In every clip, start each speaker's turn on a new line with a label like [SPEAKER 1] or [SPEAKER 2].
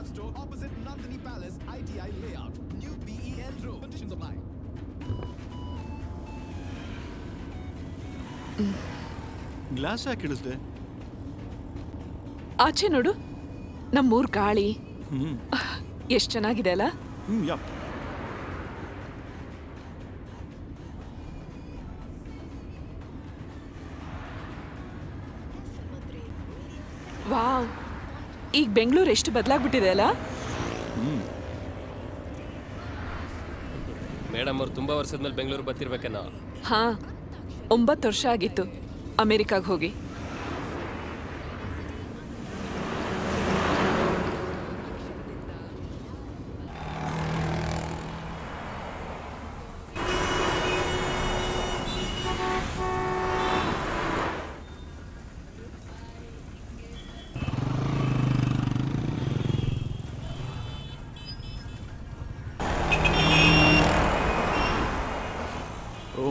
[SPEAKER 1] Helios store opposite Nandini Palace, ITI layout. New BEL Road. Conditions apply.
[SPEAKER 2] Glass ಯಾಕೆ ಇಳಿಸ್ದೆ
[SPEAKER 3] ಆಚೆ ನೋಡು ನಮ್ಮೂರ್ ಗಾಳಿ
[SPEAKER 2] ಎಷ್ಟು
[SPEAKER 3] ಎಷ್ಟ್ ಚೆನ್ನಾಗಿದೆ ಅಲ್ಲ
[SPEAKER 2] ಹ್ಮ್ ಯಪ್
[SPEAKER 3] ಈಗ ಬೆಂಗಳೂರು ಎಷ್ಟು ಬದಲಾಗ್ಬಿಟ್ಟಿದೆ ಅಲ್ಲ?
[SPEAKER 4] ಮೇಡಮ್ ಅವ್ರು ತುಂಬಾ ವರ್ಷದ ಮೇಲೆ ಬೆಂಗಳೂರು ಬರ್ತಿರ್ಬೇಕೇನೋ.
[SPEAKER 3] ಹಾ ಒಂಬತ್ತು ವರ್ಷ ಆಗಿತ್ತು ಅಮೆರಿಕಾಗ ಹೋಗಿ.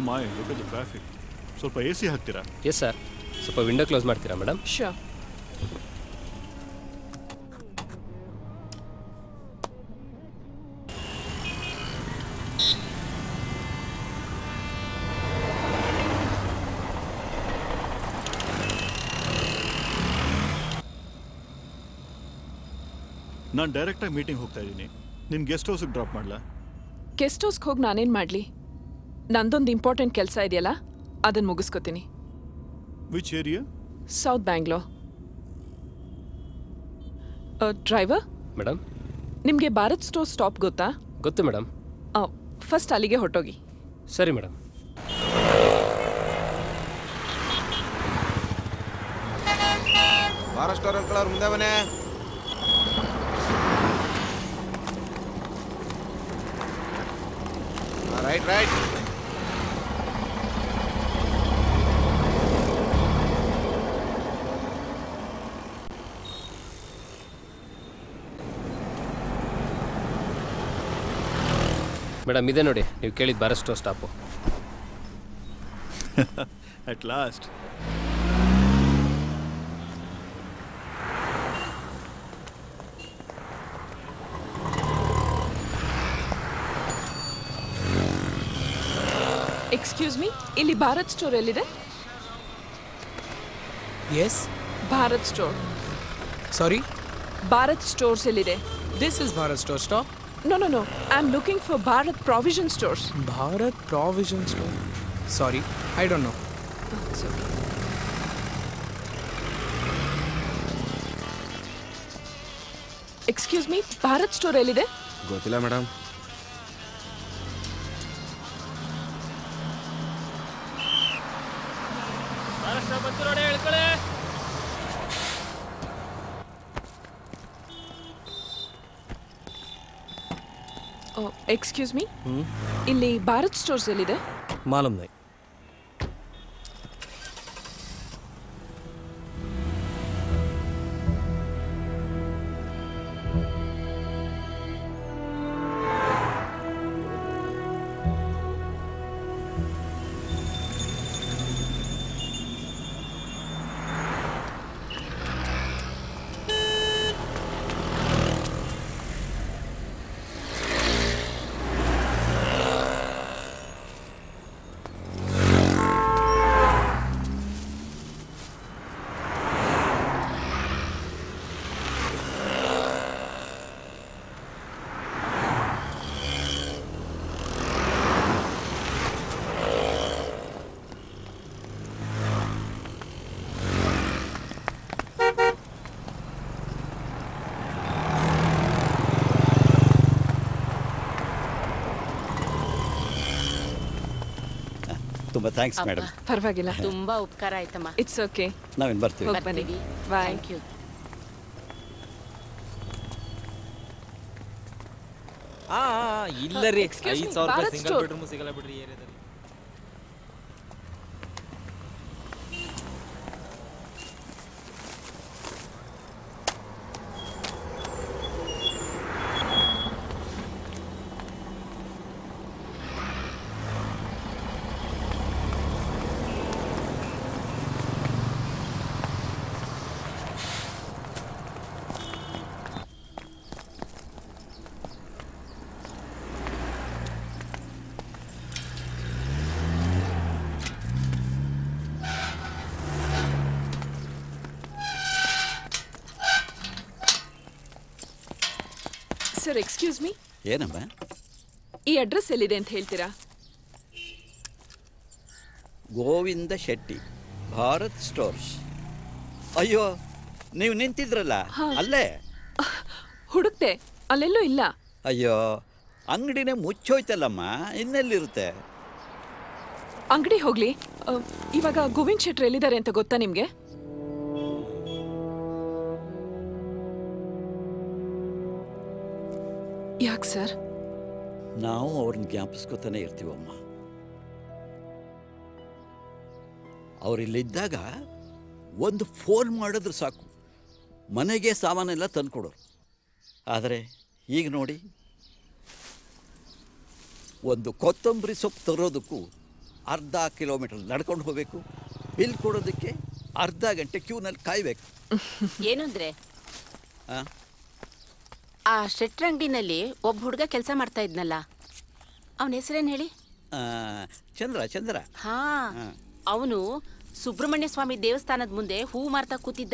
[SPEAKER 2] Oh look at the traffic ಸ್ವಲ್ಪ ಎ ಸಿ ಹಾಕ್ತೀರಾ?
[SPEAKER 4] ಎಸ್ ಸರ್ ಸ್ವಲ್ಪ ವಿಂಡೋ ಕ್ಲೋಸ್ ಮಾಡ್ತೀರಾ ಮೇಡಮ್
[SPEAKER 3] ಶೋ
[SPEAKER 2] ನಾನು ಡೈರೆಕ್ಟಾಗಿ ಮೀಟಿಂಗ್ ಹೋಗ್ತಾ ಇದ್ದೀನಿ. ನಿನ್ನ ಗೆಸ್ಟ್ ಹೌಸ್ಗೆ ಡ್ರಾಪ್ ಮಾಡಲಾ?
[SPEAKER 3] ಗೆಸ್ಟ್ ಹೌಸ್ಗೆ ಹೋಗಿ ನಾನೇನು ಮಾಡಲಿ? ನಂದೊಂದು ಇಂಪಾರ್ಟೆಂಟ್ ಕೆಲಸ ಇದೆಯಲ್ಲ? ಅದನ್ನು ಮುಗಿಸ್ಕೊತೀನಿ.
[SPEAKER 2] Which area
[SPEAKER 3] south Bangalore driver
[SPEAKER 4] madam
[SPEAKER 3] ನಿಮಗೆ ಭಾರತ್ ಸ್ಟೋರ್ ಸ್ಟಾಪ್ ಗೊತ್ತಾ?
[SPEAKER 4] ಗೊತ್ತು ಮೇಡಮ್
[SPEAKER 3] ಫಸ್ಟ್ ಅಲ್ಲಿಗೆ ಹೊರಟೋಗಿ.
[SPEAKER 4] ಸರಿ ಮೇಡಮ್
[SPEAKER 5] ರೆಸ್ಟೋರೆಂಟ್ ಕಲರ್ ಮುಂದೆ ಬನ್ನಿ ರೈಟ್ ರೈಟ್
[SPEAKER 4] ಮೇಡಮ್ ಇದೆ ನೋಡಿ ನೀವು ಕೇಳಿದ ಬಾರಸ್ಟೋ stop
[SPEAKER 2] at last
[SPEAKER 3] excuse me ಇಲ್ಲಿ ಭಾರತ್ ಸ್ಟೋರ್ ಎಲ್ಲಿದೆ
[SPEAKER 6] Yes.
[SPEAKER 3] Bharat store
[SPEAKER 6] Sorry.
[SPEAKER 3] Bharat stores ಎಲ್ಲಿದೆ
[SPEAKER 6] This is Bharat Store Stop.
[SPEAKER 3] No no no I am looking for Bharat provision stores
[SPEAKER 6] Bharat Provision Store. Sorry, I don't know.
[SPEAKER 3] Excuse me Bharat store ಎಲ್ಲಿದೆ
[SPEAKER 5] ಗೊತ್ತಿಲ್ಲ madam
[SPEAKER 3] excuse me ಇಲ್ಲಿ Bharat stores ಎಲ್ಲಿದೆ
[SPEAKER 4] ಮಾಲೂಮ್ ನೈ
[SPEAKER 7] ತುಂಬ thanks madam
[SPEAKER 3] ಪರವಾಗಿಲ್ಲ.
[SPEAKER 8] ತುಂಬಾ ಉಪಕಾರ ಆಯ್ತಮ್ಮ.
[SPEAKER 3] ಇಟ್ಸ್ ಓಕೆ
[SPEAKER 7] ನಾವಿನ್ನು ಬರ್ತೀವಿ.
[SPEAKER 3] ಬನ್ನಿ. ಬಾಯ್
[SPEAKER 8] ಥ್ಯಾಂಕ್ ಯು
[SPEAKER 9] ಆ ಇಲ್ಲ ರೀ
[SPEAKER 3] Excuse me,
[SPEAKER 9] ಐದು ಸಾವಿರ ರೂಪಾಯಿ
[SPEAKER 3] ಭಾರತ್
[SPEAKER 9] ಸಿಂಗಲ್ ಬೆಡ್ರೂಮ್ ಸಿಗಲ್ಲ ಬಿಡ್ರಿ ಏರಿಯಾದಲ್ಲಿ
[SPEAKER 3] ಸರ್ ಎಕ್ಸ್ಕ್ಯೂಸ್ ಮೀ
[SPEAKER 7] ಏನಮ್ಮ?
[SPEAKER 3] ಈ ಅಡ್ರೆಸ್ ಎಲ್ಲಿದೆ ಅಂತ ಹೇಳ್ತೀರಾ?
[SPEAKER 7] ಗೋವಿಂದ ಶೆಟ್ಟಿ ಭಾರತ್ ಸ್ಟೋರ್ಸ್. ಅಯ್ಯೋ ನೀವು ನಿಂತಿದ್ರಲ್ಲ ಅಲ್ಲೇ?
[SPEAKER 3] ಹುಡುಕ್ತೆ ಅಲ್ಲೆಲ್ಲೂ ಇಲ್ಲ.
[SPEAKER 7] ಅಯ್ಯೋ ಅಂಗಡಿನೇ ಮುಚ್ಚೋಯ್ತಲ್ಲಮ್ಮ ಇನ್ನೆಲ್ಲಿರುತ್ತೆ?
[SPEAKER 3] ಅಂಗಡಿ ಹೋಗ್ಲಿ. ಇವಾಗ ಗೋವಿಂದ್ ಶೆಟ್ರು ಎಲ್ಲಿದ್ದಾರೆ ಅಂತ ಗೊತ್ತಾ ನಿಮ್ಗೆ? ಯಾಕೆ ಸರ್?
[SPEAKER 7] ನಾವು ಅವ್ರನ್ನ ಜ್ಞಾಪಿಸ್ಕೊತಾನೆ ಇರ್ತೀವಮ್ಮ. ಅವರಿಲ್ಲಿದ್ದಾಗ ಒಂದು ಫೋನ್ ಮಾಡಿದ್ರೆ ಸಾಕು. ಮನೆಗೆ ಸಾಮಾನೆಲ್ಲ ತಂದುಕೊಡೋರು. ಆದರೆ ಈಗ ನೋಡಿ ಒಂದು ಕೊತ್ತಂಬರಿ ಸೊಪ್ಪು ತರೋದಕ್ಕೂ ಅರ್ಧ ಕಿಲೋಮೀಟರ್ ನಡ್ಕೊಂಡು ಹೋಗಬೇಕು. ಬಿಲ್ ಕೊಡೋದಕ್ಕೆ ಅರ್ಧ ಗಂಟೆ ಕ್ಯೂನಲ್ಲಿ ಕಾಯಬೇಕು.
[SPEAKER 8] ಏನಂದ್ರೆ?
[SPEAKER 7] ಹಾಂ
[SPEAKER 8] ಆ ಶೆಟ್ರ್ ಅಂಗಡಿನಲ್ಲಿ ಒಬ್ಬ ಹುಡುಗ ಕೆಲಸ ಮಾಡ್ತಾ ಇದ್ನಲ್ಲ. ಅವನ ಹೆಸರೇನು ಹೇಳಿ?
[SPEAKER 7] ಚಂದ್ರ ಚಂದ್ರ.
[SPEAKER 8] ಹಾ. ಅವನು ಸುಬ್ರಹ್ಮಣ್ಯ ಸ್ವಾಮಿ ದೇವಸ್ಥಾನದ ಮುಂದೆ ಹೂ ಮಾರ್ತಾ ಕೂತಿದ್ದ.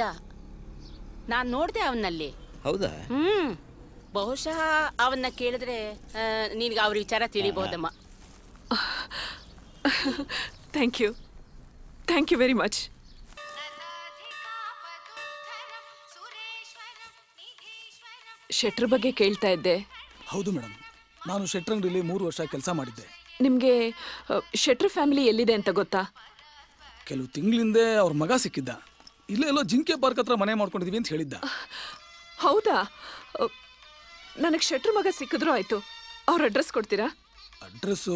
[SPEAKER 8] ನಾನ್ ನೋಡ್ದೆ ಅವನಲ್ಲಿ.
[SPEAKER 7] ಹೌದಾ?
[SPEAKER 8] ಹ್ಮ್. ಬಹುಶಃ ಅವನ್ನ ಕೇಳಿದ್ರೆ ನಿನಗೆ ನಿನ್ಗೆ ಅವ್ರ ವಿಚಾರ ತಿಳಿಬಹುದಮ್ಮ
[SPEAKER 3] thank you. Thank you very much. ಶೆಟ್ರ್ ಬಗ್ಗೆ ಕೇಳ್ತಾ ಇದ್ದೆ.
[SPEAKER 10] ಹೌದು ಮೇಡಮ್ ನಾನು ಶೆಟ್ರ್ ಅಂಗಡಿಲಿ ಮೂರು ವರ್ಷ ಕೆಲಸ ಮಾಡಿದ್ದೆ.
[SPEAKER 3] ನಿಮಗೆ ಶೆಟ್ರ್ ಫ್ಯಾಮಿಲಿ ಎಲ್ಲಿದೆ ಅಂತ ಗೊತ್ತಾ?
[SPEAKER 10] ಕೆಲವು ತಿಂಗಳಿಂದ ಅವ್ರ ಮಗ ಸಿಕ್ಕಿದ್ದ. ಇಲ್ಲೇ ಎಲ್ಲೋ ಜಿಂಕೆ ಪಾರ್ಕ್ ಹತ್ರ ಮನೆ ಮಾಡ್ಕೊಂಡಿದೀವಿ ಅಂತ ಹೇಳಿದ್ದ.
[SPEAKER 3] ಹೌದಾ? ನನಗೆ ಶೆಟ್ರ್ ಮಗ ಸಿಕ್ಕಿದ್ರು ಆಯ್ತು. ಅವ್ರ ಅಡ್ರೆಸ್ ಕೊಡ್ತೀರಾ?
[SPEAKER 10] ಅಡ್ರೆಸ್ಸು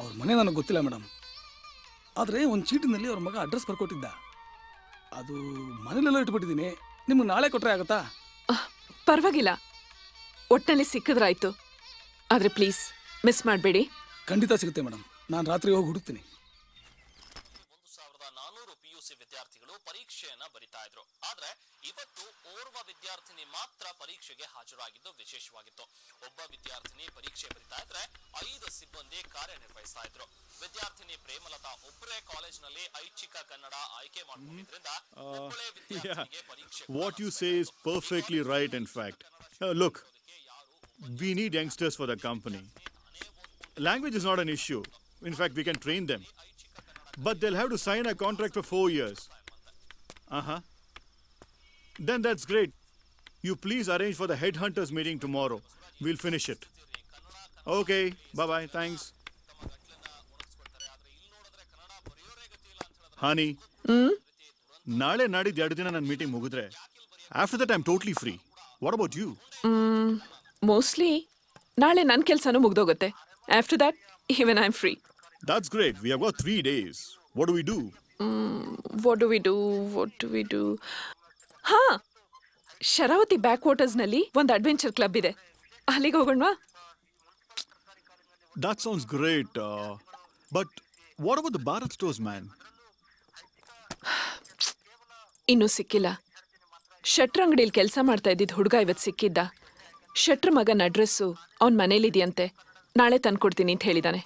[SPEAKER 10] ಅವ್ರ ಮನೆ ನನಗೆ ಗೊತ್ತಿಲ್ಲ ಮೇಡಮ್ ಆದರೆ ಒಂದು ಚೀಟಿನಲ್ಲಿ ಅವ್ರ ಮಗ ಅಡ್ರೆಸ್ ಬರ್ಕೊಟ್ಟಿದ್ದ. ಅದು ಮನೇಲೆಲ್ಲ ಇಟ್ಬಿಟ್ಟಿದ್ದೀನಿ. ನಿಮ್ಗೆ ನಾಳೆ ಕೊಟ್ಟರೆ ಆಗುತ್ತಾ?
[SPEAKER 3] ಪರವಾಗಿಲ್ಲ. ಒಟ್ನಲ್ಲಿ ಸಿಕ್ಕಿದ್ರಾಯ್ತು. ಆದ್ರೆ ಪ್ಲೀಸ್ ಮಿಸ್ ಮಾಡಬೇಡಿ.
[SPEAKER 10] ಖಂಡಿತ ಸಿಗುತ್ತೆ ಮೇಡಮ್ ನಾನು ರಾತ್ರಿ ಹೋಗಿ ಹುಡುಕ್ತೀನಿ.
[SPEAKER 11] ಒಂದು ಸಾವಿರದ ನಾನೂರು ಪಿಯುಸಿ ವಿದ್ಯಾರ್ಥಿಗಳು ಪರೀಕ್ಷೆಯನ್ನ ಬರಿತಾ ಇದ್ರು. ಆದ್ರೆ ಇವತ್ತು ಓರ್ವ ವಿದ್ಯಾರ್ಥಿನಿ ಮಾತ್ರ ಪರೀಕ್ಷೆಗೆ ಹಾಜರಾಗಿದ್ದು ವಿಶೇಷವಾಗಿತ್ತು. ಒಬ್ಬ ವಿದ್ಯಾರ್ಥಿನಿ ಪರೀಕ್ಷೆ ಬರಿತಾ ಇದ್ರೆ ಐದು ಸಿಬ್ಬಂದಿ ಕಾರ್ಯನಿರ್ವಹಿಸ್ತಾ ಇದ್ರು. ವಿದ್ಯಾರ್ಥಿನಿ ಪ್ರೇಮಲತಾ ಒಬ್ಬರೇ ಕಾಲೇಜಿನಲ್ಲಿ ಐಚ್ಛಿಕ ಕನ್ನಡ ಆಯ್ಕೆ ಮಾಡಿದ್ರಿಂದ ಒಬ್ಬಳೇ ವಿದ್ಯಾರ್ಥಿನಿಗೆ ಪರೀಕ್ಷೆ
[SPEAKER 2] What you say is perfectly right, in fact. Uh, look, we need youngsters for the company. Language is not an issue. In fact, we can train them. But they'll have to sign a contract for four years. Uh huh. Then that's great. You please arrange for the headhunters meeting tomorrow. We'll finish it. Okay. Bye bye. Thanks. Honey. ನಾಳೆ ನಾಡಿದ್ದು ಎರಡು ದಿನ ನನ್ನ meeting ಮುಗಿದ್ರೆ after that I'm totally free what about you
[SPEAKER 3] mostly ನಾಳೆ ನನ್ನ ಕೆಲಸನೂ ಮುಗ್ದೋಗುತ್ತೆ. After that even I am free
[SPEAKER 2] that's great we have got three days what do we do
[SPEAKER 3] what do we do what do we do ಹಾ Sharavati back ವಾಟರ್ಸ್ನಲ್ಲಿ ಒಂದು adventure club ಇದೆ. ಅಲ್ಲಿಗೆ ಹೋಗೋಣವಾ?
[SPEAKER 2] That sounds great but what about the Bharat stores man
[SPEAKER 3] ಇನ್ನೂ ಸಿಕ್ಕಿಲ್ಲ. ಶಟ್ರಂಗಡಿಯಲ್ಲಿ ಕೆಲಸ ಮಾಡ್ತಾ ಇದ್ದಿದ್ದು ಹುಡುಗ ಇವತ್ತು ಸಿಕ್ಕಿದ್ದ. ಶಟ್ರ್ ಮಗನ ಅಡ್ರೆಸ್ಸು ಅವನ ಮನೇಲಿದೆಯಂತೆ. ನಾಳೆ ತಂದ್ಕೊಡ್ತೀನಿ ಅಂತ ಹೇಳಿದಾನೆ.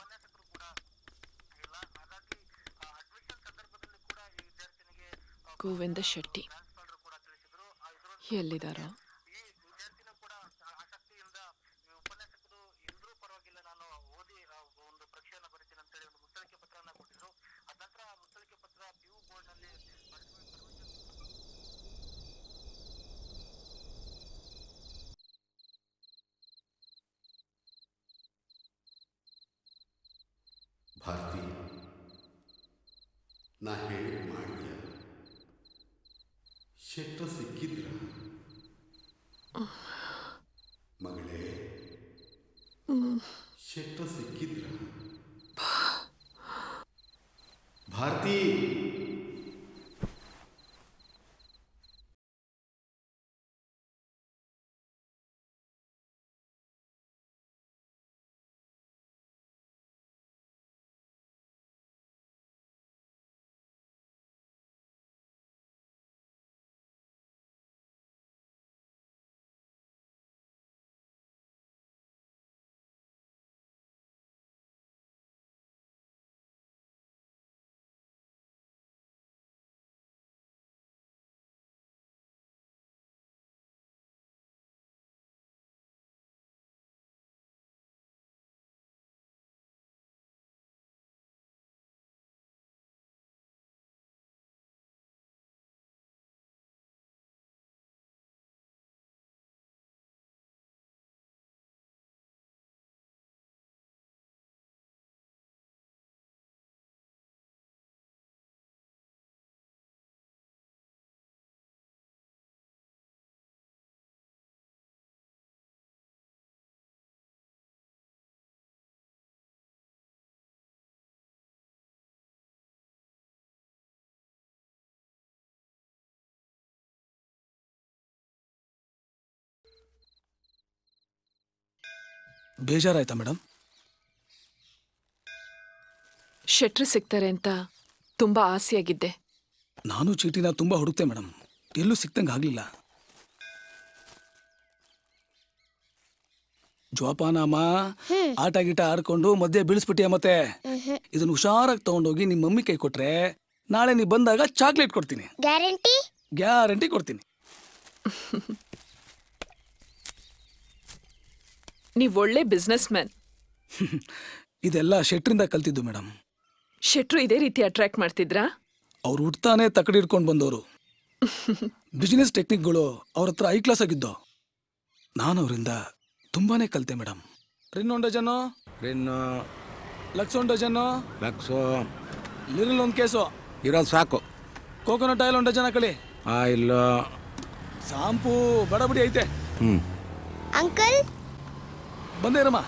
[SPEAKER 3] ಗೋವಿಂದ ಶೆಟ್ಟಿ. ಎಲ್ಲಿದಾರೋ?
[SPEAKER 12] ಭಾರತಿ ನಾ ಹೇಳಿದ್ ಮಾಡಿದ್ಯ ಶೆಟ್ಟ ಸಿಕ್ಕಿದ್ರ
[SPEAKER 10] ಬೇಜಾರಾಯ್ತಾ ಮೇಡಮ್?
[SPEAKER 3] ಶೆಟ್ರು ಸಿಗ್ತಾರೆ ಅಂತ ತುಂಬಾ ಆಸೆಯಾಗಿದ್ದೆ.
[SPEAKER 10] ನಾನು ಚೀಟಿನ ತುಂಬಾ ಹುಡುಕ್ತೆ ಮೇಡಮ್. ಎಲ್ಲೂ ಸಿಕ್ತಂಗೆ ಆಗ್ಲಿಲ್ಲ. ಜೋಪಾನಮ್ಮ ಆಟ ಗೀಟ ಆಡ್ಕೊಂಡು ಮಧ್ಯೆ ಬೀಳಿಸ್ಬಿಟ್ಟಿಯ ಮತ್ತೆ? ಇದನ್ನ ಹುಷಾರಾಗಿ ತಗೊಂಡೋಗಿ ನಿಮ್ಮ ಮಮ್ಮಿ ಕೈ ಕೊಟ್ರೆ ನಾಳೆ ನೀ ಬಂದಾಗ ಚಾಕ್ಲೇಟ್ ಕೊಡ್ತೀನಿ.
[SPEAKER 13] ಗ್ಯಾರಂಟಿ?
[SPEAKER 10] ಗ್ಯಾರಂಟಿ ಕೊಡ್ತೀನಿ.
[SPEAKER 3] ನೀವ್ ಒಳ್ಳೆ ಬಿಸ್ನೆಸ್ ಮ್ಯಾನ್
[SPEAKER 10] ಇದೆಲ್ಲ ಶೆಟ್ರಿಂದ ಕಲ್ತಿದ್ದು ಮೇಡಮ್
[SPEAKER 3] ಶೆಟ್ರು ಇದೇ ರೀತಿ ಅಟ್ರಾಕ್ಟ್ ಮಾಡ್ತಿದ್ರಾ?
[SPEAKER 10] ಅವ್ರು ಹುಡ್ತಾನೆ ತಕಡಿ ಹಿಡ್ಕೊಂಡು ಬಂದವರು. ಬಿಸ್ನೆಸ್ ಟೆಕ್ನಿಕ್ಗಳು ಅವ್ರ ಹತ್ರ ಐ ಕ್ಲಾಸ್ ಆಗಿದ್ದು? ನಾನು ಅವರಿಂದ ತುಂಬಾನೇ ಕಲಿತೆ ಮೇಡಮ್ ರಿನ್ ಒಂದು ಡಜನ್ನು
[SPEAKER 14] ರಿನ್?
[SPEAKER 10] ಲಕ್ಸ್ ಒಂದು ಡಜನ್ನು
[SPEAKER 14] ಲಕ್ಸು?
[SPEAKER 10] ಲಿರಿಲ್ ಒಂದು ಕೇಸು?
[SPEAKER 14] ಇರೋದು ಸಾಕು.
[SPEAKER 10] ಕೋಕೋನಟ್ ಆಯಿಲ್ ಒಂದು ಡಜನ್ ಹಾಕಳಿ
[SPEAKER 14] ಆ
[SPEAKER 10] ಶಾಂಪೂ ಬಡಬಡಿ ಐತೆ.
[SPEAKER 14] ಹ್ಞೂ
[SPEAKER 13] ಅಂಕಲ್
[SPEAKER 10] ಬಂದೇ ಇರಮ್ಮ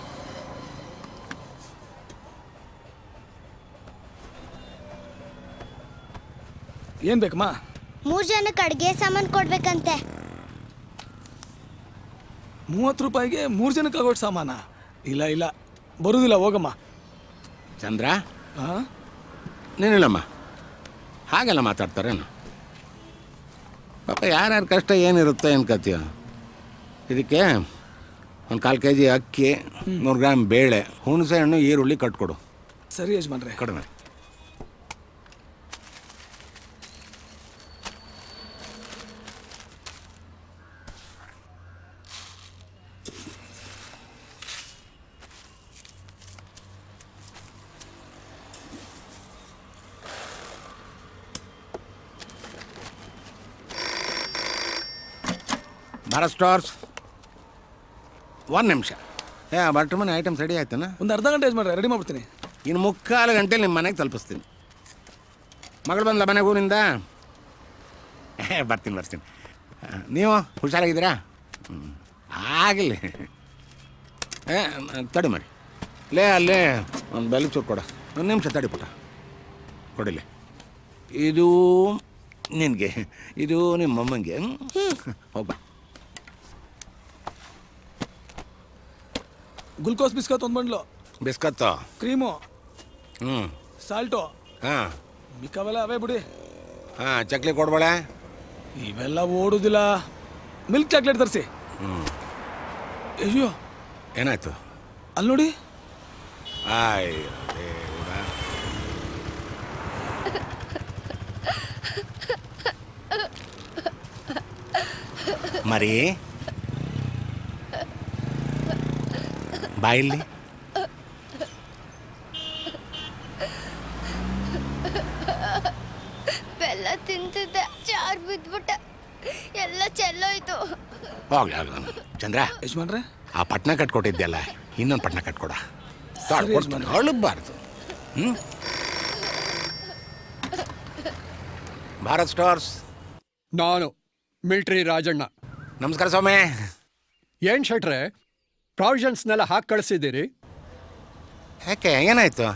[SPEAKER 10] ಏನ್ ಬೇಕಮ್ಮ?
[SPEAKER 13] ಮೂರ್ ಜನಕ್ಕೆ ಅಡಿಗೆ ಸಾಮಾನು ಕೊಡ್ಬೇಕಂತೆ.
[SPEAKER 10] ಮೂವತ್ತು ರೂಪಾಯಿಗೆ ಮೂರು ಜನಕ್ಕೆ ಆಗೋಟ್ ಸಾಮಾನ? ಇಲ್ಲ ಇಲ್ಲ. ಬರುದಿಲ್ಲ ಹೋಗಮ್ಮ.
[SPEAKER 14] ಚಂದ್ರ? ನೀನಿಲ್ಲಮ್ಮ ಹಾಗೆಲ್ಲ ಮಾತಾಡ್ತಾರೇನು ಪಾಪ ಯಾರ್ಯಾರ ಕಷ್ಟ ಏನಿರುತ್ತೆ ಅನ್ಕತ್ತೀಯ ಇದಕ್ಕೆ ಒಂದು ಕಾಲು ಕೆ ಜಿ ಅಕ್ಕಿ ನೂರು ಗ್ರಾಮ್ ಬೇಳೆ ಹುಣಸೆ ಹಣ್ಣು ಈರುಳ್ಳಿ ಕಟ್ಕೊಡು.
[SPEAKER 10] ಸರಿ ಯಜಮಾನ್ರೆ.
[SPEAKER 14] ಕಡಿಮೆ. ಭಾರತ್ ಸ್ಟಾರ್ಸ್ ಒಂದು ನಿಮಿಷ. ಏ ಬಟ್ರ್ ಮನೆ ಐಟಮ್ಸ್ ರೆಡಿ ಆಯ್ತಾನ?
[SPEAKER 10] ಒಂದು ಅರ್ಧ ಗಂಟೆ ಯಜಮಾನ್ರೆ ರೆಡಿ ಮಾಡ್ಬಿಡ್ತೀನಿ.
[SPEAKER 14] ಇನ್ನು ಮುಕ್ಕಾಲು ಗಂಟೆಲಿ ನಿಮ್ಮ ಮನೆಗೆ ತಲುಪಿಸ್ತೀನಿ. ಮಗಳು ಬಂದಿಲ್ಲ ಮನೆಗೆ ಊರಿಂದ? ಬರ್ತೀನಿ ಬರ್ತೀನಿ. ನೀವು ಹುಷಾರಾಗಿದ್ದೀರಾ? ಹ್ಞೂ ಆಗಲಿ. ಏ ತಡಿ ಮಾಡಿ ಲೇ ಅಲ್ಲೇ ಒಂದು ಬೆಲ್ಲ ಚೂರು ಕೊಡ. ಒಂದು ನಿಮಿಷ ತಡಿ ಪುಟ ಕೊಡಿಲೆ ಇದು ನಿನಗೆ. ಇದು ನಿಮ್ಮ ಅಮ್ಮಂಗೆ. ಹೋಗ್ಬ.
[SPEAKER 10] ಗ್ಲುಕೋಸ್ ಬಿಸ್ಕತ್ ಒಂದು ಬಂಡ್ಲು.
[SPEAKER 14] ಬಿಸ್ಕತ್ತು?
[SPEAKER 10] ಕ್ರೀಮು.
[SPEAKER 14] ಹ್ಞೂ
[SPEAKER 10] ಸಾಲ್ಟು.
[SPEAKER 14] ಹಾಂ.
[SPEAKER 10] ಮಿಕ್ಕವೆಲ್ಲ ಅವೇ ಬಿಡಿ.
[SPEAKER 14] ಹಾಂ ಚಕ್ಲಿ ಕೊಡ್ಬಳೆ?
[SPEAKER 10] ಇವೆಲ್ಲ ಓಡುದಿಲ್ಲ. ಮಿಲ್ಕ್ ಚಾಕ್ಲೇಟ್ ತರಿಸಿ.
[SPEAKER 14] ಹ್ಞೂ
[SPEAKER 10] ಅಯ್ಯೋ
[SPEAKER 14] ಏನಾಯ್ತು?
[SPEAKER 10] ಅಲ್ಲಿ ನೋಡಿ.
[SPEAKER 14] ಅಯ್ಯೋ ದೇವ್ರ. ಮರಿ? ಬಾಯಿಲ್ಲಿ
[SPEAKER 13] ಬೆಲ್ಲ ತಿಂತಿದ್ದೆ ಚಾರ್ ಬಿದ್ಬಿಟ್ಟೆ. ಎಲ್ಲ ಚೆಲ್ಲೋಯ್ತು.
[SPEAKER 14] ಹೋಗ್ಲಿ ಹೋಗ್ಲಿ ಚಂದ್ರ
[SPEAKER 10] ಯಜಮಾನ್ರೆ?
[SPEAKER 14] ಆ ಪಟ್ನ ಕಟ್ಕೊಟ್ಟಿದ್ಯಲ್ಲ ಇನ್ನೊಂದು ಪಟ್ನ ಕಟ್ಕೊಡ.
[SPEAKER 10] ಸರಿ,
[SPEAKER 14] ಕೊಡ್ತೀನಿ ಅಳಬಾರ್ದು. ಹ್ಞೂ ಭಾರತ್ ಸ್ಟಾರ್ಸ್.
[SPEAKER 15] ನಾನು ಮಿಲ್ಟ್ರಿ ರಾಜಣ್ಣ.
[SPEAKER 14] ನಮಸ್ಕಾರ ಸ್ವಾಮಿ.
[SPEAKER 15] ಏನ್ ಶೆಟ್ರೆ? ಪ್ರಾವಿಷನ್ಸ್ನೆಲ್ಲ ಹಾಕಿ ಕಳಿಸಿದ್ದೀರಿ?
[SPEAKER 14] ಯಾಕೆ? ಏನಾಯ್ತು?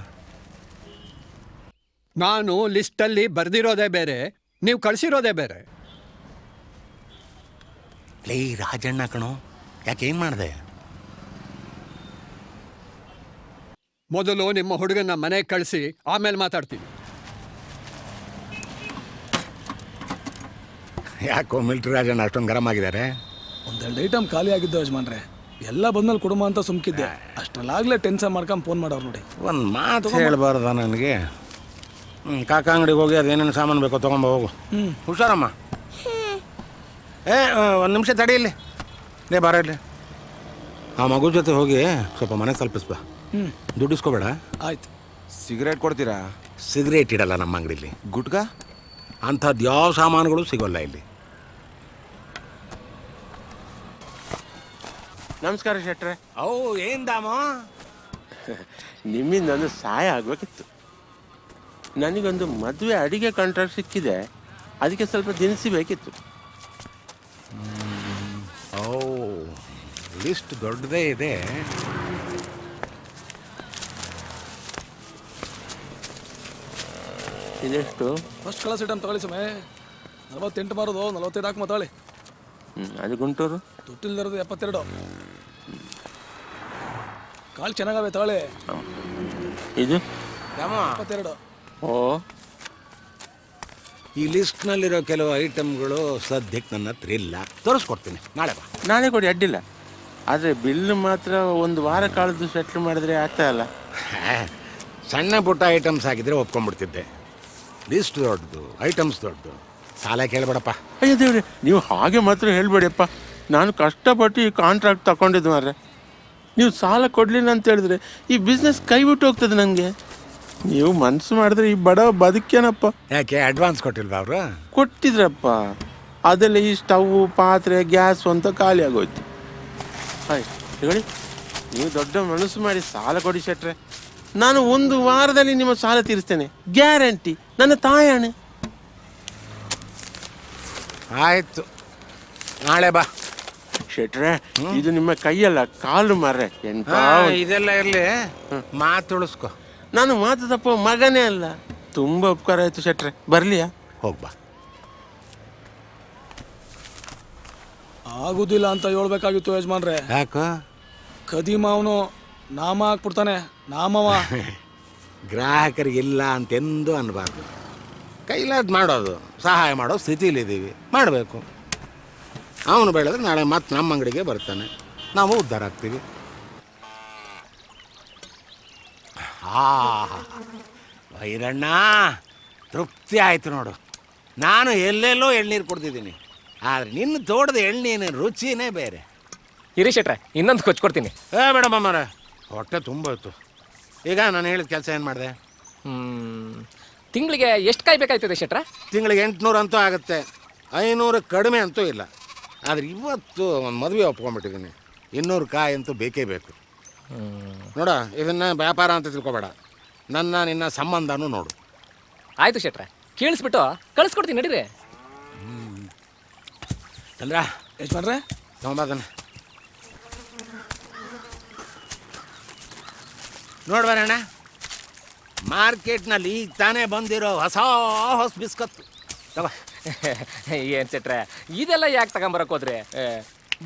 [SPEAKER 15] ನಾನು ಲಿಸ್ಟಲ್ಲಿ ಬರ್ದಿರೋದೇ ಬೇರೆ ನೀವು ಕಳಿಸಿರೋದೇ ಬೇರೆ.
[SPEAKER 14] ಲೇ ರಾಜಣ್ಣ ಕಣೋ ಯಾಕೆ ಏನು ಮಾಡಿದೆ?
[SPEAKER 15] ಮೊದಲು ನಿಮ್ಮ ಹುಡುಗನ ಮನೆಗೆ ಕಳಿಸಿ ಆಮೇಲೆ ಮಾತಾಡ್ತೀನಿ.
[SPEAKER 14] ಯಾಕೋ ಮಿಲ್ಟ್ರಿ ರಾಜಣ್ಣ ಅಷ್ಟೊಂದು ಗರಂ ಆಗಿದ್ದಾರೆ?
[SPEAKER 10] ಒಂದೆರಡು ಐಟಮ್ ಖಾಲಿ ಆಗಿದ್ದು ಯಜಮಾನ್ರೆ. ಎಲ್ಲ ಬಂದ್ಮೇಲೆ ಕೊಡುಮ ಅಂತ ಸುಮ್ಕಿದ್ದೆ. ಅಷ್ಟರಲ್ಲಾಗಲೇ ಟೆನ್ಷನ್ ಮಾಡ್ಕೊಂಡು ಫೋನ್ ಮಾಡೋರು ನೋಡಿ.
[SPEAKER 14] ಒಂದು ಮಾತು ಹೇಳ್ಬಾರ್ದ ನನಗೆ? ಹ್ಞೂ ಕಾಕ ಅಂಗಡಿಗೆ ಹೋಗಿ ಅದೇನೇನು ಸಾಮಾನು ಬೇಕೋ ತೊಗೊಂಬ ಹೋಗು.
[SPEAKER 10] ಹ್ಞೂ
[SPEAKER 14] ಹುಷಾರಮ್ಮ. ಏ ಒಂದು ನಿಮಿಷ ತಡಿ ಇಲ್ಲಿ. ಲೇ ಬಾರ ಇಲ್ಲಿ ಆ ಮಗು ಜೊತೆ ಹೋಗಿ ಸ್ವಲ್ಪ ಮನೆ ತಲುಪಿಸ್ಬಾ.
[SPEAKER 10] ಹ್ಞೂ
[SPEAKER 14] ದುಡ್ಡು ಇಸ್ಕೋಬೇಡ
[SPEAKER 10] ಆಯ್ತು.
[SPEAKER 14] ಸಿಗರೇಟ್ ಕೊಡ್ತೀರಾ? ಸಿಗರೇಟ್ ಇಡಲ್ಲ ನಮ್ಮ ಅಂಗಡಿಲಿ. ಗುಟ್ಕ? ಅಂಥದ್ದು ಯಾವ ಸಾಮಾನುಗಳು ಸಿಗೋಲ್ಲ ಇಲ್ಲಿ.
[SPEAKER 16] ನಮಸ್ಕಾರ ಶೆಟ್ರೆ.
[SPEAKER 14] ಓ ಏನ್ ದಾಮೋ?
[SPEAKER 16] ನಿಮ್ಮಿಂದ ನನ್ನ ಸಹಾಯ ಆಗಬೇಕಿತ್ತು. ನನಗೊಂದು ಮದುವೆ ಅಡಿಗೆ ಕಾಂಟ್ರಾಕ್ಟ್ ಸಿಕ್ಕಿದೆ. ಅದಕ್ಕೆ ಸ್ವಲ್ಪ ದಿನಸಿ ಬೇಕಿತ್ತು
[SPEAKER 14] ಓ ಲಿಸ್ಟ್ ದೊಡ್ಡದೇ ಇದೆ.
[SPEAKER 16] ಇದೆಷ್ಟು
[SPEAKER 10] ಫಸ್ಟ್ ಕ್ಲಾಸ್ ಐಟಮ್ ತಗೊಳ್ಳಿ ಸಮಯ ನಲವತ್ತೆಂಟು ಮಾರೋದು ನಲವತ್ತೈದು ಹಾಕಿ ಮಾತಾಳಿ
[SPEAKER 16] ಅದು ಗುಂಟೂರು.
[SPEAKER 10] ದುಡ್ಡಿಲ್ದಿರೋದು ಎಪ್ಪತ್ತೆರಡು. ಕಾಳು ಚೆನ್ನಾಗವೆ ತಾಳೆ.
[SPEAKER 16] ಇದು?
[SPEAKER 10] ಎಪ್ಪತ್ತೆರಡು.
[SPEAKER 16] ಓ.
[SPEAKER 14] ಈ ಲಿಸ್ಟ್ನಲ್ಲಿರೋ ಕೆಲವು ಐಟಮ್ಗಳು ಸದ್ಯಕ್ಕೆ ನನ್ನ ಹತ್ರ ಇಲ್ಲ. ತೋರಿಸ್ಕೊಡ್ತೀನಿ. ನಾಳೆ ಬಾ.
[SPEAKER 16] ನಾನೇ ಕೊಡಿ ಅಡ್ಡಿಲ್ಲ. ಆದರೆ ಬಿಲ್ ಮಾತ್ರ ಒಂದು ವಾರ ಕಾಲದ್ದು ಸೆಟ್ಲ್ ಮಾಡಿದ್ರೆ ಆಗ್ತಾ ಇಲ್ಲ.
[SPEAKER 14] ಸಣ್ಣ ಪುಟ್ಟ ಐಟಮ್ಸ್ ಆಗಿದ್ರೆ ಒಪ್ಕೊಂಡ್ಬಿಡ್ತಿದ್ದೆ. ಲಿಸ್ಟ್ ದೊಡ್ಡದು ಐಟಮ್ಸ್ ದೊಡ್ಡದು. ಸಾಲ ಕೇಳಬೇಡಪ್ಪ.
[SPEAKER 16] ಅಯ್ಯೋ ದೇವ್ರಿ ನೀವು ಹಾಗೆ ಮಾತ್ರ ಹೇಳ್ಬೇಡಿಯಪ್ಪ. ನಾನು ಕಷ್ಟಪಟ್ಟು ಈ ಕಾಂಟ್ರಾಕ್ಟ್ ತಗೊಂಡಿದ್ದು ಮಾರ್ರೆ. ನೀವು ಸಾಲ ಕೊಡಲಿಲ್ಲ ಅಂತ ಹೇಳಿದ್ರೆ ಈ ಬಿಸ್ನೆಸ್ ಕೈ ಬಿಟ್ಟು ಹೋಗ್ತದೆ ನನಗೆ ನೀವು ಮನಸ್ಸು ಮಾಡಿದ್ರೆ ಈ ಬಡ ಬದುಕೇನಪ್ಪ?
[SPEAKER 14] ಯಾಕೆ ಅಡ್ವಾನ್ಸ್ ಕೊಟ್ಟಿಲ್ವಾ ಅವರು?
[SPEAKER 16] ಕೊಟ್ಟಿದ್ರಪ್ಪ. ಅದೆಲ್ಲ ಈ ಸ್ಟವ್ ಪಾತ್ರೆ ಗ್ಯಾಸ್ ಅಂತ ಖಾಲಿ ಆಗೋಯ್ತು. ಆಯ್ತು ಹೇಳಿ ನೀವು ದೊಡ್ಡ ಮನಸ್ಸು ಮಾಡಿ ಸಾಲ ಕೊಡಿ ಶೆಟ್ರೆ. ನಾನು ಒಂದು ವಾರದಲ್ಲಿ ನಿಮ್ಮ ಸಾಲ ತೀರಿಸ್ತೇನೆ. ಗ್ಯಾರಂಟಿ. ನನ್ನ ತಾಯಣೆ
[SPEAKER 14] ಆಯ್ತು. ನಾಳೆ ಬಾ.
[SPEAKER 16] ಶೆಟ್ರೆ ಇದು ನಿಮ್ಮ ಕೈಯಲ್ಲ ಕಾಲು ಮಾರ್ರೆ. ಎಂತ
[SPEAKER 14] ಇದೆಲ್ಲ ಇರಲಿ. ಮಾತು ಉಳಿಸ್ಕೊ.
[SPEAKER 16] ನಾನು ಮಾತು ತಪ್ಪ ಮಗನೇ ಅಲ್ಲ. ತುಂಬಾ ಉಪಕಾರ ಆಯ್ತು ಶೆಟ್ರೆ. ಬರ್ಲಿಯಾ?
[SPEAKER 14] ಹೋಗ್ಬಾ
[SPEAKER 10] ಆಗುದಿಲ್ಲ ಅಂತ ಹೇಳ್ಬೇಕಾಗಿತ್ತು ಯಜಮಾನ್ರೆ.
[SPEAKER 14] ಯಾಕ?
[SPEAKER 10] ಕದೀಮ ಅವನು ನಾಮ ಹಾಕ್ಬಿಡ್ತಾನೆ. ನಾಮವ.
[SPEAKER 14] ಗ್ರಾಹಕರಿಗೆ ಇಲ್ಲ ಅಂತೆಂದೂ ಅನ್ನಬಾರ್ದು ಕೈಲಾದ್ ಮಾಡೋದು ಸಹಾಯ ಮಾಡೋ ಸ್ಥಿತಿಲಿದ್ದೀವಿ ಮಾಡಬೇಕು. ಅವನು ಬೆಳೆದ್ರೆ ನಾಳೆ ಮತ್ತೆ ನಮ್ಮ ಅಂಗಡಿಗೆ ಬರ್ತಾನೆ. ನಾವು ಉದ್ಧಾರ ಆಗ್ತೀವಿ. ಹಾ ವೈರಣ್ಣ ತೃಪ್ತಿ ಆಯಿತು ನೋಡು. ನಾನು ಎಲ್ಲೆಲ್ಲೋ ಎಳ್ನೀರು ಕೊಡ್ತಿದ್ದೀನಿ ಆದರೆ ನಿನ್ನ ತೋಟದ ಎಳ್ನೀರಿನ ರುಚಿನೇ ಬೇರೆ.
[SPEAKER 17] ಇರಿ ಶೆಟ್ರೆ ಇನ್ನೊಂದು ಕೊಚ್ಕೊಡ್ತೀನಿ
[SPEAKER 14] ಏ ಮೇಡಮ್ ಅಮ್ಮರ ಹೊಟ್ಟೆ ತುಂಬೋಯ್ತು. ಈಗ ನಾನು ಹೇಳಿದ ಕೆಲಸ ಏನು ಮಾಡಿದೆ?
[SPEAKER 17] ತಿಂಗಳಿಗೆ ಎಷ್ಟು ಕಾಯಿ ಬೇಕಾಯ್ತದೆ ಶೆಟ್ರ?
[SPEAKER 14] ತಿಂಗಳಿಗೆ ಎಂಟುನೂರು ಅಂತೂ ಆಗುತ್ತೆ. ಐನೂರು ಕಡಿಮೆ ಅಂತೂ ಇಲ್ಲ. ಆದರೆ ಇವತ್ತು ಒಂದು ಮದುವೆ ಒಪ್ಕೊಂಡ್ಬಿಟ್ಟಿದ್ದೀನಿ ಇನ್ನೂರು ಕಾಯಿ ಅಂತೂ ಬೇಕೇ ಬೇಕು. ನೋಡ ಇದನ್ನು ವ್ಯಾಪಾರ ಅಂತ ತಿಳ್ಕೊಬೇಡ. ನನ್ನ ನಿನ್ನ ಸಂಬಂಧನೂ ನೋಡು.
[SPEAKER 17] ಆಯಿತು ಶೆಟ್ರ. ಕೇಳಿಸ್ಬಿಟ್ಟು ಕಳಿಸ್ಕೊಡ್ತೀನಿ ನಡೀರಿ.
[SPEAKER 14] ಚಂದ್ರ
[SPEAKER 10] ಯಜಮಾನ್ರೆ
[SPEAKER 14] ತಗೊಂಬಾದನ ನೋಡ್ಬಾರಣ್ಣ ಮಾರ್ಕೆಟ್ನಲ್ಲಿ ಈಗ ತಾನೇ ಬಂದಿರೋ ಹೊಸ ಹೊಸ ಬಿಸ್ಕತ್ತು. ತಗೋ.
[SPEAKER 17] ಏನ್ ಸಿಟ್ರೆ ಇದೆಲ್ಲ ಯಾಕೆ ತಗೊಂಬರಕ್ಕೆ ಹೋದ್ರೆ?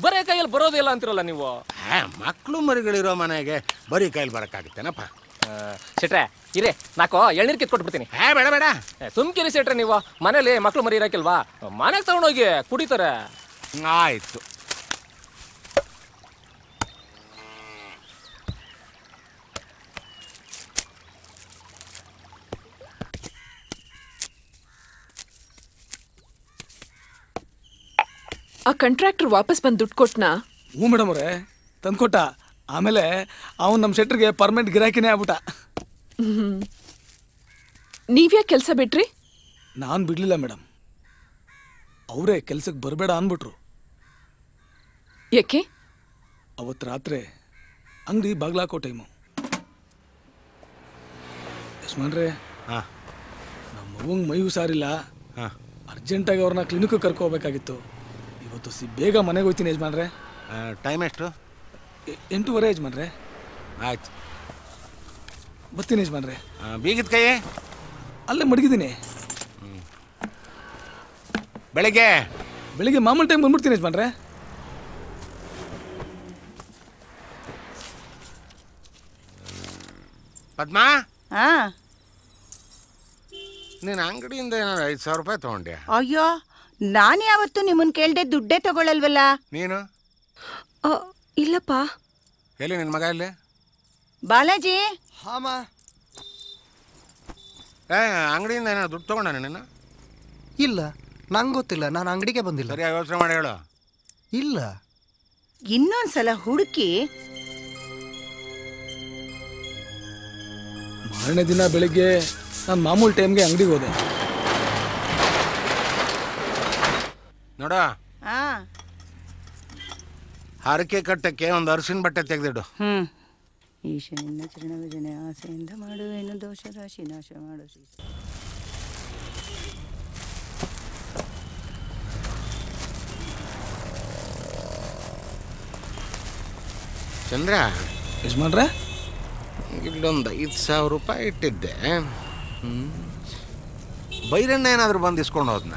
[SPEAKER 17] ಬರೀ ಕೈಯಲ್ಲಿ ಬರೋದಿಲ್ಲ ಅಂತಿರಲ್ಲ ನೀವು?
[SPEAKER 14] ಹಾ ಮಕ್ಕಳು ಮರಿಗಳಿರೋ ಮನೆಗೆ ಬರೀ ಕೈಲಿ ಬರೋಕ್ಕಾಗುತ್ತೇನಪ್ಪ?
[SPEAKER 17] ಶೆಟ್ರೆ ಇರೇ ನಾಲ್ಕು ಎಳ್ನೀರು ಕಿತ್ಕೊಟ್ಬಿಡ್ತೀನಿ.
[SPEAKER 14] ಹೇ ಬೇಡ ಬೇಡ.
[SPEAKER 17] ಸುಮ್ಕಿರಿ ಸೆಟ್ರೆ ನೀವು. ಮನೇಲಿ ಮಕ್ಕಳು ಮರಿ ಇರಕಿಲ್ವಾ ಮನೆಗೆ ತಗೊಂಡೋಗಿ ಕುಡಿತಾರೆ.
[SPEAKER 14] ಆಯ್ತು.
[SPEAKER 3] ಆ ಕಾಂಟ್ರಾಕ್ಟರ್ ವಾಪಸ್ ಬಂದು ದುಡ್ಡು ಕೊಟ್ನಾ?
[SPEAKER 10] ಹ್ಞೂ ಮೇಡಮ್ ಅವರೇ ತಂದ್ಕೊಟ್ಟ ಆಮೇಲೆ ಅವನು ನಮ್ಮ ಶೆಟ್ರಿಗೆ ಪರ್ಮನೆಂಟ್ ಗಿರಾಕಿನೇ ಆಗ್ಬಿಟ್ಟ.
[SPEAKER 3] ನೀವ್ಯಾಕೆ ಕೆಲಸ ಬಿಟ್ರಿ?
[SPEAKER 10] ನಾನು ಬಿಡಲಿಲ್ಲ ಮೇಡಮ್. ಅವರೇ ಕೆಲ್ಸಕ್ಕೆ ಬರಬೇಡ ಅಂದ್ಬಿಟ್ರು.
[SPEAKER 3] ಯಾಕೆ?
[SPEAKER 10] ಅವತ್ತು ರಾತ್ರಿ ಅಂಗಡಿ ಬಾಗ್ಲಾಕೋ ಟೈಮು ಯಶ್ಮಾನ್ರೆ
[SPEAKER 14] ಹಾಂ.
[SPEAKER 10] ನಮ್ಮ ಮಗುಂಗೆ ಮೈ ಹುಷಾರಿಲ್ಲ
[SPEAKER 14] ಹಾಂ.
[SPEAKER 10] ಅರ್ಜೆಂಟಾಗಿ ಅವ್ರನ್ನ ಕ್ಲಿನಿಕ್ಗೆ ಕರ್ಕೋಬೇಕಾಗಿತ್ತು ಹೋಗ್ಬೇಕಾಗಿತ್ತು ಇವತ್ತು ಸಿ ಬೇಗ ಮನೆಗೆ ಹೋಗ್ತೀನಿ ಯಜಮಾನ್ರೆ.
[SPEAKER 14] ಟೈಮ್ ಎಷ್ಟು
[SPEAKER 10] ಎಂಟೂವರೆ ಯಜಮಾನ್ರೆ.
[SPEAKER 14] ಆಯ್ತು.
[SPEAKER 10] ಬರ್ತೀನಿ ಯಜಮಾನ್ರೆ.
[SPEAKER 14] ಬೀಗದ ಕೈ
[SPEAKER 10] ಅಲ್ಲೇ ಮಡಗಿದ್ದೀನಿ.
[SPEAKER 14] ಬೆಳಿಗ್ಗೆ?
[SPEAKER 10] ಬೆಳಿಗ್ಗೆ ಮಾಮೂಲಿ ಟೈಮ್ ಬಂದ್ಬಿಡ್ತೀನಿ ಯಜಮಾನ್ರೆ.
[SPEAKER 14] ಪದ್ಮ?
[SPEAKER 18] ಹಾ.
[SPEAKER 14] ನೀನು ಅಂಗಡಿಯಿಂದ ಏನಾದ್ರು ಐದು ಸಾವಿರ ರೂಪಾಯಿ ತೊಗೊಂಡೆ
[SPEAKER 18] ಅಯ್ಯೋ ನಾನು ಯಾವತ್ತು ನಿಮ್ಮನ್ ಕೇಳ್ದೆ ದುಡ್ಡೇ ತಗೊಳಲ್ವಲ್ಲ?
[SPEAKER 14] ನೀನು?
[SPEAKER 18] ಇಲ್ಲಪ್ಪ.
[SPEAKER 14] ಎಲ್ಲಿ ನಿನ್ ಮಗ ಇಲ್ಲಿ
[SPEAKER 18] ಬಾಲಾಜಿ?
[SPEAKER 19] ಹಾಮ.
[SPEAKER 14] ಏ ಅಂಗಡಿಯಿಂದ ಏನಾದ್ರು ದುಡ್ಡು ತಗೊಂಡಾನ ನೀನು
[SPEAKER 19] ಇಲ್ಲ ನಂಗೆ ಗೊತ್ತಿಲ್ಲ ನಾನು ಅಂಗಡಿಗೆ ಬಂದಿಲ್ಲ.
[SPEAKER 14] ಸರಿಯಾಗಿ ಯೋಚನೆ ಮಾಡಿ ಹೇಳು.
[SPEAKER 19] ಇಲ್ಲ.
[SPEAKER 18] ಇನ್ನೊಂದ್ಸಲ ಹುಡುಕಿ.
[SPEAKER 10] ಮಾರನೇ ದಿನ ಬೆಳಿಗ್ಗೆ ನಾನು ಮಾಮೂಲಿ ಟೈಮ್ಗೆ ಅಂಗಡಿಗೆ ಹೋದೆ.
[SPEAKER 14] ನೋಡ.
[SPEAKER 18] ಹಾ
[SPEAKER 14] ಹರಕೆ ಕಟ್ಟಕ್ಕೆ ಒಂದು ಅರಸಿನ ಬಟ್ಟೆ ತೆಗೆದಿಡು.
[SPEAKER 18] ಹ್ಮ್. ಈಶನಿಂದ ಚರಣವಿಜನೆ ಆಸೆಯಿಂದ ಮಾಡು ಏನು ದೋಷ ರಾಶಿ ನಾಶ ಮಾಡು ಶ್ರೀ
[SPEAKER 14] ಚಂದ್ರ
[SPEAKER 10] ಯಜಮಾನ್ರೆ
[SPEAKER 14] ಇಲ್ಲೊಂದು ಐದು ಸಾವಿರ ರೂಪಾಯಿ ಇಟ್ಟಿದ್ದೆ. ಹ್ಮ್. ಬೈರಣ್ಣ ಏನಾದರೂ ಬಂದು ಇಸ್ಕೊಂಡು ಹೋದ್ನ?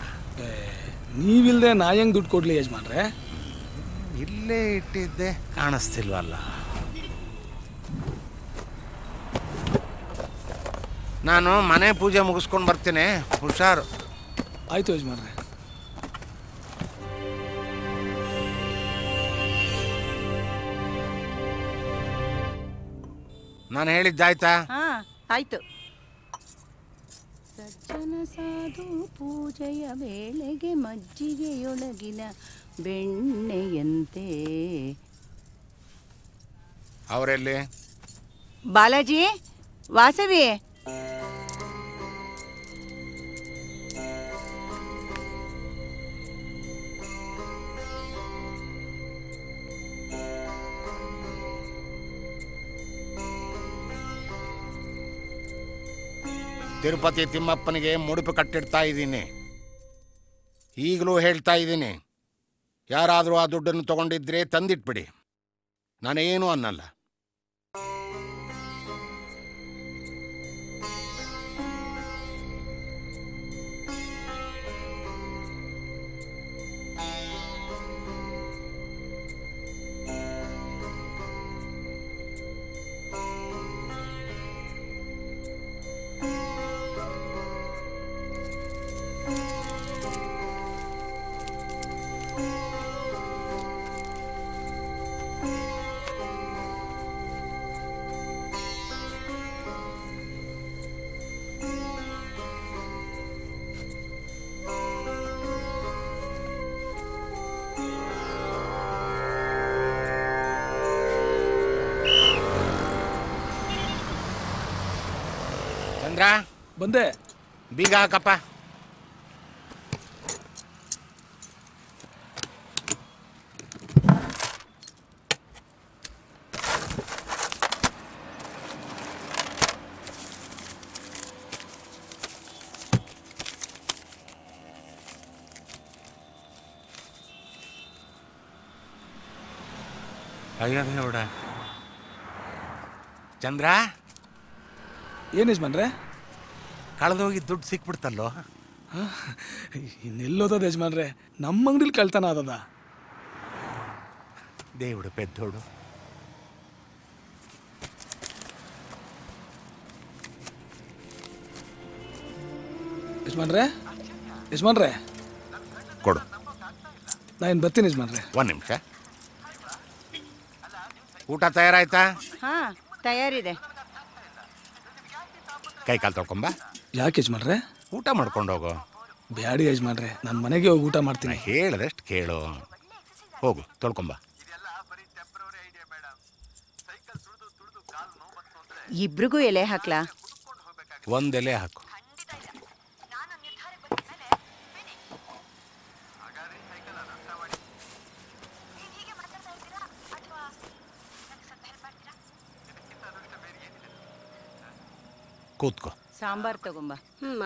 [SPEAKER 10] ನೀವಿಲ್ಲದೆ ನಾ ಹೆಂಗೆ ದುಡ್ಡು ಕೊಡಲಿ ಯಜಮಾನ್ರೆ?
[SPEAKER 14] ಇಲ್ಲೇ ಇಟ್ಟಿದ್ದೆ. ಕಾಣಿಸ್ತಿಲ್ವಲ್ಲ. ನಾನು ಮನೆ ಪೂಜೆ ಮುಗಿಸ್ಕೊಂಡು ಬರ್ತೀನಿ. ಹುಷಾರು.
[SPEAKER 10] ಆಯ್ತು ಯಜಮಾನ್ರೆ.
[SPEAKER 14] ನಾನು ಹೇಳಿದ್ದಾಯ್ತಾ
[SPEAKER 18] ಆಯ್ತು. ಸಜ್ಜನ ಸಾಧು ಪೂಜೆಯ ವೇಳೆಗೆ ಮಜ್ಜಿಗೆಯೊಳಗಿನ ಬೆಣ್ಣೆಯಂತೆ.
[SPEAKER 14] ಅವರೆಲ್ಲಿ?
[SPEAKER 18] ಬಾಲಾಜಿ ವಾಸವಿ.
[SPEAKER 14] ತಿರುಪತಿ ತಿಮ್ಮಪ್ಪನಿಗೆ ಮುಡುಪು ಕಟ್ಟಿಡ್ತಾ ಇದ್ದೀನಿ. ಈಗಲೂ ಹೇಳ್ತಾ ಇದ್ದೀನಿ. ಯಾರಾದರೂ ಆ ದುಡ್ಡನ್ನು ತಗೊಂಡಿದ್ರೆ ತಂದಿಟ್ಬಿಡಿ. ನಾನೇನು ಅನ್ನಲ್ಲ.
[SPEAKER 10] ಬಂದೆ
[SPEAKER 14] ಬೀಗ ಹಾಕಪ್ಪ ಅಯ್ಯೋ ದೇವ್ಡ ಚಂದ್ರ?
[SPEAKER 10] ಏನು ಯಜಮಾನ್ರೆ?
[SPEAKER 14] ಕಳೆದೋಗಿ ದುಡ್ಡು ಸಿಕ್ಬಿಡ್ತಲ್ಲೋ?
[SPEAKER 10] ಇನ್ನೆಲ್ಲೋದ ಯಜಮಾನ್ರೆ ನಮ್ಮ ಅಂಗಡಿಲಿ ಕಳ್ತನ ಆದದ.
[SPEAKER 14] ದೇವ್ಡು ಪೆದ್ದೋಡು.
[SPEAKER 10] ಯಜಮಾನ್ರೇ ಯಜಮಾನ್ರೆ.
[SPEAKER 14] ಕೊಡು.
[SPEAKER 10] ನಾ ಏನು ಬರ್ತೀನಿ ಯಜಮಾನ್ರೆ.
[SPEAKER 14] ಒಂದು ನಿಮಿಷ. ಊಟ ತಯಾರಾಯ್ತಾ?
[SPEAKER 18] ಹಾಂ ತಯಾರಿದೆ.
[SPEAKER 14] ಕೈ ಕಾಲು ತೊಳ್ಕೊಂಬ
[SPEAKER 10] ಯಾಕೆ ಯಜಮಾನ್ರೆ?
[SPEAKER 14] ಊಟ ಮಾಡ್ಕೊಂಡು ಹೋಗು.
[SPEAKER 10] ಬ್ಯಾಡಿ ಯಜಮಾನ್ರೆ ನನ್ನ ಮನೆಗೆ ಹೋಗಿ ಊಟ ಮಾಡ್ತೀನಿ.
[SPEAKER 14] ಹೇಳ್ದಷ್ಟು ಕೇಳು. ಹೋಗು ತೊಳ್ಕೊಂಬ.
[SPEAKER 18] ಇಬ್ರಿಗೂ ಎಲೆ ಹಾಕ್ಲಾ?
[SPEAKER 14] ಒಂದೆಲೆ ಹಾಕು. ಕೂತ್ಕೋ.
[SPEAKER 18] ಸಾಂಬಾರ್ ತಗೊಂಬ.
[SPEAKER 8] ಹ್ಮ್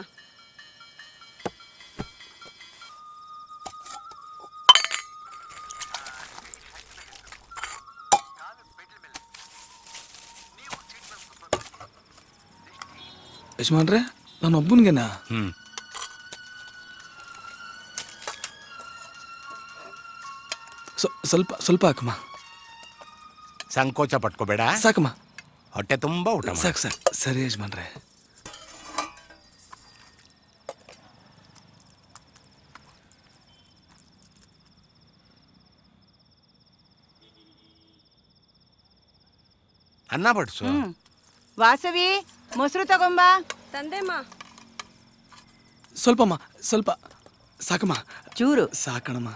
[SPEAKER 10] ಯಜಮಾನ್ರೆ ನಾನು ಒಬ್ಬನಿಗೆನಾ?
[SPEAKER 14] ಹ್ಮ್.
[SPEAKER 10] ಸ್ವಲ್ಪ ಸ್ವಲ್ಪ ಹಾಕಮ್ಮ.
[SPEAKER 14] ಸಂಕೋಚ ಪಟ್ಕೋಬೇಡ.
[SPEAKER 10] ಸಾಕಮ್ಮ.
[SPEAKER 14] ಹೊಟ್ಟೆ ತುಂಬಾ ಊಟ ಮಾಡು.
[SPEAKER 10] ಸಾಕು ಸಾಕು. ಸರಿ ಯಜಮಾನ್ರೆ.
[SPEAKER 14] ಅನ್ನ ಬಡಿಸು.
[SPEAKER 18] ವಾಸವಿ ಮೊಸರು ತಗೊಂಬ.
[SPEAKER 8] ತಂದೆಮ್ಮ.
[SPEAKER 10] ಸ್ವಲ್ಪಮ್ಮ ಸ್ವಲ್ಪ ಸಾಕಮ್ಮ.
[SPEAKER 18] ಚೂರು.
[SPEAKER 10] ಸಾಕಣಮ್ಮ.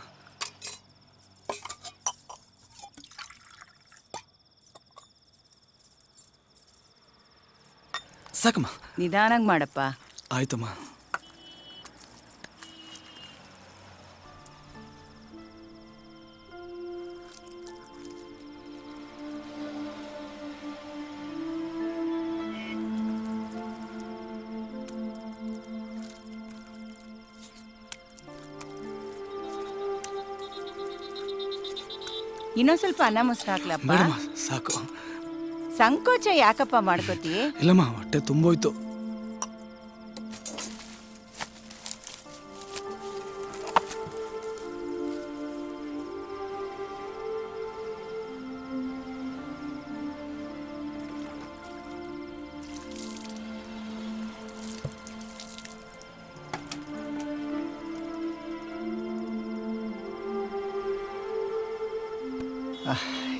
[SPEAKER 10] ಸಾಕಮ್ಮ.
[SPEAKER 18] ನಿಧಾನಾಗ್ ಮಾಡಪ್ಪ.
[SPEAKER 10] ಆಯ್ತಮ್ಮ.
[SPEAKER 18] ಇನ್ನೊಂದ್ ಸ್ವಲ್ಪ ಅನ್ನ ಮೊಸರು ಹಾಕ್ಲಪ್ಪ.
[SPEAKER 10] ಬೇಡಮ್ಮ ಸಾಕು.
[SPEAKER 18] ಸಂಕೋಚ ಯಾಕಪ್ಪ ಮಾಡ್ಕೋತಿ?
[SPEAKER 10] ಇಲ್ಲಮ್ಮ ಹೊಟ್ಟೆ ತುಂಬೋಯ್ತು.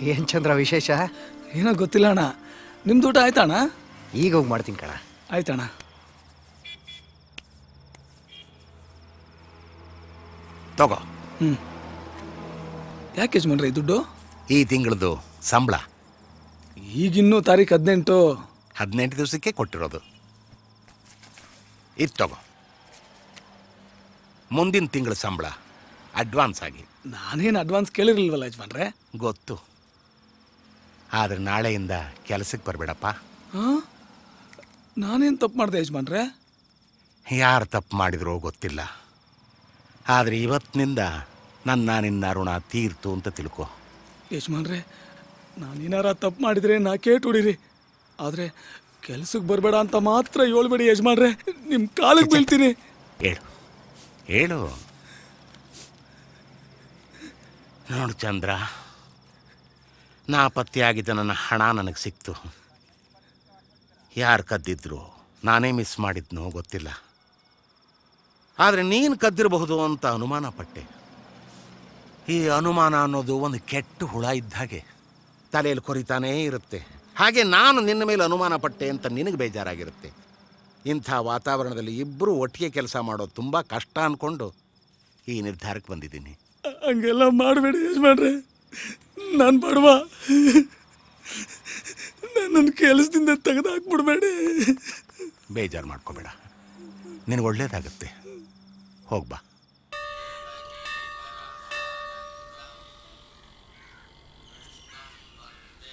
[SPEAKER 19] ಏನ್ ಚಂದ್ರ ವಿಶೇಷ?
[SPEAKER 10] ಏನೋ ಗೊತ್ತಿಲ್ಲ ಅಣ್ಣ. ನಿಮ್ದು ಊಟ ಆಯ್ತಾ ಅಣ್ಣ?
[SPEAKER 19] ಈಗ ಹೋಗಿ ಮಾಡ್ತೀನಿ ಕಣ.
[SPEAKER 10] ಆಯ್ತಣ್ಣ
[SPEAKER 14] ತಗೋ.
[SPEAKER 10] ಹ್ಮ್. ಯಾಕೆ ಯಜಮಾನ್ರೆ ಈ ದುಡ್ಡು?
[SPEAKER 14] ಈ ತಿಂಗಳದು ಸಂಬಳ.
[SPEAKER 10] ಈಗಿನ್ನೂ ತಾರೀಖು ಹದಿನೆಂಟು.
[SPEAKER 14] ಹದಿನೆಂಟು ದಿವಸಕ್ಕೆ ಕೊಟ್ಟಿರೋದು. ಇದು ತಗೋ. ಮುಂದಿನ ತಿಂಗಳ ಸಂಬಳ. ಅಡ್ವಾನ್ಸ್ ಆಗಿ.
[SPEAKER 10] ನಾನೇನು ಅಡ್ವಾನ್ಸ್ ಕೇಳಿರಲಿಲ್ವಲ್ಲ ಯಜಮಾನ್ರೆ?
[SPEAKER 14] ಗೊತ್ತು. ಆದರೆ ನಾಳೆಯಿಂದ ಕೆಲಸಕ್ಕೆ ಬರಬೇಡಪ್ಪ.
[SPEAKER 10] ಹಾ ನಾನೇನು ತಪ್ಪು ಮಾಡಿದೆ ಯಜಮಾನ್ರೆ?
[SPEAKER 14] ಯಾರು ತಪ್ಪು ಮಾಡಿದ್ರೋ ಗೊತ್ತಿಲ್ಲ. ಆದರೆ ಇವತ್ತಿನಿಂದ ನನ್ನ ನಿನ್ನ ಋಣ ತೀರ್ತು ಅಂತ ತಿಳ್ಕೊ.
[SPEAKER 10] ಯಜಮಾನ್ರೆ ನಾನೇನಾರ ತಪ್ಪು ಮಾಡಿದ್ರೆ ನಾ ಕೇಟ್ ಹೊಡೀರಿ. ಆದರೆ ಕೆಲ್ಸಕ್ಕೆ ಬರಬೇಡ ಅಂತ ಮಾತ್ರ ಹೇಳ್ಬೇಡಿ ಯಜಮಾನ್ರೆ. ನಿಮ್ಮ ಕಾಲಿಗೆ ಬೀಳ್ತೀನಿ.
[SPEAKER 14] ಹೇಳು. ಹೇಳು. ನೋಡು ಚಂದ್ರ. ನಾಪತ್ತೆಯಾಗಿದ್ದ ನನ್ನ ಹಣ ನನಗೆ ಸಿಕ್ತು. ಯಾರು ಕದ್ದಿದ್ರು? ನಾನೇ ಮಿಸ್ ಮಾಡಿದ್ನೋ ಗೊತ್ತಿಲ್ಲ. ಆದರೆ ನೀನು ಕದ್ದಿರಬಹುದು ಅಂತ ಅನುಮಾನ ಪಟ್ಟೆ ಈ ಅನುಮಾನ ಅನ್ನೋದು ಒಂದು ಕೆಟ್ಟ ಹುಳ ಇದ್ದ ಹಾಗೆ. ತಲೆಯಲ್ಲಿ ಕೊರಿತಾನೇ ಇರುತ್ತೆ. ಹಾಗೆ ನಾನು ನಿನ್ನ ಮೇಲೆ ಅನುಮಾನ ಪಟ್ಟೆ ಅಂತ ನಿನಗೆ ಬೇಜಾರಾಗಿರುತ್ತೆ. ಇಂಥ ವಾತಾವರಣದಲ್ಲಿ ಇಬ್ಬರು ಒಟ್ಟಿಗೆ ಕೆಲಸ ಮಾಡೋದು ತುಂಬ ಕಷ್ಟ ಅಂದ್ಕೊಂಡು ಈ ನಿರ್ಧಾರಕ್ಕೆ ಬಂದಿದ್ದೀನಿ.
[SPEAKER 10] ಹಂಗೆಲ್ಲ ಮಾಡಬೇಡಿ ಯಜಮಾನ್ರೆ. ನಾನು ಬಡವ. ನನ್ನ ಕೆಲಸದಿಂದ ತೆಗೆದು ಹಾಕ್ಬಿಡ್ಬೇಡಿ
[SPEAKER 14] ಬೇಜಾರು ಮಾಡ್ಕೋಬೇಡ. ನಿನಗೆ ಒಳ್ಳೇದಾಗುತ್ತೆ. ಹೋಗ್ಬಾ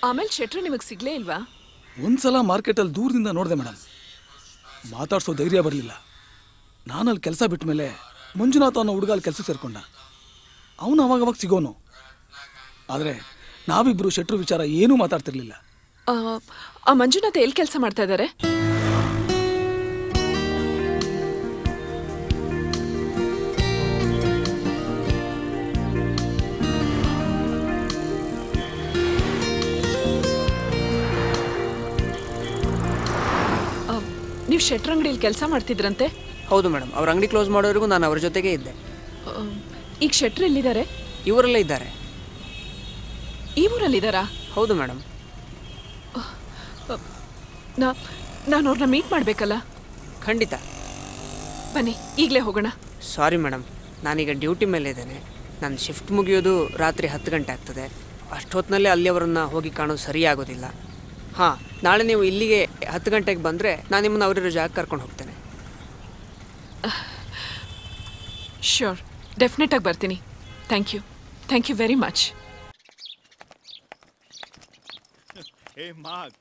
[SPEAKER 3] ಆಮೇಲೆ ಶೆಟ್ರು ನಿಮಗೆ ಸಿಗ್ಲೇ ಇಲ್ವಾ?
[SPEAKER 10] ಒಂದ್ಸಲ ಮಾರ್ಕೆಟಲ್ಲಿ ದೂರದಿಂದ ನೋಡಿದೆ ಮೇಡಮ್ ಮಾತಾಡ್ಸೋ ಧೈರ್ಯ ಬರಲಿಲ್ಲ. ನಾನಲ್ಲಿ ಕೆಲಸ ಬಿಟ್ಟ ಮೇಲೆ ಮಂಜುನಾಥ ಅನ್ನೋ ಹುಡುಗ ಅಲ್ಲಿ ಕೆಲಸ ಸೇರ್ಕೊಂಡ. ಅವನು ಅವಾಗವಾಗ ಸಿಗೋನು. ಆದರೆ ನಾವಿಬ್ಬರು ಶೆಟ್ರು ವಿಚಾರ ಏನೂ ಮಾತಾಡ್ತಿರ್ಲಿಲ್ಲ.
[SPEAKER 3] ಆ, ಆ ಮಂಜುನಾಥ ಎಲ್ಲಿ ಕೆಲಸ ಮಾಡ್ತಾ ಇದ್ದಾರೆ ನೀವು ಶೆಟ್ರ್ ಅಂಗಡಿಯಲ್ಲಿ ಕೆಲಸ ಮಾಡ್ತಿದ್ರಂತೆ?
[SPEAKER 20] ಹೌದು ಮೇಡಮ್ ಅವ್ರ ಅಂಗಡಿ ಕ್ಲೋಸ್ ಮಾಡೋವರೆಗೂ ನಾನು ಅವ್ರ ಜೊತೆಗೆ ಇದ್ದೆ.
[SPEAKER 3] ಆ, ಈಗ ಶೆಟ್ರ್ ಎಲ್ಲಿದ್ದಾರೆ?
[SPEAKER 20] ಇವರಲ್ಲೇ ಇದ್ದಾರೆ.
[SPEAKER 3] ಈ ಊರಲ್ಲಿದ್ದಾರಾ
[SPEAKER 20] ಹೌದು ಮೇಡಮ್
[SPEAKER 3] ನಾ ನಾನು ಅವ್ರನ್ನ ಮೀಟ್ ಮಾಡಬೇಕಲ್ಲ?
[SPEAKER 20] ಖಂಡಿತ.
[SPEAKER 3] ಬನ್ನಿ ಈಗಲೇ ಹೋಗೋಣ.
[SPEAKER 20] ಸಾರಿ ಮೇಡಮ್ ನಾನೀಗ ಡ್ಯೂಟಿ ಮೇಲೆ ಇದ್ದೇನೆ. ನನ್ನ ಶಿಫ್ಟ್ ಮುಗಿಯೋದು ರಾತ್ರಿ ಹತ್ತು ಗಂಟೆ ಆಗ್ತದೆ. ಅಷ್ಟೊತ್ತಿನಲ್ಲೇ ಅಲ್ಲಿ ಅವರನ್ನ ಹೋಗಿ ಕಾಣೋದು ಸರಿ ಆಗೋದಿಲ್ಲ ಹಾಂ ನಾಳೆ ನೀವು ಇಲ್ಲಿಗೆ ಹತ್ತು ಗಂಟೆಗೆ ಬಂದರೆ ನಾನು ನಿಮ್ಮನ್ನು ಅವರಿರೋ ಜಾಗ ಕರ್ಕೊಂಡು ಹೋಗ್ತೇನೆ.
[SPEAKER 3] ಶ್ಯೂರ್ ಡೆಫಿನೆಟಾಗಿ ಬರ್ತೀನಿ. Thank you thank you very much
[SPEAKER 2] Hey, Mark,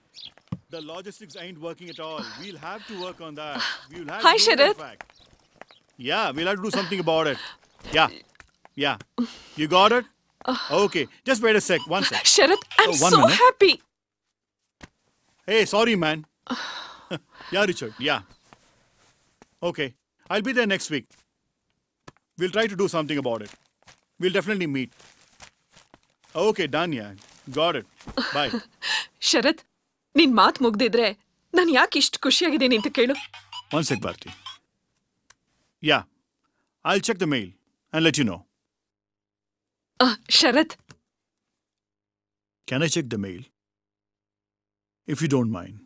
[SPEAKER 2] the logistics ain't working at all. We'll have to work on that. We'll have
[SPEAKER 3] Hi, Sharath.
[SPEAKER 2] Yeah, we'll have to do something about it. Yeah, yeah. You got it? Okay, just wait a sec. One sec.
[SPEAKER 3] Sharath, I'm
[SPEAKER 2] oh,
[SPEAKER 3] so
[SPEAKER 2] minute.
[SPEAKER 3] happy.
[SPEAKER 2] Hey, sorry, man. yeah, Richard, yeah. Okay, I'll be there next week. We'll try to do something about it. We'll definitely meet. Okay, done, yeah. Got it. Bye.
[SPEAKER 3] Sharath ನಿನ್ ಮಾತು ಮುಗ್ದಿದ್ರೆ ನಾನು ಯಾಕೆ ಇಷ್ಟು ಖುಷಿಯಾಗಿದ್ದೀನಿ ಅಂತ ಕೇಳು
[SPEAKER 2] sec, Bharti. Yeah, I'll check the mail and let you know.
[SPEAKER 3] ಆ, Sharath
[SPEAKER 2] Can I check the mail? If you don't mind.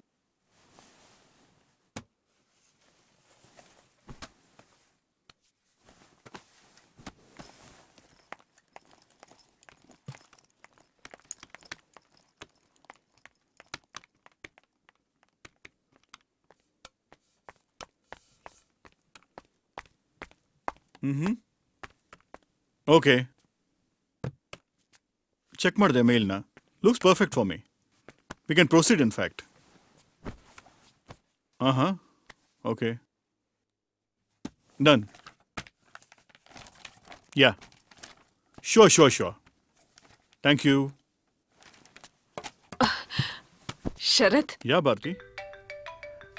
[SPEAKER 2] Mm-hmm. Okay. Check ಮಾಡಿದೆ ಮೇಲ್ನ looks perfect for me we can proceed in fact ಹಾಂ ಹಾಂ okay done yeah sure sure sure thank you
[SPEAKER 3] Sharath
[SPEAKER 2] yeah Bharathi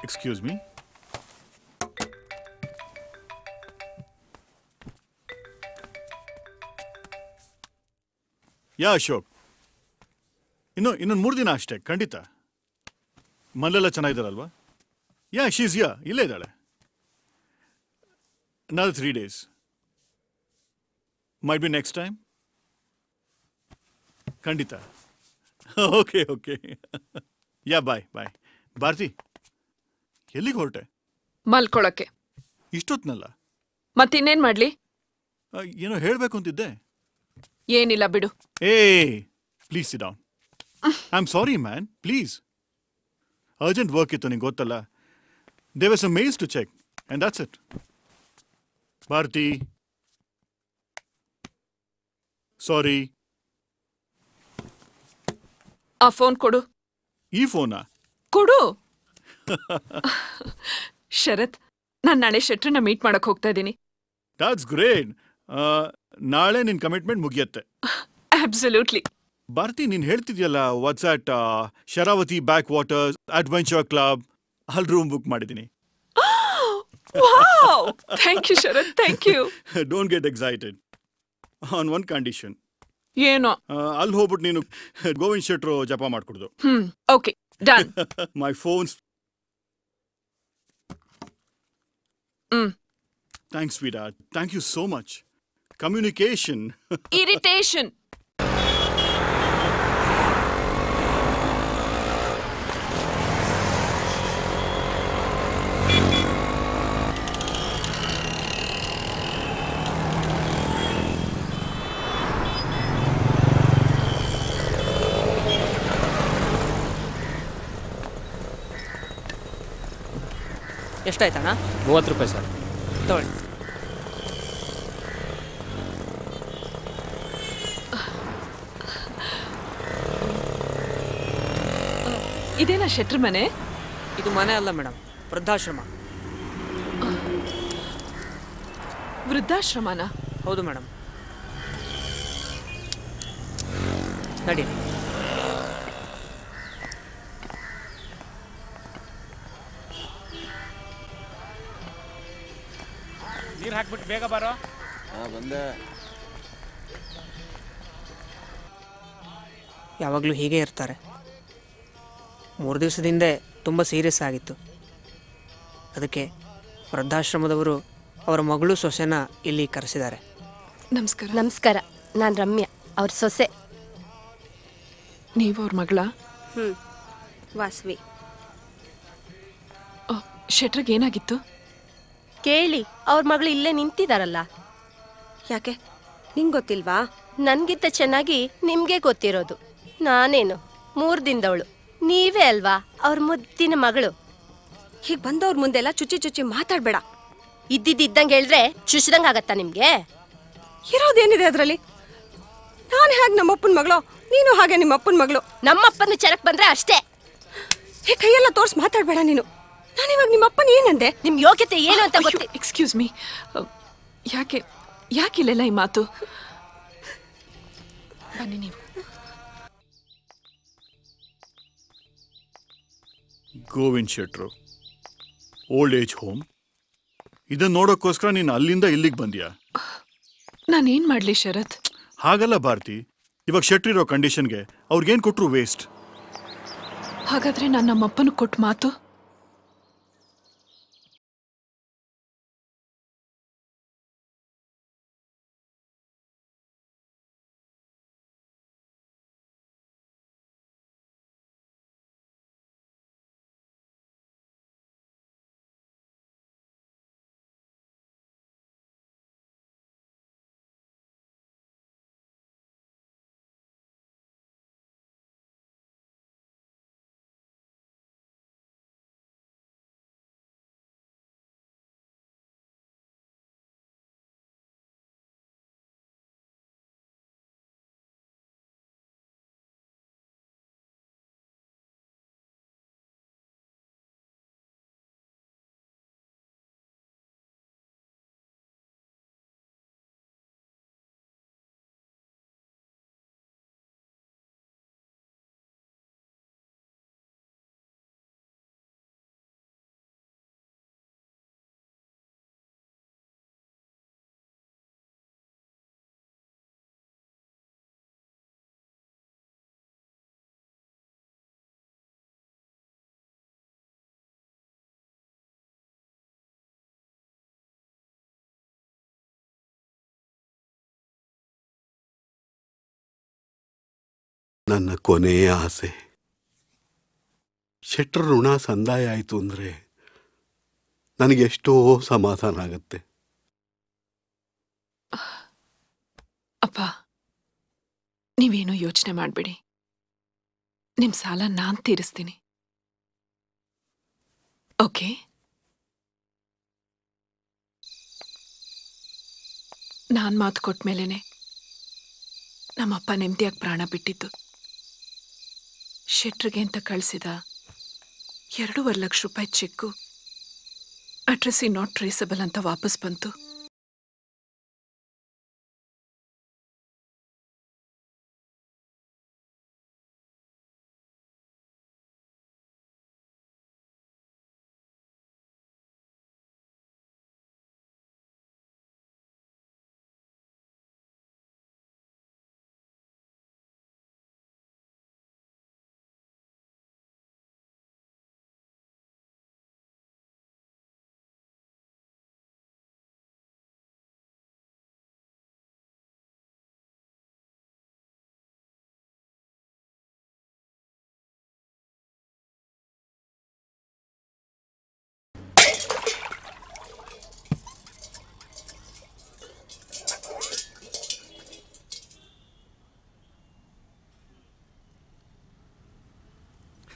[SPEAKER 2] excuse me yeah Ashok? ಇನ್ನು ಇನ್ನೊಂದು ಮೂರು ದಿನ ಅಷ್ಟೇ ಖಂಡಿತ. ಮಲ್ಲೆಲ್ಲ ಚೆನ್ನಾಗಿದ್ದಾರಲ್ವಾ? ಯಾ she's ಯಾ ಇಲ್ಲೇ ಇದ್ದಾಳೆ. ನಾಲ್ three days maybe next time ಖಂಡಿತ. Okay okay yeah bye bye Bharathi ಎಲ್ಲಿಗೆ ಹೊರಟೆ?
[SPEAKER 3] ಮಲ್ಕೊಳಕ್ಕೆ.
[SPEAKER 2] ಇಷ್ಟೊತ್ನಲ್ಲ.
[SPEAKER 3] ಮತ್ತಿನ್ನೇನು ಮಾಡ್ಲಿ?
[SPEAKER 2] ಏನೋ ಹೇಳಬೇಕು ಅಂತಿದ್ದೆ.
[SPEAKER 3] ಏನಿಲ್ಲ ಬಿಡು.
[SPEAKER 2] ಏ please down I am sorry man please urgent work ಇತ್ತು ನಿಂಗೆ ಗೊತ್ತಲ್ಲ. They was a mails to check and that's it Bharathi. Sorry
[SPEAKER 3] ಆ ಫೋನ್ ಕೊಡು.
[SPEAKER 2] ಈ ಫೋನಾ
[SPEAKER 3] ಕೊಡು. ಶರತ್ ನಾನು ನಾಳೆ ಶೆಟ್ರನ್ನ ಮೀಟ್ ಮಾಡಕ್ ಹೋಗ್ತಾ ಇದ್ದೀನಿ
[SPEAKER 2] ದಾಟ್ಸ್ ಗ್ರೇಟ್ ನಾಳೆ ನಿನ್ ಕಮಿಟ್ಮೆಂಟ್ ಮುಗಿಯತ್ತೆ.
[SPEAKER 3] ಅಬ್ಸಲ್ಯೂಟ್ಲಿ
[SPEAKER 2] ಭಾರತಿ ನೀನು ಹೇಳ್ತಿದ್ಯಲ್ಲ what's that Sharavathi backwaters adventure club ಅಲ್ಲಿ ರೂಮ್ ಬುಕ್ ಮಾಡಿದ್ದೀನಿ.
[SPEAKER 3] Thank you Sharath thank you
[SPEAKER 2] don't get excited on one condition
[SPEAKER 3] ಏನೋ?
[SPEAKER 2] ಅಲ್ಲಿ ಹೋಗ್ಬಿಟ್ಟು ನೀನು ಗೋವಿಂದ್ ಶೆಟ್ರು ಜಪ ಮಾಡ್ಕೊಡ್ದು.
[SPEAKER 3] Okay
[SPEAKER 2] done my
[SPEAKER 3] phones
[SPEAKER 2] thanks Veera thank you so much communication
[SPEAKER 3] irritation
[SPEAKER 20] ಎಷ್ಟಾಯ್ತಣ್ಣ
[SPEAKER 17] ಮೂವತ್ತು ರೂಪಾಯಿ ಸರ್
[SPEAKER 20] ತಗೊಳ್ಳಿ
[SPEAKER 3] ಇದೇನಾ ಶೆಟ್ರ ಮನೆ?
[SPEAKER 20] ಇದು ಮನೆ ಅಲ್ಲ ಮೇಡಮ್ ವೃದ್ಧಾಶ್ರಮ.
[SPEAKER 3] ವೃದ್ಧಾಶ್ರಮನ?
[SPEAKER 20] ಹೌದು ಮೇಡಮ್. ನಡಿ.
[SPEAKER 17] ನೀರು ಹಾಕ್ಬಿಟ್ಟು ಬೇಗ ಬಾರೋ.
[SPEAKER 16] ಬಂದೆ.
[SPEAKER 20] ಯಾವಾಗಲೂ ಹೀಗೆ ಇರ್ತಾರೆ. ಮೂರು ದಿವಸದ ಹಿಂದೆ ತುಂಬ ಸೀರಿಯಸ್ ಆಗಿತ್ತು. ಅದಕ್ಕೆ ವೃದ್ಧಾಶ್ರಮದವರು ಅವರ ಮಗಳು ಸೊಸೆನ ಇಲ್ಲಿ ಕರೆಸಿದ್ದಾರೆ.
[SPEAKER 3] ನಮಸ್ಕಾರ.
[SPEAKER 21] ನಮಸ್ಕಾರ. ನಾನು ರಮ್ಯಾ ಅವ್ರ ಸೊಸೆ.
[SPEAKER 3] ನೀವು ಅವ್ರ ಮಗಳ?
[SPEAKER 21] ಹ್ಞೂ ವಾಸವಿ.
[SPEAKER 3] ಶೆಟ್ರಿಗೆ ಏನಾಗಿತ್ತು?
[SPEAKER 21] ಕೇಳಿ ಅವ್ರ ಮಗಳು ಇಲ್ಲೇ ನಿಂತಿದಾರಲ್ಲ. ಯಾಕೆ? ನಿಂಗೆ ಗೊತ್ತಿಲ್ವಾ? ನನಗಿಂತ ಚೆನ್ನಾಗಿ ನಿಮಗೆ ಗೊತ್ತಿರೋದು. ನಾನೇನು? ಮೂರು ದಿನದವಳು. ನೀವೇ ಅಲ್ವಾ? ಅವ್ರ ಮುದ್ದಿನ ಮಗಳು. ಹೀಗೆ ಬಂದವ್ರ ಮುಂದೆಲ್ಲ ಚುಚ್ಚಿ ಚುಚ್ಚಿ ಮಾತಾಡ್ಬೇಡ. ಇದ್ದಿದ್ದಂಗೆ ಹೇಳಿದ್ರೆ ಚುಚ್ಚಿದಂಗೆ ಆಗತ್ತಾ ನಿಮಗೆ?
[SPEAKER 22] ಇರೋದೇನಿದೆ ಅದರಲ್ಲಿ? ನಾನು ಹೇಗೆ ನಮ್ಮಪ್ಪನ ಮಗಳು ನೀನು ಹಾಗೆ ನಿಮ್ಮಪ್ಪನ ಮಗಳು.
[SPEAKER 21] ನಮ್ಮಪ್ಪನ ಚರಕ್ ಬಂದ್ರೆ ಅಷ್ಟೇ.
[SPEAKER 22] ಹೇ ಕೈಯೆಲ್ಲ ತೋರಿಸಿ ಮಾತಾಡಬೇಡ ನೀನು. ನಾನಿವಾಗ ನಿಮ್ಮಪ್ಪನ ಏನಂದೆ?
[SPEAKER 21] ನಿಮ್ಮ ಯೋಗ್ಯತೆ ಏನು ಅಂತ ಗೊತ್ತಿ
[SPEAKER 3] ಎಕ್ಸ್ಕ್ಯೂಸ್ ಮೀ ಯಾಕೆ ಯಾಕಿಲ್ಲೆಲ್ಲ ಈ ಮಾತು? ಬನ್ನಿ ನೀವು.
[SPEAKER 2] ಗೋವಿಂದ್ ಶೆಟ್ರು ಓಲ್ಡ್ ಏಜ್ ಹೋಮ್. ಇದನ್ನ ನೋಡೋಕ್ಕೋಸ್ಕರ ನೀನು ಅಲ್ಲಿಂದ ಇಲ್ಲಿಗೆ ಬಂದ್ಯಾ?
[SPEAKER 3] ನಾನೇನ್ ಮಾಡ್ಲಿ ಶರತ್?
[SPEAKER 2] ಹಾಗಲ್ಲ ಭಾರತಿ. ಇವಾಗ ಶೆಟ್ರಿರೋ ಕಂಡೀಷನ್ಗೆ ಅವ್ರಿಗೇನು ಕೊಟ್ರು ವೇಸ್ಟ್
[SPEAKER 3] ಹಾಗಾದ್ರೆ ನಾನು ನಮ್ಮಪ್ಪನ ಕೊಟ್ಟ ಮಾತು?
[SPEAKER 12] ನನ್ನ ಕೊನೆಯ ಆಸೆ. ಶೆಟ್ರ ಋಣ ಸಂದಾಯ ಆಯಿತು ಅಂದರೆ ನನಗೆಷ್ಟೋ ಸಮಾಧಾನ ಆಗುತ್ತೆ.
[SPEAKER 3] ಅಪ್ಪ, ನೀವೇನು ಯೋಚನೆ ಮಾಡಬೇಡಿ. ನಿಮ್ಮ ಸಾಲ ನಾನು ತೀರಿಸ್ತೀನಿ. ಓಕೆ? ನಾನು ಮಾತು ಕೊಟ್ಟ ಮೇಲೇನೆ ನಮ್ಮಪ್ಪ ನೆಮ್ಮದಿಯಾಗಿ ಪ್ರಾಣ ಬಿಟ್ಟಿದ್ದು. ಶೆಟ್ರಿಗೆ ಅಂತ ಕಳಿಸಿದ. ಎರಡೂವರೆ ಲಕ್ಷ ರೂಪಾಯಿ ಚೆಕ್ಕು. ಅಡ್ರೆಸ್ ನಾಟ್ ಟ್ರೇಸಬಲ್ ಅಂತ ವಾಪಸ್ ಬಂತು.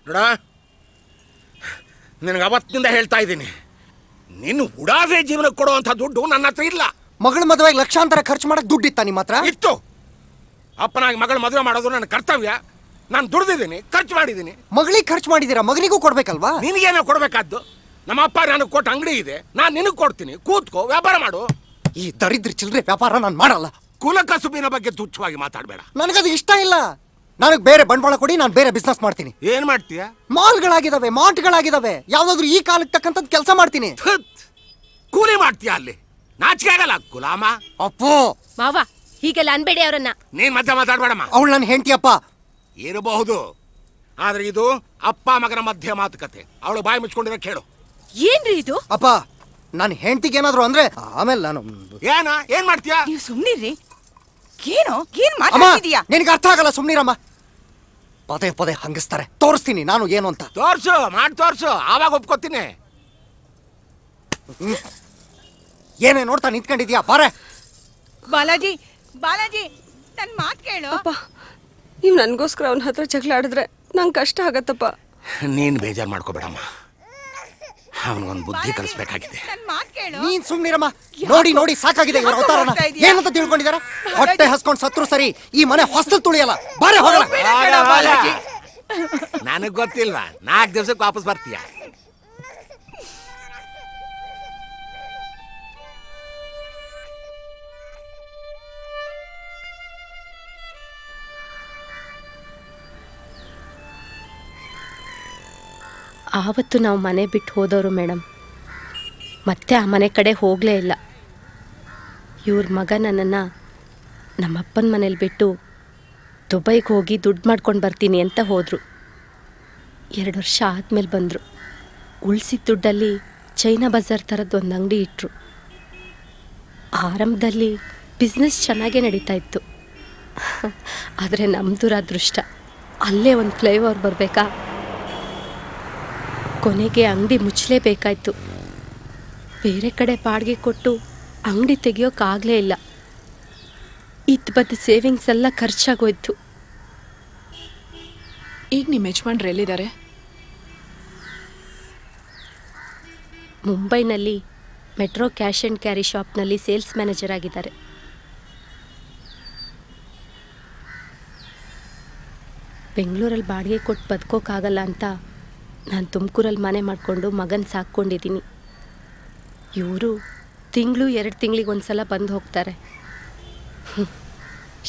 [SPEAKER 14] ನೋಡ. ನಿನಗೆ ಅವತ್ತಿನಿಂದ ಹೇಳ್ತಾ ಇದ್ದೀನಿ. ನಿನ್ನ ಉಡಾವೆ ಜೀವನಕ್ಕೆ ಕೊಡುವಂಥ ದುಡ್ಡು ನನ್ನ ಹತ್ರ ಇಲ್ಲ.
[SPEAKER 19] ಮಗಳ ಮದುವೆಗೆ ಲಕ್ಷಾಂತರ ಖರ್ಚು ಮಾಡೋಕೆ ದುಡ್ಡಿತ್ತ ನಿಮ್ಮ ಹತ್ರ?
[SPEAKER 14] ಇತ್ತು. ಅಪ್ಪನಾಗಿ ಮಗಳ ಮದುವೆ ಮಾಡೋದು ನನ್ನ ಕರ್ತವ್ಯ. ನಾನು ದುಡ್ದಿದ್ದೀನಿ ಖರ್ಚು ಮಾಡಿದ್ದೀನಿ.
[SPEAKER 19] ಮಗಳಿಗೆ ಖರ್ಚು ಮಾಡಿದ್ದೀರಾ? ಮಗನಿಗೂ ಕೊಡ್ಬೇಕಲ್ವಾ?
[SPEAKER 14] ನಿನಗೇನೋ ಕೊಡಬೇಕಾದ್ದು? ನಮ್ಮ ಅಪ್ಪ ನನಗೆ ಕೊಟ್ಟ ಅಂಗಡಿ ಇದೆ. ನಾನು ನಿನಗೆ ಕೊಡ್ತೀನಿ. ಕೂತ್ಕೋ ವ್ಯಾಪಾರ ಮಾಡು.
[SPEAKER 19] ಈ ದರಿದ್ರ ಚಿಲ್ಲರೆ ವ್ಯಾಪಾರ ನಾನು ಮಾಡಲ್ಲ.
[SPEAKER 14] ಕುಲಕಸುಬಿನ ಬಗ್ಗೆ ತುಚ್ಛವಾಗಿ ಮಾತಾಡಬೇಡ.
[SPEAKER 19] ನನಗದು ಇಷ್ಟ ಇಲ್ಲ. ನನಗೆ ಬೇರೆ ಬಂಡವಾಳ ಕೊಡಿ ನಾನು ಬೇರೆ ಬಿಸ್ನೆಸ್ ಮಾಡ್ತೀನಿ.
[SPEAKER 14] ಏನ್ ಮಾಡ್ತೀಯ?
[SPEAKER 19] ಮಾಲ್ಗಳಾಗಿದಾವೆ ಮಾರ್ಟ್ಗಳಾಗಿದಾವೆ ಯಾವ್ದಾದ್ರು ಈ ಕಾಲಕ್ಕೆ ತಕ್ಕಂಥದ್ದು ಕೆಲಸ ಮಾಡ್ತೀನಿ.
[SPEAKER 14] ಕೂಲಿ ಮಾಡ್ತೀಯ ಅಲ್ಲಿ? ನಾಚಿಕೆ ಆಗಲ್ಲ ಗುಲಾಮ.
[SPEAKER 19] ಅಪ್ಪು.
[SPEAKER 21] ಮಾವ ಹೀಗೆಲ್ಲ ಅನ್ಬೇಡಿ ಅವರನ್ನ.
[SPEAKER 14] ನೀನ್ ಮಧ್ಯ ಮಾತಾಡ್ಬೇಡಮ್ಮ.
[SPEAKER 19] ಅವಳು ನನ್ನ ಹೆಂಡತಿಯಪ್ಪ.
[SPEAKER 14] ಇರಬಹುದು. ಆದ್ರೆ ಇದು ಅಪ್ಪ ಮಗನ ಮಧ್ಯ ಮಾತುಕತೆ. ಅವಳು ಬಾಯಿ ಮುಚ್ಕೊಂಡಿರೋ ಕೇಳು.
[SPEAKER 21] ಏನ್ರಿ ಇದು?
[SPEAKER 19] ಅಪ್ಪ ನನ್ನ ಹೆಂಡತಿಗೆ ಏನಾದ್ರು ಅಂದ್ರೆ ಆಮೇಲೆ ನಾನು
[SPEAKER 14] ಏನ? ಏನ್ ಮಾಡ್ತೀಯ?
[SPEAKER 23] ನೀವು ಸುಮ್ನಿರ್ರಿ. ಏನು? ಏನ್
[SPEAKER 19] ಅಮ್ಮ
[SPEAKER 23] ಮಾತಾಡ್ತಿದೀಯಾ?
[SPEAKER 19] ನಿನಗೆ ಅರ್ಥ ಆಗಲ್ಲ ಸುಮ್ನಿರಮ್ಮ. ಪದೇ ಪದೇ ಹಂಗಿಸ್ತಾರೆ. ತೋರಿಸ್ತೀನಿ ನಾನು ಏನು ಅಂತ.
[SPEAKER 14] ತೋರ್ಸು ಮಾಡಿ ತೋರ್ಸು ಆವಾಗ ಒಪ್ಕೋತೀನಿ.
[SPEAKER 19] ಏನೇ ನೋಡ್ತಾ ನಿಂತ್ಕೊಂಡಿದ್ಯಾ? ಬಾರೆ.
[SPEAKER 23] ಬಾಲಾಜಿ ಬಾಲಾಜಿ ನನ್ ಮಾತು ಕೇಳು.
[SPEAKER 20] ಅಪ್ಪ ನೀವು ನನಗೋಸ್ಕರ ಅವನ ಹತ್ರ ಜಗಳ ಆಡಿದ್ರೆ ನಂಗೆ ಕಷ್ಟ ಆಗತ್ತಪ್ಪ.
[SPEAKER 14] ನೀನು ಬೇಜಾರ್ ಮಾಡ್ಕೋಬೇಡಮ್ಮ. ಅವನಿಗೊಂದು ಬುದ್ಧಿ ಕಲಿಸ್ಬೇಕಾಗಿದೆ.
[SPEAKER 23] ನನ್ ಮಾತ್ ಕೇಳು.
[SPEAKER 19] ನೀನ್ ಸುಮ್ನಿರಮ್ಮ. ನೋಡಿ ನೋಡಿ ಸಾಕಾಗಿದೆ ಇವರ ಅವತಾರನ. ಏನಂತ ತಿಳ್ಕೊಂಡಿದಾರ? ಹೊಟ್ಟೆ ಹಸ್ಕೊಂಡ್ ಸತ್ರು ಸರಿ ಈ ಮನೆ ಹೊಸ್ತಲ್ ತುಳಿಯಲ್ಲ. ಬಾರೆ ಹೋಗಲ್ಲ.
[SPEAKER 14] ನನಗ್ ಗೊತ್ತಿಲ್ವಾ ನಾಲ್ಕು ದಿವ್ಸಕ್ಕೆ ವಾಪಸ್ ಬರ್ತೀಯ?
[SPEAKER 21] ಆವತ್ತು ನಾವು ಮನೆ ಬಿಟ್ಟು ಹೋದವರು ಮೇಡಮ್ ಮತ್ತೆ ಆ ಮನೆ ಕಡೆ ಹೋಗಲೇ ಇಲ್ಲ. ಇವ್ರ ಮಗ ನನ್ನನ್ನು ನಮ್ಮಪ್ಪನ ಮನೇಲಿ ಬಿಟ್ಟು ದುಬೈಗೆ ಹೋಗಿ ದುಡ್ಡು ಮಾಡ್ಕೊಂಡು ಬರ್ತೀನಿ ಅಂತ ಹೋದರು. ಎರಡು ವರ್ಷ ಆದಮೇಲೆ ಬಂದರು. ಉಳಿಸಿದ ದುಡ್ಡಲ್ಲಿ ಚೈನಾ ಬಜಾರ್ ಥರದ್ದು ಒಂದು ಅಂಗಡಿ ಇಟ್ಟರು ಆರಂಭದಲ್ಲಿ ಬಿಸ್ನೆಸ್ ಚೆನ್ನಾಗೇ ನಡೀತಾ ಇತ್ತು. ಆದರೆ ನಮ್ಮ ಅದೃಷ್ಟ ಅಲ್ಲೇ ಒಂದು ಫ್ಲೈಓವರ್ ಬರಬೇಕಾ? ಕೊನೆಗೆ ಅಂಗಡಿ ಮುಚ್ಚಲೇಬೇಕಾಯ್ತು. ಬೇರೆ ಕಡೆ ಬಾಡಿಗೆ ಕೊಟ್ಟು ಅಂಗಡಿ ತೆಗಿಯೋಕ್ಕಾಗಲೇ ಇಲ್ಲ. ಇತ್ತು ಬದ್ದು ಸೇವಿಂಗ್ಸ್ ಎಲ್ಲ ಖರ್ಚಾಗೋಯ್ತು.
[SPEAKER 3] ಈಗ ನಿಮ್ಮ ಯಜಮಾನ್ರು ಎಲ್ಲಿದ್ದಾರೆ?
[SPEAKER 21] ಮುಂಬೈನಲ್ಲಿ ಮೆಟ್ರೋ ಕ್ಯಾಶ್ ಆ್ಯಂಡ್ ಕ್ಯಾರಿ ಶಾಪ್ನಲ್ಲಿ ಸೇಲ್ಸ್ ಮ್ಯಾನೇಜರ್ ಆಗಿದ್ದಾರೆ. ಬೆಂಗಳೂರಲ್ಲಿ ಬಾಡಿಗೆ ಕೊಟ್ಟು ಬದುಕೋಕ್ಕಾಗಲ್ಲ ಅಂತ ನಾನು ತುಮಕೂರಲ್ಲಿ ಮನೆ ಮಾಡಿಕೊಂಡು ಮಗನ ಸಾಕ್ಕೊಂಡಿದ್ದೀನಿ ಇವರು ತಿಂಗಳು ಎರಡು ತಿಂಗಳಿಗೆ ಒಂದು ಸಲ ಬಂದು ಹೋಗ್ತಾರೆ.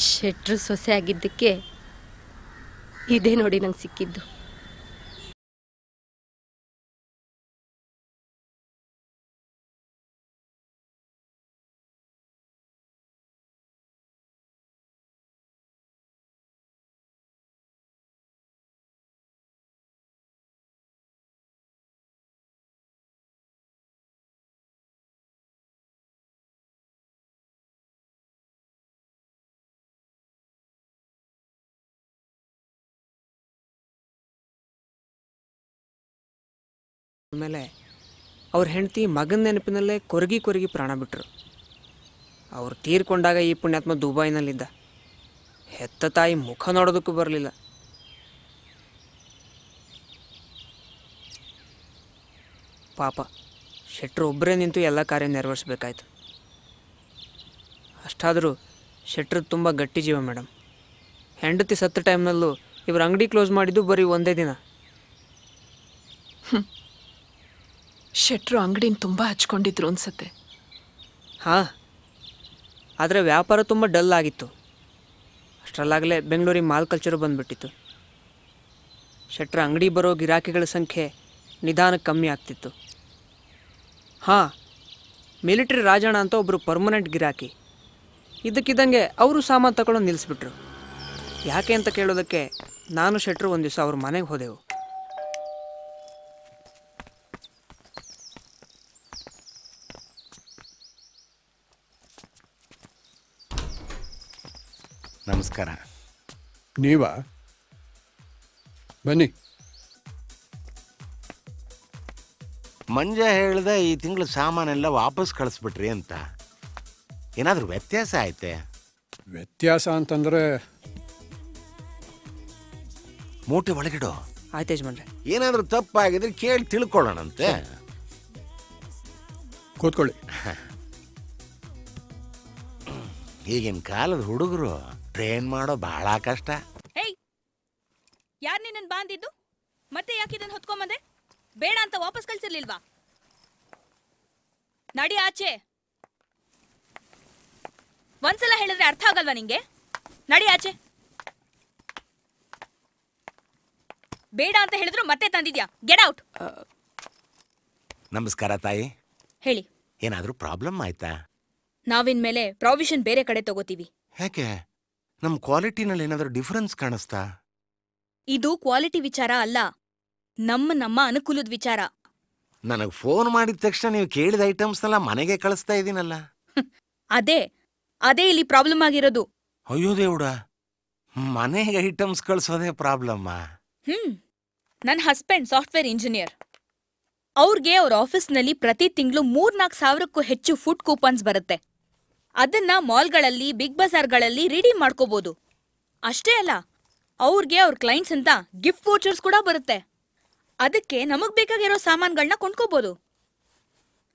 [SPEAKER 21] ಶೆಟ್ರು ಸೊಸೆ ಆಗಿದ್ದಕ್ಕೆ ಇದೇ ನೋಡಿ ನಂಗೆ ಸಿಕ್ಕಿದ್ದು.
[SPEAKER 20] ಮೇಲೆ ಅವ್ರ ಹೆಂಡತಿ ಮಗನ ನೆನಪಿನಲ್ಲೇ ಕೊರಗಿ ಕೊರಗಿ ಪ್ರಾಣ ಬಿಟ್ಟರು ಅವ್ರು ತೀರ್ಕೊಂಡಾಗ ಈ ಪುಣ್ಯಾತ್ಮ ದುಬೈನಲ್ಲಿದ್ದ. ಹೆತ್ತ ತಾಯಿ ಮುಖ ನೋಡೋದಕ್ಕೂ ಬರಲಿಲ್ಲ. ಪಾಪ, ಶೆಟ್ರು ಒಬ್ಬರೇ ನಿಂತು ಎಲ್ಲ ಕಾರ್ಯ ನೆರವೇರಿಸ್ಬೇಕಾಯ್ತು. ಅಷ್ಟಾದರೂ ಶೆಟ್ರದ್ದು ತುಂಬ ಗಟ್ಟಿ ಜೀವ ಮೇಡಮ್ ಹೆಂಡತಿ ಸತ್ತ ಟೈಮ್ನಲ್ಲೂ ಇವ್ರ ಅಂಗಡಿ ಕ್ಲೋಸ್ ಮಾಡಿದ್ದು ಬರೀ ಒಂದೇ ದಿನ.
[SPEAKER 3] ಶೆಟ್ರು ಅಂಗಡಿನ ತುಂಬ ಹಚ್ಕೊಂಡಿದ್ರು ಅನ್ಸತ್ತೆ.
[SPEAKER 20] ಹಾಂ, ಆದರೆ ವ್ಯಾಪಾರ ತುಂಬ ಡಲ್ ಆಗಿತ್ತು. ಅಷ್ಟರಲ್ಲಾಗಲೇ ಬೆಂಗಳೂರಿಗೆ ಮಾಲ್ ಕಲ್ಚರು ಬಂದ್ಬಿಟ್ಟಿತ್ತು. ಶೆಟ್ರ ಅಂಗಡಿ ಬರೋ ಗಿರಾಕಿಗಳ ಸಂಖ್ಯೆ ನಿಧಾನಕ್ಕೆ ಕಮ್ಮಿ ಆಗ್ತಿತ್ತು. ಹಾಂ, ಮಿಲಿಟರಿ ರಾಜಣ್ಣ ಅಂತ ಒಬ್ಬರು ಪರ್ಮನೆಂಟ್ ಗಿರಾಕಿ. ಇದಕ್ಕಿದ್ದಂಗೆ ಅವರು ಸಾಮಾನು ತಗೊಳ್ಳೋ ನಿಲ್ಲಿಸ್ಬಿಟ್ರು ಯಾಕೆ ಅಂತ ಕೇಳೋದಕ್ಕೆ ನಾನು ಶೆಟ್ರು ಒಂದು ದಿವಸ ಅವ್ರ ಮನೆಗೆ ಹೋದೆವು.
[SPEAKER 14] ನಮಸ್ಕಾರ.
[SPEAKER 15] ನೀವಾ? ಬನ್ನಿ.
[SPEAKER 14] ಮಂಜ ಹೇಳ್ದೆ ಈ ತಿಂಗಳ ಸಾಮಾನೆಲ್ಲ ವಾಪಸ್ ಕಳಿಸ್ಬಿಟ್ರಿ ಅಂತ. ಏನಾದರೂ ವ್ಯತ್ಯಾಸ ಐತೆ?
[SPEAKER 15] ವ್ಯತ್ಯಾಸ ಅಂತಂದ್ರೆ?
[SPEAKER 14] ಮೂಟೆ ಒಳಗಿಡು.
[SPEAKER 20] ಆಯ್ತು ಯಜಮಾನ್ರೆ.
[SPEAKER 14] ಏನಾದರೂ ತಪ್ಪಾಗಿದ್ರೆ ಕೇಳಿ ತಿಳ್ಕೊಳ್ಳೋಣಂತೆ.
[SPEAKER 15] ಕೂತ್ಕೊಳ್ಳಿ.
[SPEAKER 14] ಈಗಿನ ಕಾಲದ ಹುಡುಗರು ಟ್ರೈನ್ ಮಾಡೋ ಬಹಳ ಕಷ್ಟ.
[SPEAKER 24] ಹೇಯ್ ಯಾರ್ ನಿನ್ನ ಬಾಂದಿದ್ದು? ಮತ್ತೆ ಯಾಕೆ ಇದನ್ನ ಹೊತ್ಕೊಂಬಂದೆ? ಬೇಡ ಅಂತ ವಾಪಸ್ ಕಳ್ಸಿರ್ಲಿಲ್ವಾ? ನಡಿ ಆಚೆ. ಒಂದ್ಸಲ ಹೇಳಿದ್ರೆ ಅರ್ಥ ಆಗಲ್ವಾ ನಿಂಗೆ? ನಡಿ ಆಚೆ. ಬೇಡ ಅಂತ ಹೇಳಿದ್ರು ಮತ್ತೆ ತಂದಿದ್ಯಾ? ಗೆಟ್ ಔಟ್
[SPEAKER 14] ನಮಸ್ಕಾರ ತಾಯಿ.
[SPEAKER 24] ಹೇಳಿ.
[SPEAKER 14] ಏನಾದ್ರೂ ಪ್ರಾಬ್ಲಮ್ ಆಯ್ತಾ?
[SPEAKER 24] ನಾವಿನ್ಮೇಲೆ ಪ್ರಾವಿಷನ್ ಬೇರೆ ಕಡೆ ತಗೋತೀವಿ.
[SPEAKER 14] ಯಾಕೆ ನಮ್ಮ ಕ್ವಾಲಿಟಿನಲ್ಲಿ ಏನಾದರೂ ಡಿಫರೆನ್ಸ್ ಕಾಣಿಸ್ತಾ?
[SPEAKER 24] ಇದು ಕ್ವಾಲಿಟಿ ವಿಚಾರ ಅಲ್ಲ. ನಮ್ಮ ನಮ್ಮ ಅನುಕೂಲದ ವಿಚಾರ.
[SPEAKER 14] ನನಗೆ ಫೋನ್ ಮಾಡಿದ ತಕ್ಷಣ ನೀವು ಕೇಳಿದ ಐಟಮ್ಸ್ನೆಲ್ಲ ಮನೆಗೆ ಕಳಿಸ್ತಾ ಇದ್ದೀನಲ್ಲ
[SPEAKER 24] ಅದೇ ಅದೇ ಇಲ್ಲಿ ಪ್ರಾಬ್ಲಮ್ ಆಗಿರೋದು.
[SPEAKER 14] ಅಯ್ಯೋ ದೇವ್ಡ ಮನೆಗೆ ಐಟಮ್ಸ್ ಕಳಿಸೋದೇ ಪ್ರಾಬ್ಲಮ್ಮ.
[SPEAKER 24] ಹ್ಮ್ ನನ್ನ ಹಸ್ಬೆಂಡ್ ಸಾಫ್ಟ್ವೇರ್ ಇಂಜಿನಿಯರ್. ಅವ್ರಿಗೆ ಅವ್ರ ಆಫೀಸ್ನಲ್ಲಿ ಪ್ರತಿ ತಿಂಗಳು ಮೂರ್ನಾಲ್ಕು ಸಾವಿರಕ್ಕೂ ಹೆಚ್ಚು ಫುಡ್ ಕೂಪನ್ಸ್ ಬರುತ್ತೆ. ಅದನ್ನ ಮಾಲ್ಗಳಲ್ಲಿ ಬಿಗ್ ಬಜಾರ್ಗಳಲ್ಲಿ ರೆಡಿ ಮಾಡ್ಕೋಬಹುದು ಅಷ್ಟೇ ಅಲ್ಲ ಅವ್ರಿಗೆ ಅವ್ರ ಕ್ಲೈಂಟ್ಸ್ ಅಂತ ಗಿಫ್ಟ್ ವೋಚರ್ಸ್ ಕೂಡ ಬರುತ್ತೆ. ಅದಕ್ಕೆ ನಮಗ್ ಬೇಕಾಗಿರೋ ಸಾಮಾನುಗಳನ್ನ ಕೊಂಡ್ಕೋಬಹುದು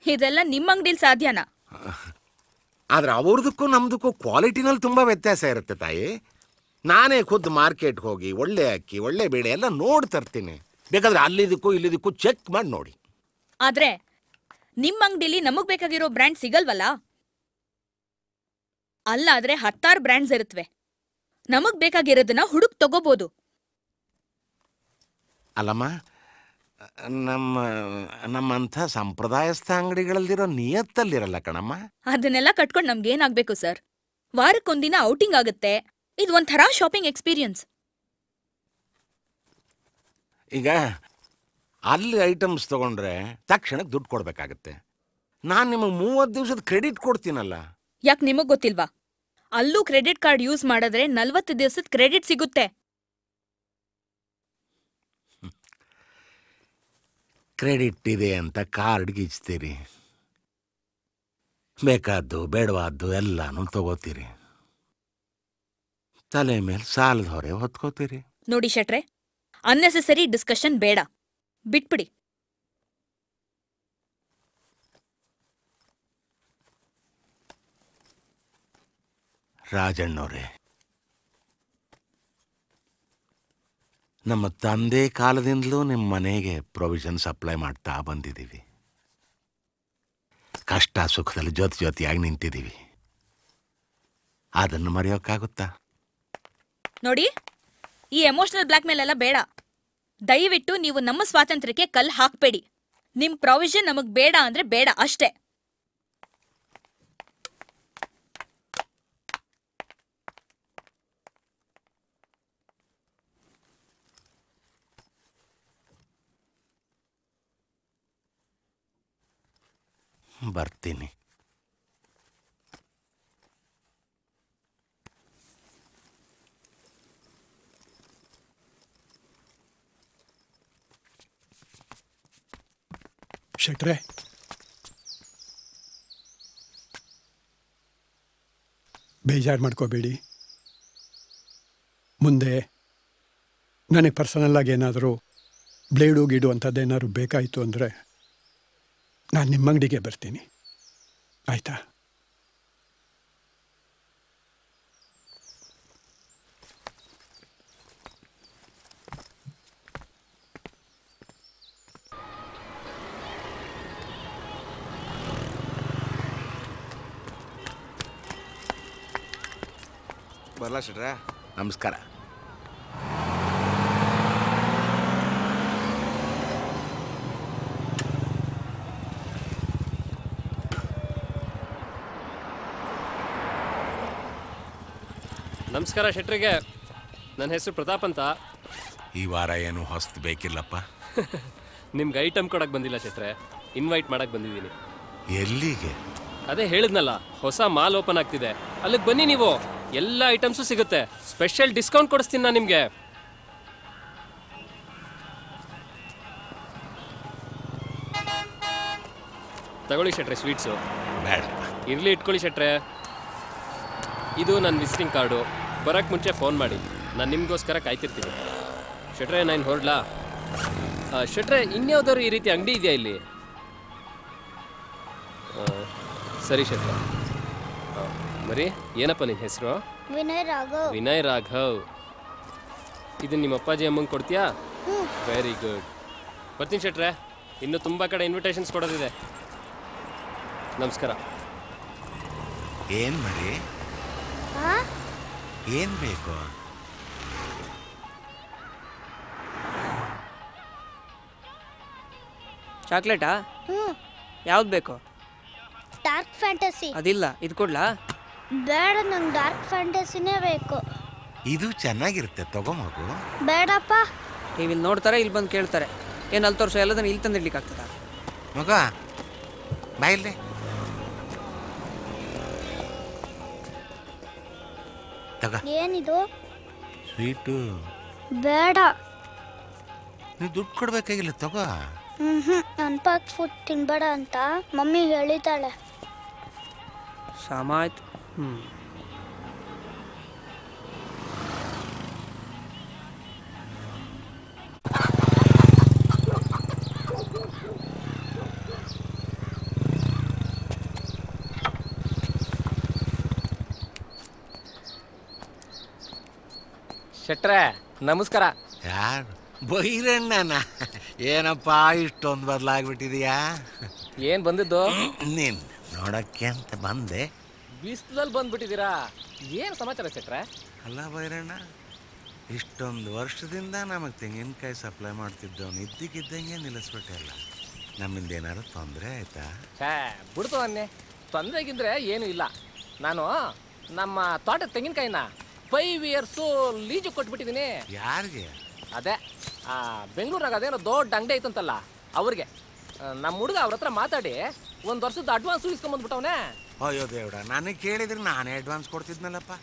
[SPEAKER 24] ಇದೆಲ್ಲ ನಿಮ್ಮ ಅಂಗಡಿಲಿ ಸಾಧ್ಯನಾ?
[SPEAKER 14] ಆದ್ರೆ ಅವ್ರದಕ್ಕೂ ನಮ್ದಕ್ಕೂ ಕ್ವಾಲಿಟಿನಲ್ಲಿ ತುಂಬಾ ವ್ಯತ್ಯಾಸ ಇರುತ್ತೆ ತಾಯಿ. ನಾನೇ ಖುದ್ದು ಮಾರ್ಕೆಟ್ ಹೋಗಿ ಒಳ್ಳೆ ಅಕ್ಕಿ ಒಳ್ಳೆ ಬೇಳೆ ಎಲ್ಲ ನೋಡಿ ತರ್ತೀನಿ. ಬೇಕಾದ್ರೆ ಅಲ್ಲಿದಕ್ಕೂ ಇಲ್ಲಿದಕ್ಕೂ ಚೆಕ್ ಮಾಡಿ ನೋಡಿ.
[SPEAKER 24] ಆದ್ರೆ ನಿಮ್ಮ ಅಂಗಡಿಲಿ ನಮಗ್ ಬೇಕಾಗಿರೋ ಬ್ರ್ಯಾಂಡ್ ಸಿಗಲ್ವಲ್ಲ? ಅಲ್ಲಾದ್ರೆ ಹತ್ತಾರು ಬ್ರ್ಯಾಂಡ್ಸ್ ಇರುತ್ತವೆ ನಮಗ್ ಬೇಕಾಗಿರೋದನ್ನ ಹುಡುಕ್ ತಗೋಬಹುದು
[SPEAKER 14] ಅಲ್ಲಮ್ಮ ನಮ್ಮ ನಮ್ಮಂಥ ಸಂಪ್ರದಾಯಸ್ಥ ಅಂಗಡಿಗಳಲ್ಲಿರೋ ನಿಯತ್ತಲ್ಲಿರಲ್ಲ ಕಣಮ್ಮ.
[SPEAKER 24] ಅದನ್ನೆಲ್ಲ ಕಟ್ಕೊಂಡು ನಮ್ಗೇನಾಗ್ಬೇಕು ಸರ್? ವಾರಕ್ಕೊಂದಿನ ಔಟಿಂಗ್ ಆಗುತ್ತೆ. ಇದು ಒಂಥರ ಶಾಪಿಂಗ್ ಎಕ್ಸ್ಪೀರಿಯನ್ಸ್
[SPEAKER 14] ಈಗ ಅಲ್ಲಿ ಐಟಮ್ಸ್ ತಗೊಂಡ್ರೆ ತಕ್ಷಣಕ್ಕೆ ದುಡ್ಡು ಕೊಡಬೇಕಾಗತ್ತೆ. ನಾನು ನಿಮಗೆ ಮೂವತ್ತು ದಿವಸದ ಕ್ರೆಡಿಟ್ ಕೊಡ್ತೀನಲ್ಲ.
[SPEAKER 24] ಯಾಕೆ ನಿಮಗ್ ಗೊತ್ತಿಲ್ವಾ? ಅಲ್ಲೂ ಕ್ರೆಡಿಟ್ ಕಾರ್ಡ್ ಯೂಸ್ ಮಾಡಿದ್ರೆ ನಲ್ವತ್ತು ದಿವಸದ ಕ್ರೆಡಿಟ್ ಸಿಗುತ್ತೆ.
[SPEAKER 14] ಕ್ರೆಡಿಟ್ ಇದೆ ಅಂತ ಕಾರ್ಡ್ ಗೀಚ್ತೀರಿ. ಬೇಕಾದ್ದು ಬೇಡವಾದ್ದು ಎಲ್ಲಾನು ತಗೋತೀರಿ. ತಲೆ ಮೇಲೆ ಸಾಲದ ಹೊರೆ ಹೊತ್ಕೋತೀರಿ.
[SPEAKER 24] ನೋಡಿ ಶೆಟ್ರೆ ಅನ್ನೆಸೆಸರಿ ಡಿಸ್ಕಷನ್ ಬೇಡ. ಬಿಟ್ಬಿಡಿ.
[SPEAKER 14] ರಾಜಣ್ಣವ್ರೆ. ನಮ್ಮ ತಂದೆ ಕಾಲದಿಂದಲೂ ನಿಮ್ಮ ಮನೆಗೆ ಪ್ರೊವಿಷನ್ ಸಪ್ಲೈ ಮಾಡ್ತಾ ಬಂದಿದ್ದೀವಿ. ಕಷ್ಟ ಸುಖದಲ್ಲಿ ಜೊತೆ ಜೊತೆಯಾಗಿ ನಿಂತಿದ್ದೀವಿ. ಅದನ್ನು ಮರೆಯೋಕ್ಕಾಗುತ್ತಾ?
[SPEAKER 24] ನೋಡಿ, ಈ ಎಮೋಷನಲ್ ಬ್ಲ್ಯಾಕ್ ಮೇಲ್ ಎಲ್ಲ ಬೇಡ. ದಯವಿಟ್ಟು ನೀವು ನಮ್ಮ ಸ್ವಾತಂತ್ರ್ಯಕ್ಕೆ ಕಲ್ ಹಾಕ್ಬೇಡಿ. ನಿಮ್ಮ ಪ್ರಾವಿಷನ್ ನಮಗೆ ಬೇಡ ಅಂದರೆ ಬೇಡ ಅಷ್ಟೇ.
[SPEAKER 14] ಬರ್ತೀನಿ.
[SPEAKER 25] ಶೆಟ್ರೆ. ಬೇಜಾರು ಮಾಡ್ಕೋಬೇಡಿ. ಮುಂದೆ ನನಗೆ ಪರ್ಸನಲ್ಲಾಗಿ ಏನಾದರೂ ಬ್ಲೇಡು ಗೀಡು ಅಂಥದ್ದೇನಾದ್ರು ಬೇಕಾಯಿತು ಅಂದರೆ ನಾನು ನಿಮ್ಮ ಅಂಗಡಿಗೆ ಬರ್ತೀನಿ. ಆಯಿತಾ?
[SPEAKER 14] ಬರ್ಲಾ ಶೆಟ್ರೆ? ನಮಸ್ಕಾರ.
[SPEAKER 17] ನಮಸ್ಕಾರ ಶೆಟ್ರಿಗೆ. ನನ್ನ ಹೆಸರು ಪ್ರತಾಪ್ ಅಂತ.
[SPEAKER 14] ಈ ವಾರ ಏನು ಹೊಸ್ತು ಬೇಕಿಲ್ಲಪ್ಪ?
[SPEAKER 17] ನಿಮ್ಗೆ ಐಟಮ್ ಕೊಡಕ್ಕೆ ಬಂದಿಲ್ಲ ಶೆಟ್ರೆ. ಇನ್ವೈಟ್ ಮಾಡಕ್ಕೆ ಬಂದಿದ್ದೀನಿ.
[SPEAKER 14] ಎಲ್ಲಿಗೆ?
[SPEAKER 17] ಅದೇ ಹೇಳಿದ್ನಲ್ಲ ಹೊಸ ಮಾಲ್ ಓಪನ್ ಆಗ್ತಿದೆ. ಅಲ್ಲಿಗೆ ಬನ್ನಿ ನೀವು. ಎಲ್ಲ ಐಟಮ್ಸು ಸಿಗುತ್ತೆ. ಸ್ಪೆಷಲ್ ಡಿಸ್ಕೌಂಟ್ ಕೊಡಿಸ್ತೀನಿ ನಾನು ನಿಮಗೆ. ತಗೊಳ್ಳಿ ಶೆಟ್ರೆ ಸ್ವೀಟ್ಸು
[SPEAKER 14] ಬೇಡ
[SPEAKER 17] ಇರಲಿ ಇಟ್ಕೊಳ್ಳಿ ಶೆಟ್ರೆ. ಇದು ನನ್ನ ವಿಸಿಟಿಂಗ್ ಕಾರ್ಡು ಬರೋಕ್ಕೆ ಮುಂಚೆ ಫೋನ್ ಮಾಡಿ. ನಾನು ನಿಮಗೋಸ್ಕರ ಕಾಯ್ತಿರ್ತೀನಿ. ಶೆಟ್ರೆ ನಾನು ಹೊರಡ್ಲಾ? ಶೆಟ್ರೆ ಇನ್ಯಾವುದಾದ್ರು ಈ ರೀತಿ ಅಂಗಡಿ ಇದೆಯಾ ಇಲ್ಲಿ? ಆ, ಸರಿ ಶೆಟ್ರೆ. ಬರೀ ಮರಿ ಏನಪ್ಪ ನಿನ್ನ ಹೆಸರು?
[SPEAKER 13] ವಿನಯ್ ರಾಘವ್.
[SPEAKER 17] ವಿನಯ್ ರಾಘವ್. ಇದು ನಿಮ್ಮ ಅಪ್ಪಾಜಿ ಅಮ್ಮಂಗೆ ಕೊಡ್ತೀಯಾ? ವೆರಿ ಗುಡ್ ಬರ್ತೀನಿ ಶೆಟ್ರೆ. ಇನ್ನು ತುಂಬ ಕಡೆ ಇನ್ವಿಟೇಷನ್ಸ್ ಕೊಡೋದಿದೆ. ನಮಸ್ಕಾರ.
[SPEAKER 14] ಏನ್ ಮರಿ?
[SPEAKER 13] ಆ?
[SPEAKER 14] ಏನ್ ಬೇಕು?
[SPEAKER 20] ಚಾಕ್ಲೇಟಾ?
[SPEAKER 13] ಹ್ಞೂ
[SPEAKER 20] ಯಾವ್ದು ಬೇಕು?
[SPEAKER 13] ಡಾರ್ಕ್ ಫ್ಯಾಂಟಸಿ
[SPEAKER 20] ಅದಿಲ್ಲ ಇದು ಕೊಡ್ಲಾ?
[SPEAKER 13] ಬೇಡ ನಂಗೆ ಡಾರ್ಕ್ ಫ್ಯಾಂಟಸಿನೇ ಬೇಕು.
[SPEAKER 14] ಇದು ಚೆನ್ನಾಗಿರುತ್ತೆ ತಗೋ ಮಗು.
[SPEAKER 13] ಬೇಡಪ್ಪ.
[SPEAKER 20] ನೀವು ಇಲ್ಲಿ ನೋಡ್ತಾರೆ ಇಲ್ಲಿ ಬಂದು ಕೇಳ್ತಾರೆ. ಏನು ಅಲ್ಲಿ ತೋರಿಸೋ ಎಲ್ಲದನ್ನು ಇಲ್ಲಿ ತಂದಿಡ್ಲಿಕ್ಕೆ ಆಗ್ತದ
[SPEAKER 14] ಮಗ ಬಾಯಿಲ್ಲೆ ತಗ
[SPEAKER 13] ಏನಿದು?
[SPEAKER 14] ಸ್ವೀಟು.
[SPEAKER 13] ಬೇಡ.
[SPEAKER 14] ನೀ ದುಡ್ಡು ಕೊಡ್ಬೇಕಾಗಿಲ್ಲ ತಗೋ.
[SPEAKER 13] ಹ್ಮ್ ಹ್ಮ್ ಅನ್ಪಾಕ್ ಫುಡ್ ತಿನ್ಬೇಡ ಅಂತ ಮಮ್ಮಿ ಹೇಳಿದಾಳೆ
[SPEAKER 20] ಸಮ ಆಯ್ತು ಹ್ಞೂ
[SPEAKER 17] ಶೆಟ್ರೆ ನಮಸ್ಕಾರ.
[SPEAKER 14] ಯಾರು? ಬೈರಣ್ಣನ ಏನಪ್ಪ ಇಷ್ಟೊಂದು ಬದಲಾಗ್ಬಿಟ್ಟಿದೀಯಾ?
[SPEAKER 17] ಏನ್ ಬಂದಿದ್ದು?
[SPEAKER 14] ನೀನ್ ನೋಡಕ್ಕೆ ಅಂತ ಬಂದೆ.
[SPEAKER 17] ಬಿಸ್ಲಲ್ಲಿ ಬಂದ್ಬಿಟ್ಟಿದ್ದೀರಾ? ಏನು ಸಮಾಚಾರ ಶೆಟ್ರೆ?
[SPEAKER 14] ಅಲ್ಲ ಬೈರಣ್ಣ ಇಷ್ಟೊಂದು ವರ್ಷದಿಂದ ನಮಗೆ ತೆಂಗಿನಕಾಯಿ ಸಪ್ಲೈ ಮಾಡ್ತಿದ್ದವನು ಇದ್ದಕ್ಕಿದ್ದಂಗೆ ನಿಲ್ಲಿಸ್ಬಿಟ್ಟಲ್ಲ ನಮ್ಮಿಂದ ಏನಾದ್ರು ತೊಂದರೆ ಆಯ್ತಾ?
[SPEAKER 17] ಹೇ ಬಿಡ್ತು ಅನ್ನೆ ತೊಂದರೆಗಿದ್ರೆ ಏನೂ ಇಲ್ಲ. ನಾನು ನಮ್ಮ ತೋಟದ ತೆಂಗಿನಕಾಯಿನ ಫೈವ್ ಇಯರ್ಸು ಲೀಜು ಕೊಟ್ಬಿಟ್ಟಿದ್ದೀನಿ
[SPEAKER 14] ಯಾರಿಗೆ?
[SPEAKER 17] ಅದೇ ಆ ಬೆಂಗಳೂರಾಗ ಅದೇನೋ ದೊಡ್ಡ ಅಂಗಡಿ ಐತಂತಲ್ಲ ಅವ್ರಿಗೆ. ನಮ್ಮ ಹುಡುಗ ಅವ್ರ ಹತ್ರ ಮಾತಾಡಿ ಒಂದು ವರ್ಷದ ಅಡ್ವಾನ್ಸ್ ಇಸ್ಕೊಂಬಂದ್ಬಿಟ್ಟವನೇ
[SPEAKER 14] ಅಯ್ಯೋ ದೇವ್ರ ನನಗೆ ಕೇಳಿದ್ರೆ ನಾನೇ ಅಡ್ವಾನ್ಸ್ ಕೊಡ್ತಿದ್ನಲ್ಲಪ್ಪ.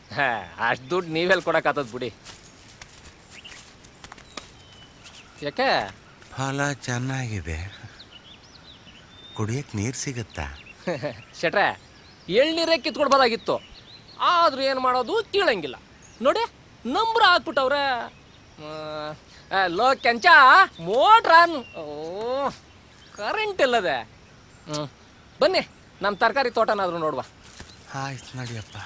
[SPEAKER 17] ಅಷ್ಟು ದುಡ್ಡು ನೀವೆಲ್ಲಿ ಕೊಡಕ್ಕಾತದ ಬಿಡಿ. ಯಾಕೆ?
[SPEAKER 14] ಫಲ ಚೆನ್ನಾಗಿದೆ. ಕುಡಿಯಕ್ಕೆ ನೀರು ಸಿಗುತ್ತಾ?
[SPEAKER 17] ಶೆಟ್ರೆ ಎಳ್ನೀರೇ ಕಿತ್ಕೊಡ್ಬೋದಾಗಿತ್ತು ಆದ್ರೂ ಏನು ಮಾಡೋದು ಕೇಳಂಗಿಲ್ಲ. ನೋಡಿ ನಂಬ್ರ ಹಾಕ್ಬಿಟ್ಟವ್ರೆ ಲೋ ಕೆಂಚ ಮೋಟ್ರನ್ ಓ ಕರೆಂಟ್ ಇಲ್ಲದೆ. ಹ್ಞೂ ಬನ್ನಿ ನಮ್ಮ ತರಕಾರಿ ತೋಟನಾದ್ರು ನೋಡುವ.
[SPEAKER 14] ಆಯ್ತು ನಡಿಯಪ್ಪ.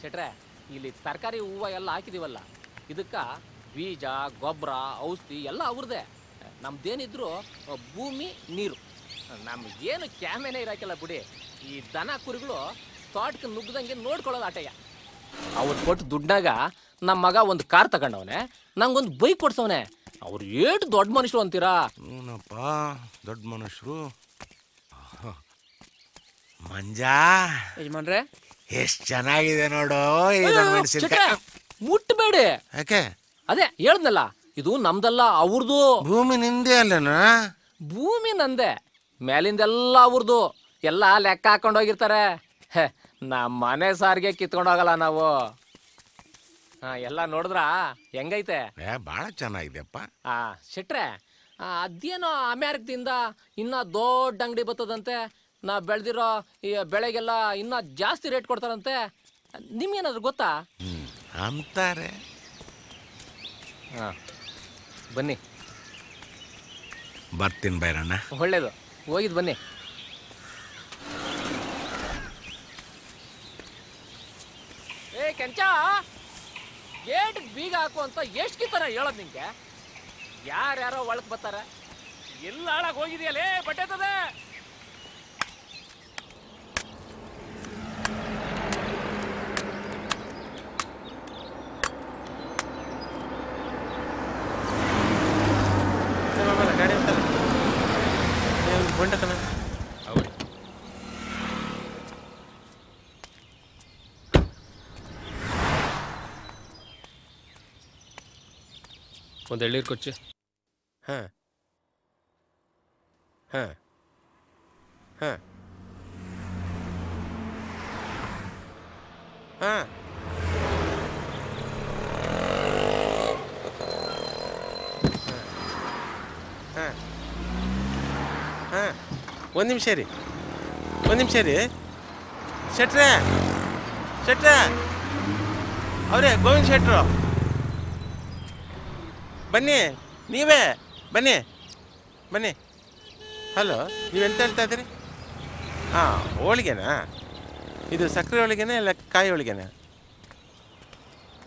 [SPEAKER 17] ಶೆಟ್ರೆ ಇಲ್ಲಿ ತರಕಾರಿ ಹೂವು ಎಲ್ಲ ಹಾಕಿದೀವಲ್ಲ ಇದಕ್ಕ ಬೀಜ ಗೊಬ್ಬರ ಔಷಧಿ ಎಲ್ಲ ಅವ್ರದ್ದೇ. ನಮ್ದೇನಿದ್ರು ಭೂಮಿ ನೀರು. ನಮ್ಗೇನು ಕ್ಯಾಮೆನೇ ಇರೋಕ್ಕಿಲ್ಲ ಬಿಡಿ ಈ ದನ ಕುರಿಗಳು ತೋಟಕ್ಕೆ ನುಗ್ಗದಂಗೆ ನೋಡ್ಕೊಳ್ಳೋದು ಆಟಯ್ಯ. ಅವ್ರು ಕೊಟ್ಟು ದುಡ್ಡಾಗ ನಮ್ಮ ಮಗ ಒಂದು ಕಾರ್ ತಗೊಂಡವನೆ ನಂಗೊಂದು ಬೈಕ್ ಕೊಡ್ಸವನೆ. ಅವ್ರು ಏಟು ದೊಡ್ಡ ಮನುಷ್ಯರು ಅಂತೀರಾ?
[SPEAKER 14] ಹ್ಞೂನಪ್ಪ ದೊಡ್ಡ ಮನುಷ್ಯರು ಮಂಜಾ.
[SPEAKER 20] ಯಜಮಾನ್ರೆ?
[SPEAKER 14] ಎಷ್ಟು ಚೆನ್ನಾಗಿದೆ ನೋಡು ಮೆಣಸಿನ್ಕಾಯಿ.
[SPEAKER 17] ಮುಟ್ಟಬೇಡಿ
[SPEAKER 14] ಯಾಕೆ?
[SPEAKER 17] ಅದೇ ಹೇಳ್ದಲ್ಲ ಇದು ನಮ್ದಲ್ಲ ಅವ್ರದ್ದು
[SPEAKER 14] ಭೂಮಿ ನಿಂದೆ ಅಲ್ಲೇನ?
[SPEAKER 17] ಭೂಮಿ ನಂದೆ ಮೇಲಿಂದೆಲ್ಲ ಅವ್ರದ್ದು ಎಲ್ಲ ಲೆಕ್ಕ ಹಾಕೊಂಡು ಹೋಗಿರ್ತಾರೆ. ಹೆ, ನಮ್ಮ ಮನೆ ಸಾರಿಗೆ ಕಿತ್ಕೊಂಡು ಹೋಗಲ್ಲ ನಾವು. ಹಾ ಎಲ್ಲ ನೋಡಿದ್ರಾ? ಹೆಂಗೈತೆ?
[SPEAKER 14] ಏ ಭಾಳ ಚೆನ್ನಾಗಿದೆಯಪ್ಪ.
[SPEAKER 17] ಆ ಶೆಟ್ರೆ ಆ, ಅದೇನೋ ಅಮೇರಿಕದಿಂದ ಇನ್ನ ದೊಡ್ಡ ಅಂಗಡಿ ಬರ್ತದಂತೆ. ನಾ ಬೆಳೆದಿರೋ ಈ ಬೆಳೆಗೆಲ್ಲ ಇನ್ನ ಜಾಸ್ತಿ ರೇಟ್ ಕೊಡ್ತಾರಂತೆ. ನಿಮ್ಗೇನಾದ್ರು ಗೊತ್ತಾ?
[SPEAKER 14] ಅಂತಾರೆ.
[SPEAKER 17] ಹಾಂ ಬನ್ನಿ.
[SPEAKER 14] ಬರ್ತೀನಿ ಬೈರಣ್ಣ.
[SPEAKER 17] ಒಳ್ಳೇದು. ಹೋಗಿದ್ ಬನ್ನಿ. ಕೆಂಚ? ಗೇಟ್ ಬೀಗ ಹಾಕು ಅಂತ ಎಷ್ಟು ತರ ಹೇಳೋದು ನಿಂಗೆ? ಯಾರ್ಯಾರೋ ಒಳಕ್ ಬರ್ತಾರೆ? ಎಲ್ಲ ಹಾಳಾಗಿ ಹೋಗಿದೆಯಲ್ಲೇ ಬಟ್ಟೆ ತದೆ
[SPEAKER 16] ಗಾಡಿ ಅಂತಲ್ಲ ಬಂಡ ಕಣ
[SPEAKER 17] ಒಂದು ಎಳ್ಳೀರು ಕೊಚ್ಚಿ
[SPEAKER 16] ಹಾಂ ಹಾಂ ಹಾಂ ಹಾಂ ಹಾಂ ಹಾಂ ಒಂದು ನಿಮಿಷ ರೀ ಒಂದು ನಿಮಿಷ ರೀ ಶೆಟ್ರೆ ಶೆಟ್ರೆ ಅವರೇ ಗೋವಿಂದ್ ಶೆಟ್ರು ಬನ್ನಿ ನೀವೇ ಬನ್ನಿ ಬನ್ನಿ. ಹಲೋ ನೀವೆಂತ ಹೇಳ್ತಾ ಇದ್ದೀರಿ? ಹಾಂ ಹೋಳಿಗೆನಾ? ಇದು ಸಕ್ಕರೆ ಹೋಳಿಗೆನಾ ಇಲ್ಲ ಕಾಯಿ ಹೋಳಿಗೆನಾ?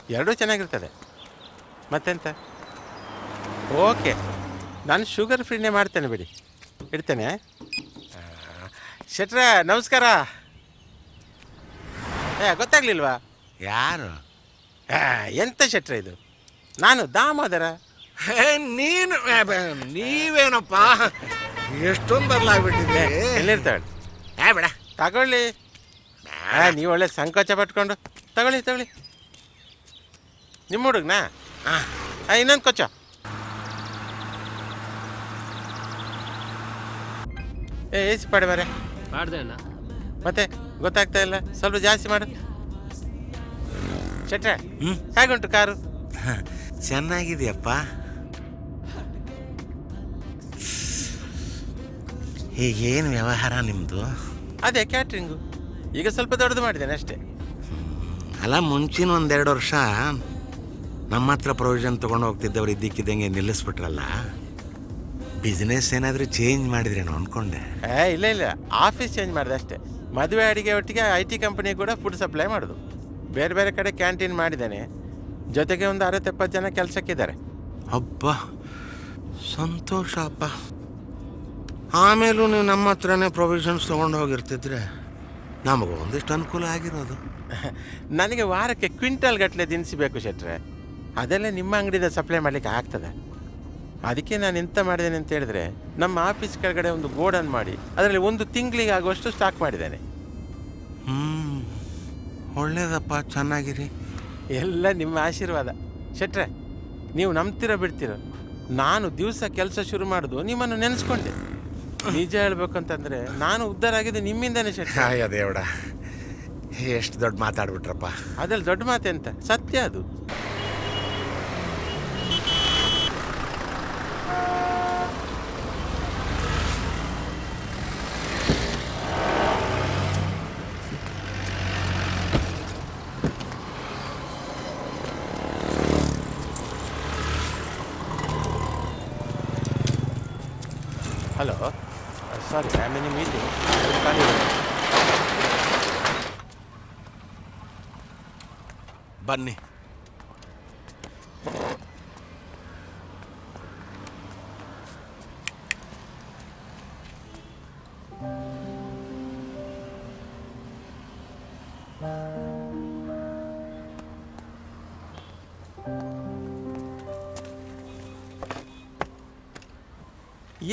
[SPEAKER 16] ಎರಡೂ ಚೆನ್ನಾಗಿರ್ತದೆ. ಮತ್ತೆಂತ? ಓಕೆ ನಾನು ಶುಗರ್ ಫ್ರೀನೇ ಮಾಡ್ತೇನೆ ಬಿಡಿ. ಇಡ್ತೇನೆ. ಶೆಟ್ರ ನಮಸ್ಕಾರ. ಏ ಗೊತ್ತಾಗ್ಲಿಲ್ವಾ?
[SPEAKER 14] ಯಾರು?
[SPEAKER 16] ಎಂಥ ಶೆಟ್ರೆ ಇದು? ನಾನು ದಾಮೋದರ.
[SPEAKER 14] ನೀನು ಏ, ಬ- ನೀವೇನಪ್ಪ? ಎಷ್ಟೊಂದು ಬದಲಾಗ್ಬಿಟ್ಟಿದೆ
[SPEAKER 16] ಎಲ್ಲಿರ್ತಾಳೆ?
[SPEAKER 14] ಏ ಬೇಡ.
[SPEAKER 16] ತಗೊಳ್ಳಿ. ನೀವು ಒಳ್ಳೆ ಸಂಕೋಚ ಪಟ್ಕೊಂಡು ತಗೊಳ್ಳಿ ತಗೊಳ್ಳಿ. ನಿಮ್ಮ ಹುಡುಗನಾ? ಹಾಂ. ಇನ್ನೊಂದು ಕೊಚ್ಚ. ಏ ಏಸಿ ಪಾಡಿ ಮರೆ
[SPEAKER 17] ಮಾಡಿದೆ ಅಣ್ಣ.
[SPEAKER 16] ಮತ್ತೆ ಗೊತ್ತಾಗ್ತಾ ಇಲ್ಲ. ಸ್ವಲ್ಪ ಜಾಸ್ತಿ ಮಾಡು. ಶೆಟ್ರೆ ಹೇಗುಂಟು ಕಾರು?
[SPEAKER 14] ಚೆನ್ನಾಗಿದೆಯಪ್ಪ. ಈಗೇನು ವ್ಯವಹಾರ ನಿಮ್ಮದು
[SPEAKER 16] ಅದೇ ಕ್ಯಾಟ್ರಿಂಗು ಈಗ ಸ್ವಲ್ಪ ದೊಡ್ಡದು ಮಾಡಿದ್ದೇನೆ ಅಷ್ಟೇ.
[SPEAKER 14] ಅಲ್ಲ ಮುಂಚಿನ ಒಂದೆರಡು ವರ್ಷ ನಮ್ಮ ಹತ್ರ ಪ್ರೊವಿಷನ್ ತೊಗೊಂಡು ಹೋಗ್ತಿದ್ದವ್ರು ಇದ್ದಕ್ಕಿದ್ದಂಗೆ ನಿಲ್ಲಿಸ್ಬಿಟ್ರಲ್ಲ? ಬಿಸ್ನೆಸ್ ಏನಾದರೂ ಚೇಂಜ್ ಮಾಡಿದ್ರೇನೋ ಅಂದ್ಕೊಂಡೆ
[SPEAKER 16] ಏ ಇಲ್ಲ ಇಲ್ಲ. ಆಫೀಸ್ ಚೇಂಜ್ ಮಾಡಿದೆ ಅಷ್ಟೇ. ಮದುವೆ ಅಡಿಗೆ ಒಟ್ಟಿಗೆ ಐ ಟಿ ಕಂಪನಿ ಕೂಡ ಫುಡ್ ಸಪ್ಲೈ ಮಾಡೋದು. ಬೇರೆ ಬೇರೆ ಕಡೆ ಕ್ಯಾಂಟೀನ್ ಮಾಡಿದ್ದೇನೆ. ಜೊತೆಗೆ ಒಂದು ಅರವತ್ತೆಪ್ಪತ್ತು ಜನ ಕೆಲಸಕ್ಕಿದ್ದಾರೆ.
[SPEAKER 14] ಹಬ್ಬ ಸಂತೋಷ ಅಪ್ಪ ಆಮೇಲೂ ನೀವು ನಮ್ಮ ಹತ್ರನೇ ಪ್ರೊವಿಷನ್ಸ್ ತೊಗೊಂಡು ಹೋಗಿರ್ತಿದ್ರೆ ನಮಗೂ ಒಂದಿಷ್ಟು ಅನುಕೂಲ ಆಗಿರೋದು.
[SPEAKER 16] ನನಗೆ ವಾರಕ್ಕೆ ಕ್ವಿಂಟಲ್ ಗಟ್ಟಲೆ ದಿನಸಿ ಬೇಕು ಶೆಟ್ರೆ. ಅದೆಲ್ಲ ನಿಮ್ಮ ಅಂಗಡಿಯಿಂದ ಸಪ್ಲೈ ಮಾಡಲಿಕ್ಕೆ ಆಗ್ತದೆ. ಅದಕ್ಕೆ ನಾನು ಎಂತ ಮಾಡಿದ್ದೇನೆ ಅಂತ ಹೇಳಿದ್ರೆ ನಮ್ಮ ಆಫೀಸ್ ಕೆಳಗಡೆ ಒಂದು ಗೋಡನ್ ಮಾಡಿ ಅದರಲ್ಲಿ ಒಂದು ತಿಂಗಳಿಗೆ ಆಗುವಷ್ಟು ಸ್ಟಾಕ್ ಮಾಡಿದ್ದೇನೆ.
[SPEAKER 14] ಹ್ಞೂ ಒಳ್ಳೇದಪ್ಪ ಚೆನ್ನಾಗಿರಿ.
[SPEAKER 16] ಎಲ್ಲ ನಿಮ್ಮ ಆಶೀರ್ವಾದ. ಶೆಟ್ರೆ ನೀವು ನಂಬ್ತಿರೋ ಬಿಡ್ತೀರ. ನಾನು ದಿವಸ ಕೆಲಸ ಶುರು ಮಾಡೋದು ನಿಮ್ಮನ್ನು ನೆನೆಸ್ಕೊಂಡೆ. ನಿಜ ಹೇಳ್ಬೇಕಂತಂದ್ರೆ ನಾನು ಉದ್ಧಾರ ಆಗಿದ್ದು ನಿಮ್ಮಿಂದನೇ ಶಕ್ತಿ
[SPEAKER 14] ಅಯ್ಯ ದೇವಡ ಎಷ್ಟು ದೊಡ್ಡ ಮಾತಾಡ್ಬಿಟ್ರಪ್ಪ.
[SPEAKER 16] ಅದ್ರಲ್ಲಿ ದೊಡ್ಡ ಮಾತೆ ಅಂತ ಸತ್ಯ ಅದು hello sorry I am in meeting
[SPEAKER 14] ಬನ್ನಿ.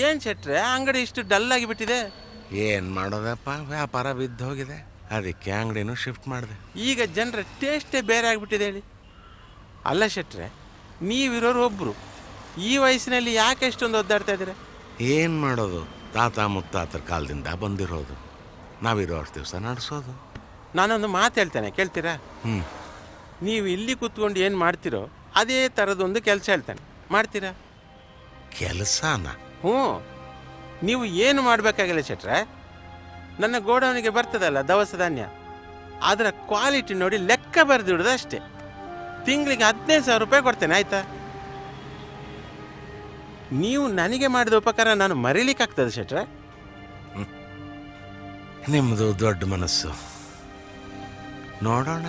[SPEAKER 16] ಏನ್ ಶೆಟ್ರೆ ಅಂಗಡಿ ಇಷ್ಟು ಡಲ್ ಆಗಿ ಬಿಟ್ಟಿದೆ.
[SPEAKER 14] ಏನು ಮಾಡೋದಪ್ಪ? ವ್ಯಾಪಾರ ಬಿದ್ದು ಹೋಗಿದೆ ಅದಕ್ಕೆ ಅಂಗಡಿನೂ ಶಿಫ್ಟ್ ಮಾಡಿದೆ.
[SPEAKER 16] ಈಗ ಜನರ ಟೇಸ್ಟೇ ಬೇರೆ ಆಗಿಬಿಟ್ಟಿದೆ ಹೇಳಿ. ಅಲ್ಲ ಶೆಟ್ರೆ ನೀವಿರೋರು ಒಬ್ಬರು ಈ ವಯಸ್ಸಿನಲ್ಲಿ ಯಾಕೆ ಎಷ್ಟೊಂದು ಒದ್ದಾಡ್ತಾ ಇದ್ದೀರಾ?
[SPEAKER 14] ಏನು ಮಾಡೋದು? ತಾತ ಮುತ್ತಾತರ ಕಾಲದಿಂದ ಬಂದಿರೋದು. ನಾವಿರೋ ಅಷ್ಟು ದಿವಸ ನಡೆಸೋದು.
[SPEAKER 16] ನಾನೊಂದು ಮಾತು ಹೇಳ್ತೇನೆ ಕೇಳ್ತೀರಾ?
[SPEAKER 14] ಹ್ಞೂ
[SPEAKER 16] ನೀವು ಇಲ್ಲಿ ಕೂತ್ಕೊಂಡು ಏನು ಮಾಡ್ತೀರೋ ಅದೇ ಥರದೊಂದು ಕೆಲಸ ಹೇಳ್ತೇನೆ. ಮಾಡ್ತೀರಾ?
[SPEAKER 26] ಕೆಲಸನಾ?
[SPEAKER 16] ಹ್ಞೂ ನೀವು ಏನು ಮಾಡಬೇಕಾಗಿಲ್ಲ ಶೆಟ್ರೆ? ನನ್ನ ಗೋಡೌನಿಗೆ ಬರ್ತದಲ್ಲ ದವಸ ಧಾನ್ಯ? ಅದರ ಕ್ವಾಲಿಟಿ ನೋಡಿ ಲೆಕ್ಕ ಬರೆದಿಡೋದು ಅಷ್ಟೇ. ತಿಂಗಳಿಗೆ ಹದಿನೈದು ಸಾವಿರ ರೂಪಾಯಿ ಕೊಡ್ತೇನೆ ಆಯ್ತಾ? ನೀವು ನನಗೆ ಮಾಡಿದ ಉಪಕಾರ ನಾನು ಮರೀಲಿಕ್ಕಾಗ್ತದೆ ಶೆಟ್ರೆ.
[SPEAKER 26] ನಿಮ್ಮದು ದೊಡ್ಡ ಮನಸ್ಸು. ನೋಡೋಣ.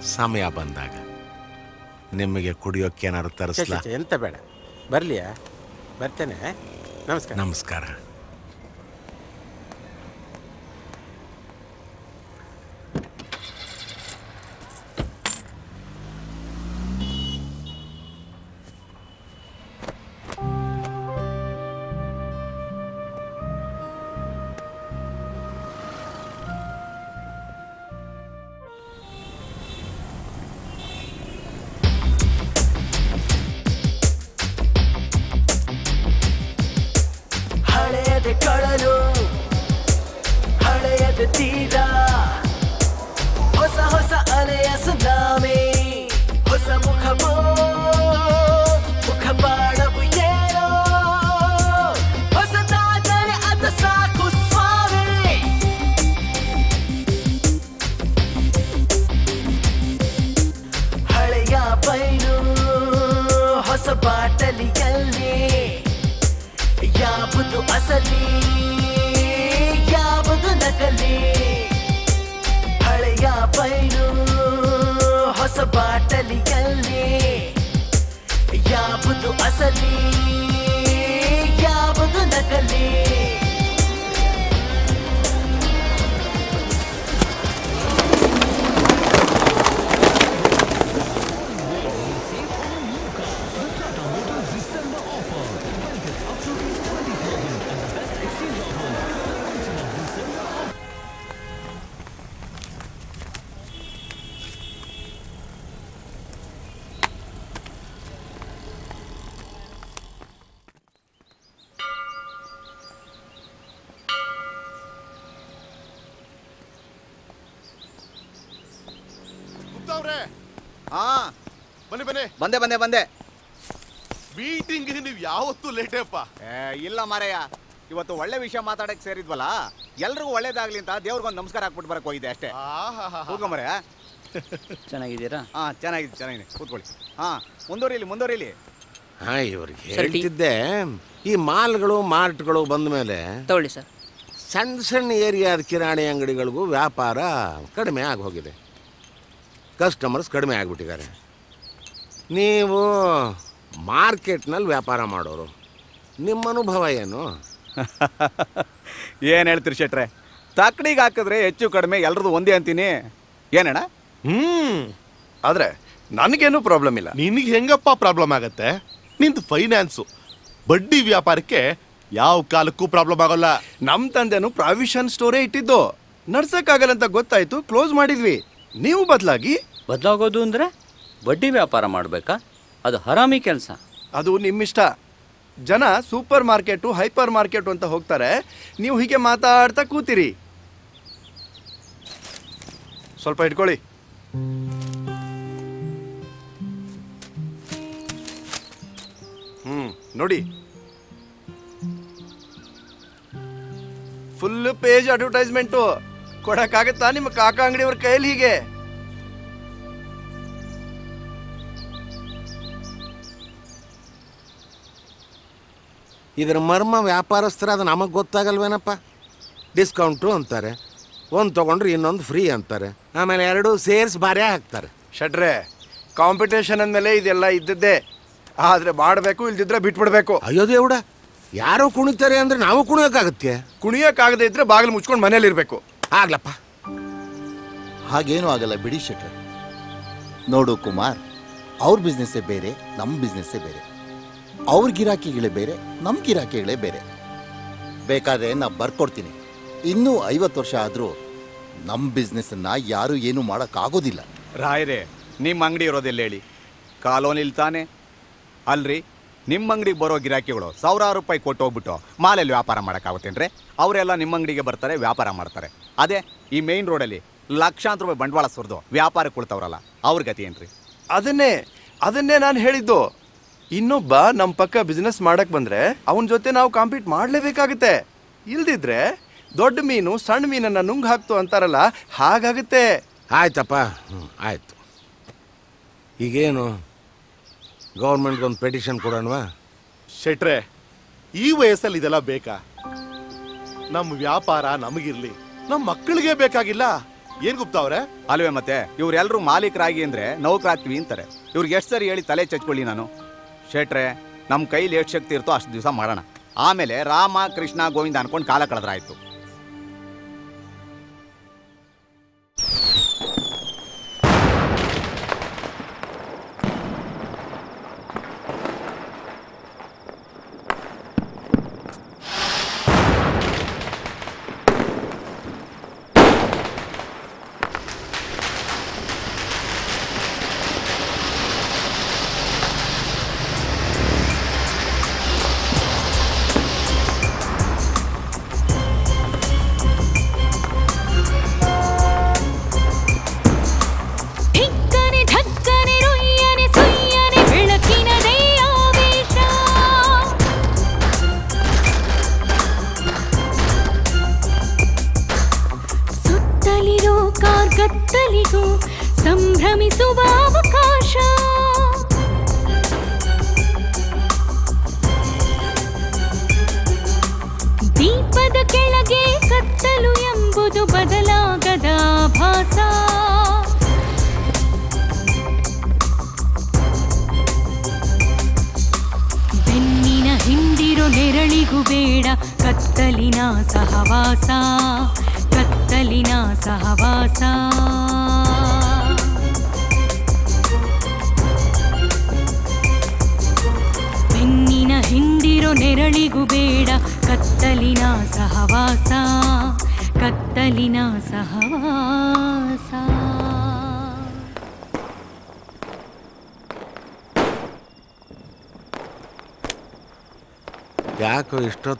[SPEAKER 26] ಸಮಯ ಬಂದಾಗ. ನಿಮಗೆ ಕುಡಿಯೋಕೆ ಏನಾದ್ರು ತರಿಸ್ಲಾ?
[SPEAKER 16] ಎಂತ ಬೇಡ. ಬರ್ಲಿಯಾ? ಬರ್ತೇನೆ. ನಮಸ್ಕಾರ.
[SPEAKER 26] ನಮಸ್ಕಾರ.
[SPEAKER 27] ಹಾ.
[SPEAKER 28] ಬನ್ನಿ ಬನ್ನಿ.
[SPEAKER 27] ಬಂದೆ ಬಂದೆ ಬಂದೆ.
[SPEAKER 28] ಮೀಟಿಂಗ್ ನೀವು ಯಾವತ್ತೂ ಲೇಟೇಪ್ಪ
[SPEAKER 27] ಏ, ಇಲ್ಲ ಮಾರಯ್ಯ. ಇವತ್ತು ಒಳ್ಳೆ ವಿಷಯ ಮಾತಾಡಕ್ ಸೇರಿದ್ವಲ್ಲ ಎಲ್ರಿಗೂ ಒಳ್ಳೇದಾಗ್ಲಿ ಅಂತ ದೇವ್ರಿಗೊಂದು ನಮಸ್ಕಾರ ಹಾಕ್ಬಿಟ್ಟು ಬರಕ್ ಹೋಗಿದ್ದೆ ಅಷ್ಟೇ. ಕೂತ್ಕೊಂಬರಯ್ಯ
[SPEAKER 29] ಚೆನ್ನಾಗಿದ್ದೀರಾ?
[SPEAKER 27] ಹಾ ಚೆನ್ನಾಗಿದೆ ಚೆನ್ನಾಗಿದೆ. ಕೂತ್ಕೊಳ್ಳಿ. ಹಾ ಮುಂದುವರಿಲಿ ಮುಂದುವರಿಲಿ.
[SPEAKER 26] ಹಾ ಇವ್ರಿಗೆ? ಹೇಳ್ತಿದ್ದೆ ಈ ಮಾಲ್ಗಳು ಮಾರ್ಟ್ಗಳು ಬಂದ ಮೇಲೆ
[SPEAKER 20] ತಗೊಳ್ಳಿ ಸರ್.
[SPEAKER 26] ಸಣ್ಣ ಸಣ್ಣ ಏರಿಯಾದ ಕಿರಾಣಿ ಅಂಗಡಿಗಳಿಗೂ ವ್ಯಾಪಾರ ಕಡಿಮೆ ಆಗಿ ಹೋಗಿದೆ ಕಸ್ಟಮರ್ಸ್ ಕಡಿಮೆ ಆಗಿಬಿಟ್ಟಿದ್ದಾರೆ. ನೀವು ಮಾರ್ಕೆಟ್ನಲ್ಲಿ ವ್ಯಾಪಾರ ಮಾಡೋರು ನಿಮ್ಮ ಅನುಭವ ಏನು?
[SPEAKER 27] ಏನು ಹೇಳ್ತೀರಿ ಶೆಟ್ರೆ? ತಕ್ಕಡಿಗೆ ಹಾಕಿದ್ರೆ ಹೆಚ್ಚು ಕಡಿಮೆ ಎಲ್ಲರದು ಒಂದೇ ಅಂತೀನಿ. ಏನಣ್ಣ?
[SPEAKER 28] ಹ್ಞೂ ಆದರೆ ನನಗೇನು ಪ್ರಾಬ್ಲಮ್ ಇಲ್ಲ. ನಿನಗೆ ಹೆಂಗಪ್ಪ ಪ್ರಾಬ್ಲಮ್ ಆಗತ್ತೆ? ನಿಂದು ಫೈನಾನ್ಸು ಬಡ್ಡಿ ವ್ಯಾಪಾರಕ್ಕೆ ಯಾವ ಕಾಲಕ್ಕೂ ಪ್ರಾಬ್ಲಮ್ ಆಗೋಲ್ಲ.
[SPEAKER 30] ನಮ್ಮ ತಂದೆನು ಪ್ರಾವಿಷನ್ ಸ್ಟೋರೇ ಇಟ್ಟಿದ್ದು. ನಡ್ಸೋಕ್ಕಾಗಲ್ಲ ಅಂತ ಗೊತ್ತಾಯಿತು ಕ್ಲೋಸ್ ಮಾಡಿದ್ವಿ. ನೀವು ಬದಲಾಗಿ?
[SPEAKER 29] ಬದಲಾಗೋದು ಅಂದ್ರೆ ಬಡ್ಡಿ ವ್ಯಾಪಾರ ಮಾಡಬೇಕಾ? ಅದು ಹರಾಮಿ ಕೆಲಸ.
[SPEAKER 30] ಅದು ನಿಮ್ಮಿಷ್ಟ. ಜನ ಸೂಪರ್ ಮಾರ್ಕೆಟು ಹೈಪರ್ ಮಾರ್ಕೆಟು ಅಂತ ಹೋಗ್ತಾರೆ. ನೀವು ಹೀಗೆ ಮಾತಾಡ್ತಾ ಕೂತಿರಿ. ಸ್ವಲ್ಪ ಇಟ್ಕೊಳ್ಳಿ. ಹ್ಮ್ ನೋಡಿ. Full page advertisement. ಕೊಡಕ್ಕಾಗತ್ತಾ? ನಿಮ್ಮ ಕಾಕ ಅಂಗಡಿಯವ್ರ ಕೈಯಲ್ಲಿ ಹೀಗೆ?
[SPEAKER 26] ಇದರ ಮರ್ಮ ವ್ಯಾಪಾರಸ್ಥರ ಅದು ನಮಗೆ ಗೊತ್ತಾಗಲ್ವೇನಪ್ಪ? ಡಿಸ್ಕೌಂಟು ಅಂತಾರೆ. ಒಂದು ತೊಗೊಂಡ್ರೆ ಇನ್ನೊಂದು ಫ್ರೀ ಅಂತಾರೆ. ಆಮೇಲೆ ಎರಡು ಸೇರ್ಸ್ ಬಾರೇ ಹಾಕ್ತಾರೆ.
[SPEAKER 30] ಶಟ್ರೆ ಕಾಂಪಿಟೇಷನ್ ಅಂದಮೇಲೆ ಇದೆಲ್ಲ ಇದ್ದದ್ದೇ. ಆದ್ರೆ ಮಾಡಬೇಕು ಇಲ್ದಿದ್ರೆ ಬಿಟ್ಬಿಡ್ಬೇಕು.
[SPEAKER 26] ಅಯ್ಯೋ ದೇವ್ಡ ಯಾರೋ ಕುಣಿತಾರೆ ಅಂದ್ರೆ ನಾವು ಕುಣಿಯೋಕ್ಕಾಗತ್ತೆ?
[SPEAKER 30] ಕುಣಿಯಕ್ಕಾಗದೇ ಇದ್ರೆ ಬಾಗಿಲು ಮುಚ್ಕೊಂಡು ಮನೇಲಿ ಇರ್ಬೇಕು
[SPEAKER 26] ಆಗ್ಲಪ್ಪ.
[SPEAKER 31] ಹಾಗೇನು ಆಗಲ್ಲ ಬಿಡಿ ಶೆಟ್ರೆ. ನೋಡು ಕುಮಾರ್ ಅವ್ರ ಬಿಸ್ನೆಸ್ಸೇ ಬೇರೆ ನಮ್ಮ ಬಿಸ್ನೆಸ್ಸೇ ಬೇರೆ. ಅವ್ರ ಗಿರಾಕಿಗಳೇ ಬೇರೆ ನಮ್ಮ ಗಿರಾಕಿಗಳೇ ಬೇರೆ. ಬೇಕಾದ್ರೆ ನಾ ಬರ್ಕೊಡ್ತೀನಿ. ಇನ್ನೂ ಐವತ್ತು ವರ್ಷ ಆದರೂ ನಮ್ಮ ಬಿಸ್ನೆಸ್ಸನ್ನು ಯಾರೂ ಏನೂ ಮಾಡೋಕ್ಕಾಗೋದಿಲ್ಲ.
[SPEAKER 27] ರಾಯರೇ ನಿಮ್ಮ ಅಂಗಡಿ ಇರೋದೆಲ್ಲ ಹೇಳಿ. ಕಾಲೋನಿಲ್ ತಾನೆ. ಅಲ್ರಿ ನಿಮ್ಮ ಅಂಗಡಿಗೆ ಬರೋ ಗಿರಾಕಿಗಳು ಸಾವಿರಾರು ರೂಪಾಯಿ ಕೊಟ್ಟು ಹೋಗ್ಬಿಟ್ಟು ಮಾಲಲ್ಲಿ ವ್ಯಾಪಾರ ಮಾಡೋಕ್ಕಾಗುತ್ತೇನ್ರಿ? ಅವರೆಲ್ಲ ನಿಮ್ಮ ಅಂಗಡಿಗೆ ಬರ್ತಾರೆ ವ್ಯಾಪಾರ ಮಾಡ್ತಾರೆ. ಅದೇ ಈ ಮೇಯ್ನ್ ರೋಡಲ್ಲಿ ಲಕ್ಷಾಂತರ ರೂಪಾಯಿ ಬಂಡವಾಳ ಸುರಿದು ವ್ಯಾಪಾರ ಕೊಡ್ತಾವ್ರಲ್ಲ ಅವ್ರ ಗತಿ ಏನ್ರಿ?
[SPEAKER 30] ಅದನ್ನೇ ಅದನ್ನೇ ನಾನು ಹೇಳಿದ್ದು. ಇನ್ನೊಬ್ಬ ನಮ್ಮ ಪಕ್ಕ ಬಿಸ್ನೆಸ್ ಮಾಡಕ್ ಬಂದ್ರೆ ಅವನ ಜೊತೆ ನಾವು ಕಾಂಪೀಟ್ ಮಾಡಲೇಬೇಕಾಗುತ್ತೆ. ಇಲ್ದಿದ್ರೆ ದೊಡ್ಡ ಮೀನು ಸಣ್ಣ ಮೀನನ್ನ ನುಂಗ್ ಹಾಕ್ತು ಅಂತಾರಲ್ಲ ಹಾಗಾಗುತ್ತೆ.
[SPEAKER 14] ಆಯ್ತಪ್ಪ ಆಯ್ತು. ಈಗೇನು ಗೌರ್ಮೆಂಟ್ಗೊಂದು ಪೆಟಿಷನ್ ಕೊಡೋಣವಾ?
[SPEAKER 27] ಶೆಟ್ರೆ ಈ ವಯಸ್ಸಲ್ಲಿ ಇದೆಲ್ಲ ಬೇಕಾ? ನಮ್ಮ ವ್ಯಾಪಾರ ನಮಗಿರ್ಲಿ. ನಮ್ಮ ಮಕ್ಕಳಿಗೆ ಬೇಕಾಗಿಲ್ಲ. ಏನ್ ಗುಪ್ತಾ ಅವ್ರೆ?
[SPEAKER 32] ಅಲ್ವೇ ಮತ್ತೆ ಇವ್ರೆಲ್ಲರೂ ಮಾಲೀಕರಾಗಿ ಅಂದ್ರೆ ನೌಕರಾಗ್ತೀವಿ ಅಂತಾರೆ. ಇವ್ರಿಗೆ ಎಷ್ಟು ಸರಿ ಹೇಳಿ ತಲೆ ಚಚ್ಕೊಳ್ಳಿ ನಾನು. ಶೇಟ್ರೆ ನಮ್ಮ ಕೈಲಿ ಎಷ್ಟು ಶಕ್ತಿ ಇರ್ತೋ ಅಷ್ಟು ದಿವಸ ಮಾಡೋಣ. ಆಮೇಲೆ ರಾಮ, ಕೃಷ್ಣ, ಗೋವಿಂದ ಅನ್ಕೊಂಡು ಕಾಲ ಕಳೆದ್ರಾಯ್ತು.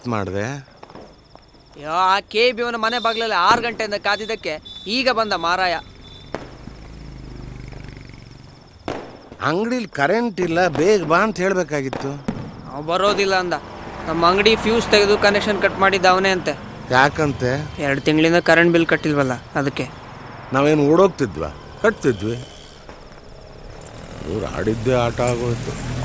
[SPEAKER 14] ಇಷ್ಟೊತ್ತು ಮಾಡಿದೆ.
[SPEAKER 20] ಅಯ್ಯೋ ಆ ಕೆ ಬಿ ಅವನ ಮನೆ ಬಾಗಿಲಲ್ಲಿ ಆರು ಗಂಟೆಯಿಂದ ಕಾದಿದ್ದಕ್ಕೆ ಈಗ ಬಂದ ಮಾರಾಯ.
[SPEAKER 14] ಅಂಗಡಿಲಿ ಕರೆಂಟ್ ಇಲ್ಲ ಬೇಗ ಬಾ ಅಂತ ಹೇಳಬೇಕಾಗಿತ್ತು.
[SPEAKER 20] ಅವ ಬರೋದಿಲ್ಲ ಅಂದ. ನಮ್ಮ ಅಂಗಡಿ ಫ್ಯೂಸ್ ತೆಗೆದು ಕನೆಕ್ಷನ್ ಕಟ್ ಮಾಡಿದ್ದ ಅವನೇ ಅಂತೆ.
[SPEAKER 14] ಯಾಕಂತೆ?
[SPEAKER 20] ಎರಡು ತಿಂಗಳಿಂದ ಕರೆಂಟ್ ಬಿಲ್ ಕಟ್ಟಿಲ್ವಲ್ಲ ಅದಕ್ಕೆ.
[SPEAKER 14] ನಾವೇನು ಓಡೋಗ್ತಿದ್ವಾ? ಕಟ್ತಿದ್ವಿ. ಇವ್ರು ಆಡಿದ್ದೇ ಆಟ ಆಗೋಯ್ತು.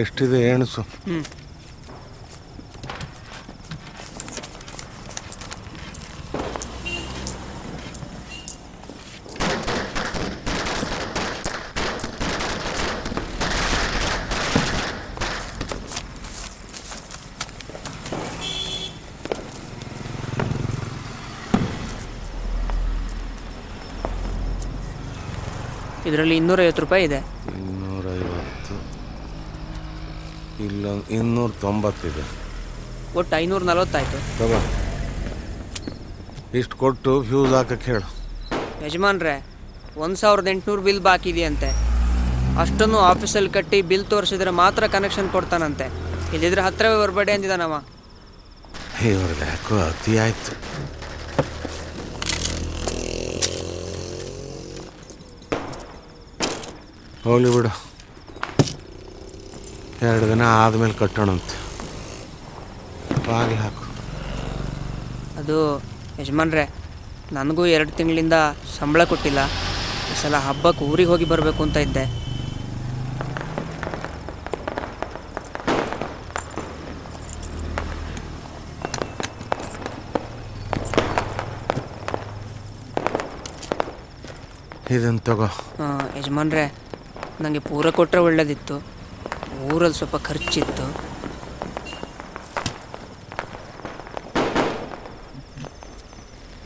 [SPEAKER 14] ಎಷ್ಟಿದೆ ಎಣಸು.
[SPEAKER 20] ಇದರಲ್ಲಿ ಇನ್ನೂರೈವತ್ತು ರೂಪಾಯಿ ಇದೆ
[SPEAKER 14] ಇನ್ನೂರೈವತ್ತು ಇಲ್ಲೊಂದು ಇನ್ನೂರ ತೊಂಬತ್ತಿದೆ
[SPEAKER 20] ಒಟ್ಟು ಐನೂರ ನಲವತ್ತಾಯ್ತು
[SPEAKER 14] ತಗೋ. ಇಷ್ಟು ಕೊಟ್ಟು ಫ್ಯೂಸ್ ಹಾಕಕ್ಕೆ ಹೇಳು.
[SPEAKER 20] ಯಜಮಾನ್ರೆ ಒಂದು ಸಾವಿರದ ಎಂಟುನೂರು ಬಿಲ್ ಬಾಕಿ ಇದೆಯಂತೆ. ಅಷ್ಟನ್ನು ಆಫೀಸಲ್ಲಿ ಕಟ್ಟಿ ಬಿಲ್ ತೋರಿಸಿದ್ರೆ ಮಾತ್ರ ಕನೆಕ್ಷನ್ ಕೊಡ್ತಾನಂತೆ. ಇಲ್ಲಿದ್ರೆ ಹತ್ರವೇ ಬರಬೇಡಿ ಅಂದಿದ್ದಾನವ
[SPEAKER 14] ಇವ್ರದ್ದು ಯಾಕೋ ಅತಿ ಆಯ್ತು. ಹೋಗ್ಲಿ ಬಿಡು. ಎರಡು ದಿನ ಆದಮೇಲೆ ಕಟ್ಟೋಣಂತೆ. ಬಾಗಿಲು ಹಾಕು.
[SPEAKER 20] ಅದು ಯಜಮಾನ್ರೆ ನನಗೂ ಎರಡು ತಿಂಗಳಿಂದ ಸಂಬಳ ಕೊಟ್ಟಿಲ್ಲ. ಈ ಸಲ ಹಬ್ಬಕ್ಕೆ ಊರಿಗೆ ಹೋಗಿ ಬರಬೇಕು ಅಂತ ಇದ್ದೆ.
[SPEAKER 14] ಇದನ್ನು ತಗೋ.
[SPEAKER 20] ಯಜಮಾನ್ರೆ ನನಗೆ ಪೂರ ಕೊಟ್ಟರೆ ಒಳ್ಳೇದಿತ್ತು. ಊರಲ್ಲಿ ಸ್ವಲ್ಪ ಖರ್ಚಿತ್ತು.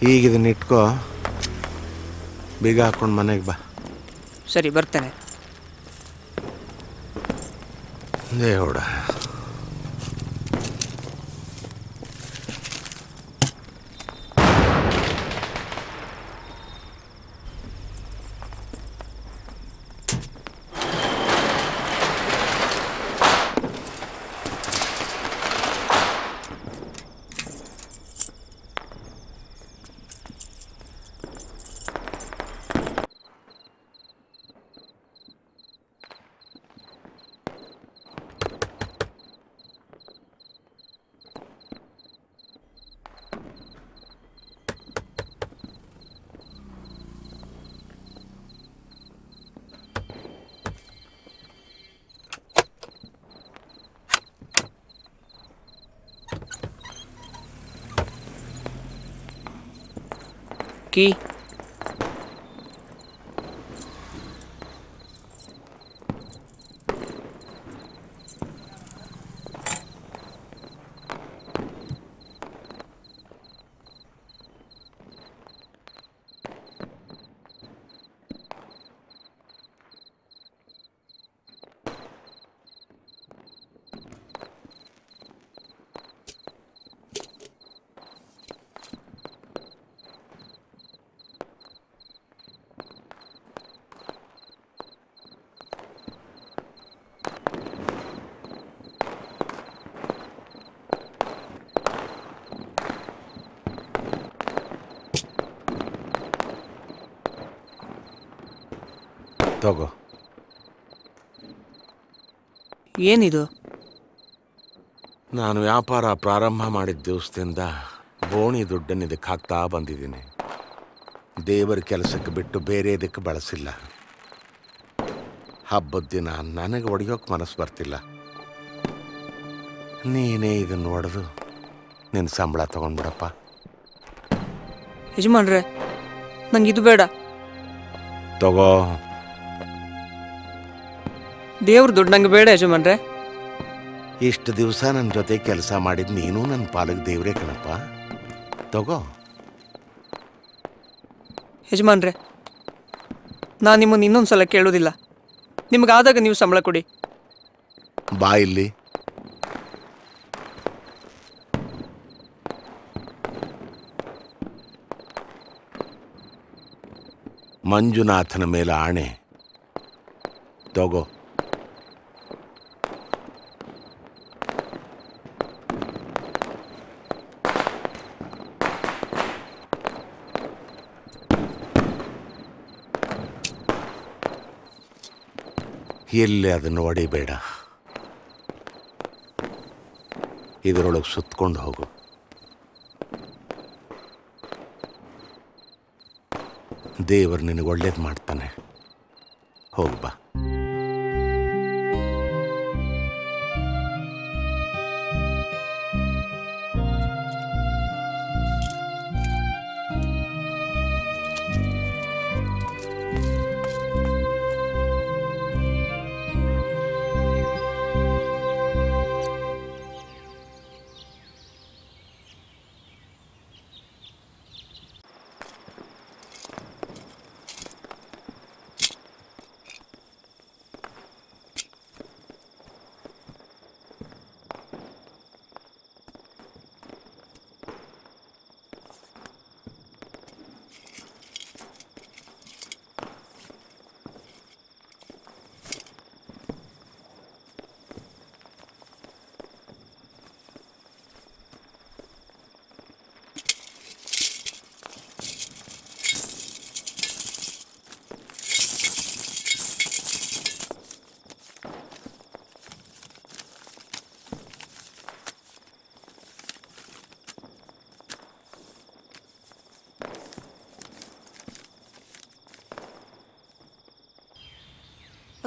[SPEAKER 14] ಈಗ ಇದನ್ನ ಇಟ್ಕೋ. ಬೀಗ ಹಾಕೊಂಡು ಮನೆಗೆ ಬಾ.
[SPEAKER 20] ಸರಿ ಬರ್ತೇನೆ.
[SPEAKER 14] ದೇವಡ
[SPEAKER 20] ಕೀ
[SPEAKER 14] ತಗೋ.
[SPEAKER 20] ಏನಿದು?
[SPEAKER 14] ನಾನು ವ್ಯಾಪಾರ ಪ್ರಾರಂಭ ಮಾಡಿದ ದಿವಸದಿಂದ ಬೋಣಿ ದುಡ್ಡನ್ನು ಇದಕ್ಕೆ ಹಾಕ್ತಾ ಬಂದಿದ್ದೀನಿ. ದೇವರ ಕೆಲಸಕ್ಕೆ ಬಿಟ್ಟು ಬೇರೆ ಇದಕ್ಕೆ ಬಳಸಿಲ್ಲ. ಹಬ್ಬದ ದಿನ ನನಗೆ ಒಡೆಯೋಕೆ ಮನಸ್ಸು ಬರ್ತಿಲ್ಲ. ನೀನೇ ಇದನ್ನು ಒಡೆದು ನಿನ್ನ ಸಂಬಳ ತಗೊಂಡ್ಬಿಡಪ್ಪ.
[SPEAKER 20] ಯಜಮಾನ್ರೆ ನಂಗೆ ಇದು ಬೇಡ.
[SPEAKER 14] ತಗೋ.
[SPEAKER 20] ದೇವ್ರ ದುಡ್ಡು ನಂಗೆ ಬೇಡ ಯಜಮಾನ್ರೆ.
[SPEAKER 14] ಇಷ್ಟು ದಿವಸ ನನ್ನ ಜೊತೆ ಕೆಲಸ ಮಾಡಿದ ನೀನು ನನ್ನ ಪಾಲಕ್ ದೇವ್ರೇ ಕಣಪ್ಪ. ತಗೋ.
[SPEAKER 20] ಯಜಮಾನ್ರೆ ನಾನು ನಿಮ್ಮನ್ನು ಇನ್ನೊಂದು ಸಲ ಕೇಳೋದಿಲ್ಲ. ನಿಮಗಾದಾಗ ನೀವು ಸಂಬಳ ಕೊಡಿ.
[SPEAKER 14] ಬಾ ಇಲ್ಲಿ. ಮಂಜುನಾಥನ ಮೇಲೆ ಆಣೆ. ತಗೋ. ಎಲ್ಲಿ ಅದನ್ನು ಹೊಡಿಬೇಡ. ಇದರೊಳಗೆ ಸುತ್ತಕೊಂಡು ಹೋಗು. ದೇವರು ನಿನಗೆ ಒಳ್ಳೇದು ಮಾಡ್ತಾನೆ.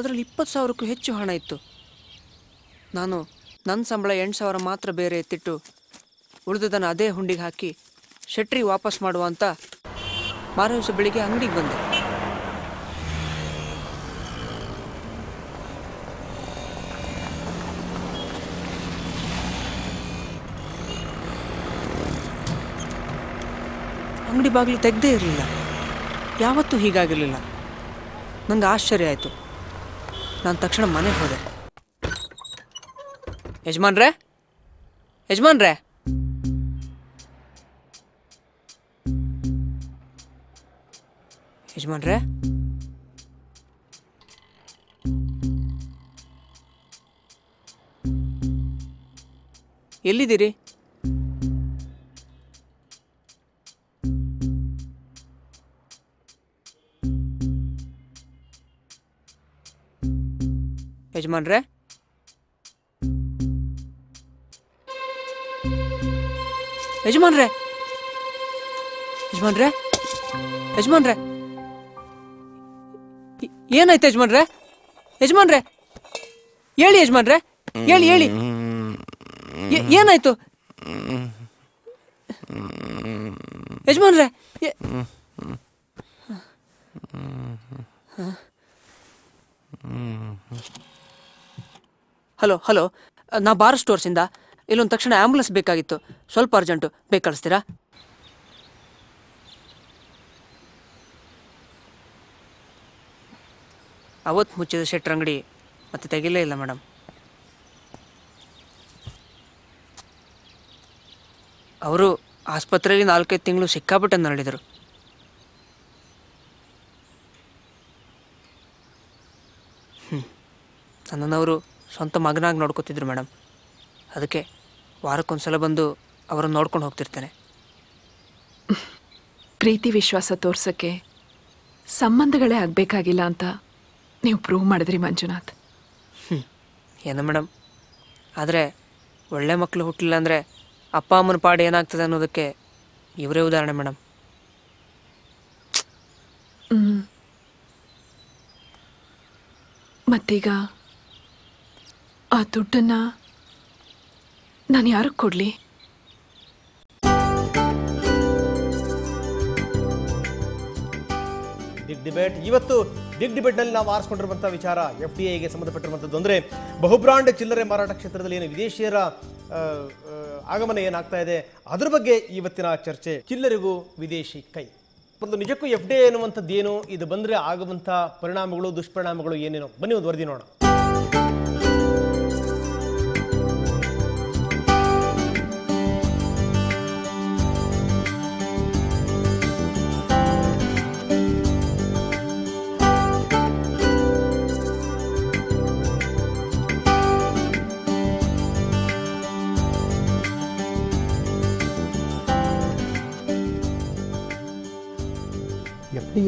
[SPEAKER 20] ಅದರಲ್ಲಿ ಇಪ್ಪತ್ತು ಸಾವಿರಕ್ಕೂ ಹೆಚ್ಚು ಹಣ ಇತ್ತು. ನಾನು ನನ್ನ ಸಂಬಳ ಎಂಟು ಸಾವಿರ ಮಾತ್ರ ಬೇರೆ ಎತ್ತಿಟ್ಟು ಉಳಿದದನ್ನು ಅದೇ ಹುಂಡಿಗೆ ಹಾಕಿ ಶೆಟ್ರಿ ವಾಪಸ್ ಮಾಡುವ ಅಂತ ದಿವಸ ಬೆಳಿಗ್ಗೆ ಅಂಗಡಿಗೆ ಬಂದೆ. ಅಂಗಡಿ ಬಾಗಿಲು ತೆಗ್ದೇ ಇರಲಿಲ್ಲ. ಯಾವತ್ತೂ ಹೀಗಾಗಿರಲಿಲ್ಲ. ನನಗೆ ಆಶ್ಚರ್ಯ ಆಯಿತು. ನಾನು ತಕ್ಷಣ ಮನೆಗೆ ಹೋದೆ. ಯಜಮಾನ್ರೆ? ಯಜಮಾನ್ರೆ? ಯಜಮಾನ್ರೆ? ಎಲ್ಲಿದ್ದೀರಿ? ಯಜಮಾನ್ರೆ? ಯಜಮಾನ್ರೆ? ಯಜಮಾನ್ರೆ? ಯಜಮಾನ್ರೆ? ಏನಾಯ್ತು ಯಜಮಾನ್ರೆ? ಯಜಮಾನ್ರೆ? ಹೇಳಿ ಯಜಮಾನ್ರೆ. ಹೇಳಿ ಹೇಳಿ. ಏನಾಯ್ತು? ಯಜಮಾನ್ರೆ ಏ- ಹಲೋ ಹಲೋ. ನಾ ಬಾರ್ ಸ್ಟೋರ್ಸಿಂದ. ಇಲ್ಲೊಂದು ತಕ್ಷಣ ಆ್ಯಂಬುಲೆನ್ಸ್ ಬೇಕಾಗಿತ್ತು. ಸ್ವಲ್ಪ ಅರ್ಜೆಂಟು. ಬೇಕು ಕಳಿಸ್ತೀರಾ? ಅವತ್ತು ಮುಚ್ಚಿದ ಶೆಟ್ರ್ ಅಂಗಡಿ ಮತ್ತೆ ತೆಗಿಲೇ ಇಲ್ಲ ಮೇಡಮ್ ಅವರು ಆಸ್ಪತ್ರೆಯಲ್ಲಿ ನಾಲ್ಕೈದು ತಿಂಗಳು ಸಿಕ್ಕಾಪಟ್ಟೆ ನರಳಿದರು. ಹ್ಞೂ ನನ್ನನ್ನು ಅವರು ಸ್ವಂತ ಮಗನಾಗಿ ನೋಡ್ಕೋತಿದ್ರು ಮೇಡಮ್. ಅದಕ್ಕೆ ವಾರಕ್ಕೊಂದ್ಸಲ ಬಂದು ಅವರನ್ನು ನೋಡ್ಕೊಂಡು ಹೋಗ್ತಿರ್ತೇನೆ.
[SPEAKER 3] ಪ್ರೀತಿ ವಿಶ್ವಾಸ ತೋರ್ಸಕ್ಕೆ ಸಂಬಂಧಗಳೇ ಆಗಬೇಕಾಗಿಲ್ಲ ಅಂತ ನೀವು ಪ್ರೂವ್ ಮಾಡಿದ್ರಿ ಮಂಜುನಾಥ್.
[SPEAKER 20] ಹ್ಞೂ ಏನು ಮೇಡಮ್? ಆದರೆ ಒಳ್ಳೆ ಮಕ್ಕಳು ಹುಟ್ಟಲಿಲ್ಲ ಅಂದರೆ ಅಪ್ಪ ಅಮ್ಮನ ಪಾಡು ಏನಾಗ್ತದೆ ಅನ್ನೋದಕ್ಕೆ ಇವರೇ ಉದಾಹರಣೆ ಮೇಡಮ್.
[SPEAKER 3] ಮತ್ತೀಗ ಆ ದುಡ್ಡನ್ನ ನಾನು ಯಾರಿಗೆ ಕೊಡಲಿ?
[SPEAKER 33] ದಿಗ್ ಡಿಬೇಟ್ ಇವತ್ತು ದಿಗ್ ಡಿಬೇಟ್ನಲ್ಲಿ ನಾವು ಆರಿಸ್ಕೊಂಡಿರುವಂಥ ವಿಚಾರ ಎಫ್ ಡಿ ಐಗೆ ಸಂಬಂಧಪಟ್ಟಿರುವಂಥದ್ದು ಅಂದರೆ ಬಹುಬ್ರಾಂಡ್ ಚಿಲ್ಲರೆ ಮಾರಾಟ ಕ್ಷೇತ್ರದಲ್ಲಿ ಏನು ವಿದೇಶಿಯರ ಆಗಮನ ಏನಾಗ್ತಾ ಇದೆ? ಅದ್ರ ಬಗ್ಗೆ ಇವತ್ತಿನ ಚರ್ಚೆ. ಚಿಲ್ಲರಿಗೂ ವಿದೇಶಿ ಕೈ. ಒಂದು ನಿಜಕ್ಕೂ ಎಫ್ ಡಿ ಐ ಅನ್ನುವಂಥದ್ದು ಏನು? ಇದು ಬಂದರೆ ಆಗುವಂಥ ಪರಿಣಾಮಗಳು, ದುಷ್ಪರಿಣಾಮಗಳು ಏನೇನೋ? ಬನ್ನಿ ಒಂದು ವರದಿ ನೋಡೋಣ.